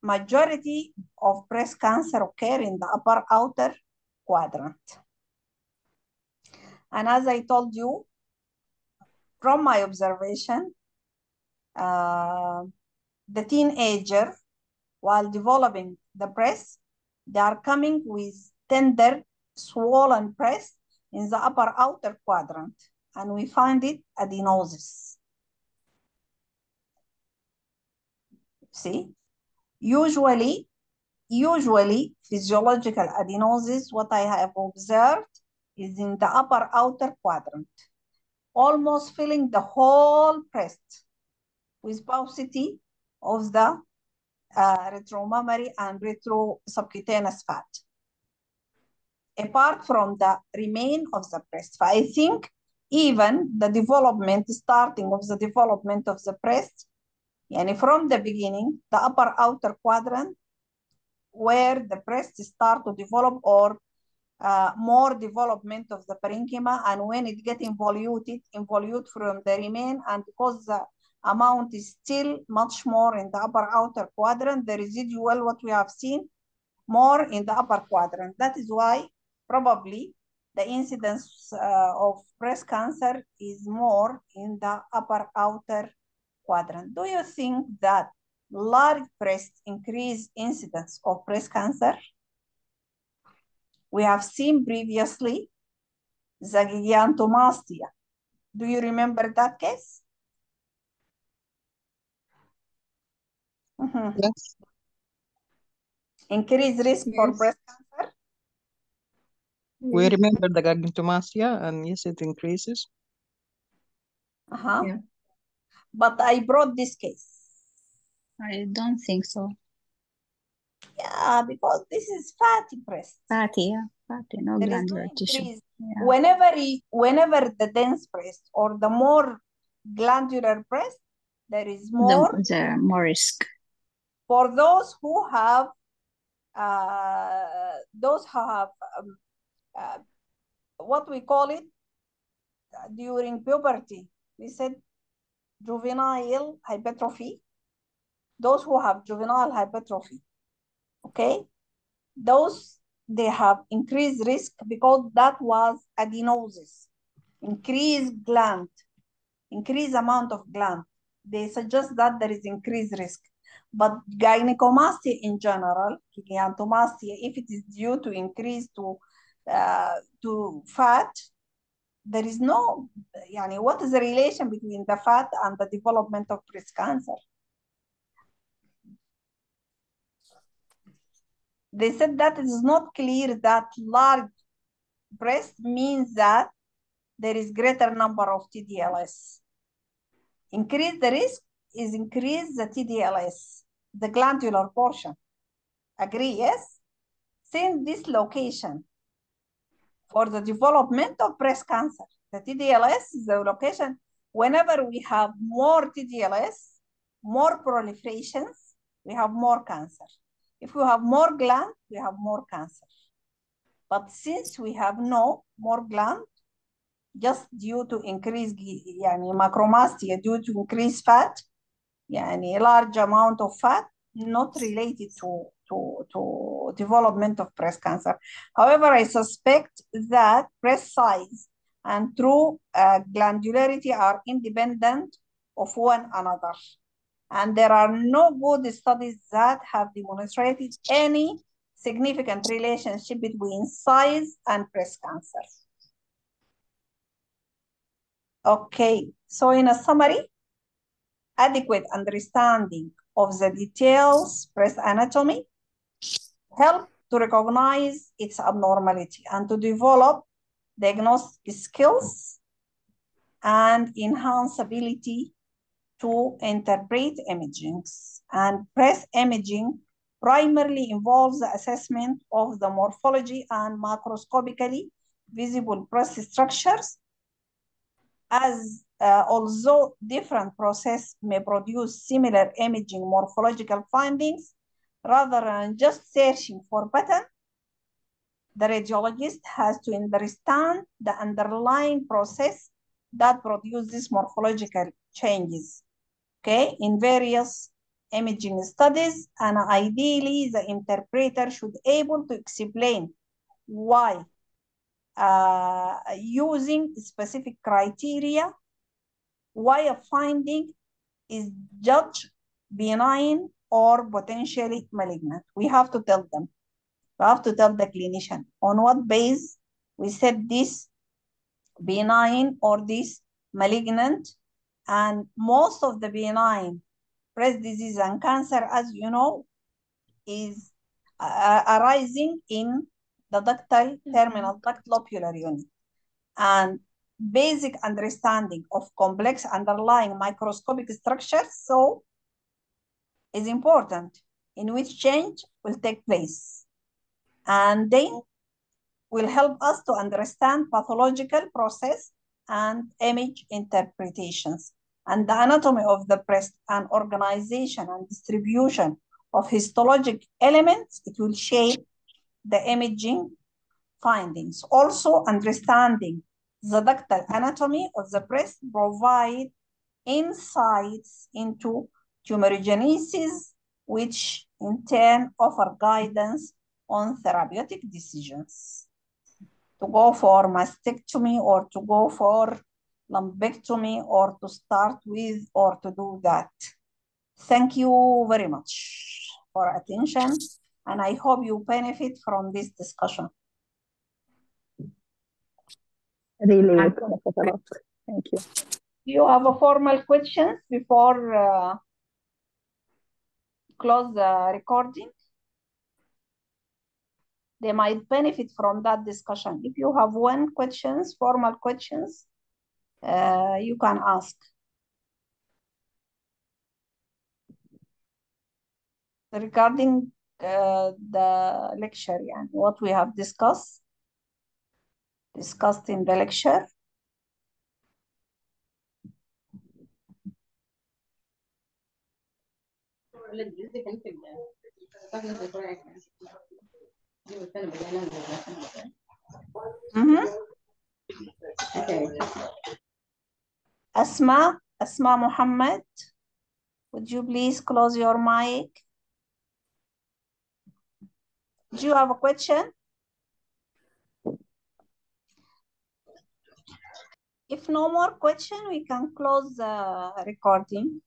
majority of breast cancer occur in the upper outer quadrant. And as I told you, from my observation, uh, the teenager, while developing the breast, they are coming with tender, swollen breast in the upper outer quadrant, and we find it adenosis. See? Usually, usually physiological adenosis, what I have observed is in the upper outer quadrant, almost filling the whole breast with paucity of the uh, retromammary and retrosubcutaneous fat. Apart from the remain of the breast, I think even the development, starting of the development of the breast, and from the beginning, the upper outer quadrant, where the breast start to develop or uh, more development of the parenchyma, and when it get involuted, involute from the remain, and because the amount is still much more in the upper outer quadrant, the residual, what we have seen, more in the upper quadrant. That is why probably the incidence uh, of breast cancer is more in the upper outer quadrant. Do you think that large breast increase incidence of breast cancer? We have seen previously the gigantomastia. Do you remember that case? Mhm. Yes. Increased risk for breast cancer? We remember the gigantomastia, and yes, it increases. Uh-huh. Yeah. But I brought this case. I don't think so. Yeah, because this is fatty breast. Fatty, yeah. Fatty, no There is no glandular tissue. Yeah. Whenever, he- whenever the dense breast or the more glandular breast, there is more The, the more risk. for those who have uh, those who have um, uh, what we call it uh, during puberty. We said juvenile hypertrophy. Those who have juvenile hypertrophy, okay, those they have increased risk because that was adenosis, increased gland, increased amount of gland. They suggest that there is increased risk. But gynecomastia in general, gigantomastia, if it is due to increase to uh, to fat, there is no, yani, what is the relation between the fat and the development of breast cancer? They said that it is not clear that large breast means that there is greater number of TDLS. Increase the risk is increase the TDLS, the glandular portion. Agree, yes? Since this location for the development of breast cancer. The TDLS is the location. Whenever we have more TDLS, more proliferations, we have more cancer. If we have more gland, we have more cancer. But since we have no more gland, just due to increased yani, macromastia, due to increased fat, yani, a large amount of fat, not related to to to development of breast cancer. However, I suspect that breast size and true uh, glandularity are independent of one another. And there are no good studies that have demonstrated any significant relationship between size and breast cancer. Okay, so in a summary, adequate understanding of the details breast anatomy help to recognize its abnormality and to develop diagnostic skills and enhance ability to interpret imaging. And breast imaging primarily involves the assessment of the morphology and macroscopically visible breast structures as uh, although different process may produce similar imaging morphological findings, rather than just searching for pattern, the radiologist has to understand the underlying process that produces morphological changes, okay, in various imaging studies, and ideally the interpreter should able to explain why uh, using specific criteria why a finding is judged benign or potentially malignant. We have to tell them. We have to tell the clinician on what base we said this benign or this malignant. And most of the benign breast disease and cancer, as you know, is uh, arising in the ductal terminal duct lobular unit. And basic understanding of complex underlying microscopic structures so is important in which change will take place. And then will help us to understand pathological process and image interpretations. And the anatomy of the breast and organization and distribution of histologic elements it will shape the imaging findings. Also understanding the ductal anatomy of the breast provide insights into tumorigenesis, which in turn offer guidance on therapeutic decisions. To go for mastectomy or to go for lumpectomy or to start with or to do that. Thank you very much for attention and I hope you benefit from this discussion. Really would benefit a lot. Thank you. Do you have a formal questions before uh, close the recording? They might benefit from that discussion. If you have one questions, formal questions, uh, you can ask. Regarding uh, the lecture, and what we have discussed, discussed in the lecture. Mhm. Asma, Asma Muhammad, would you please close your mic? Do you have a question? If no more question, we can close the recording.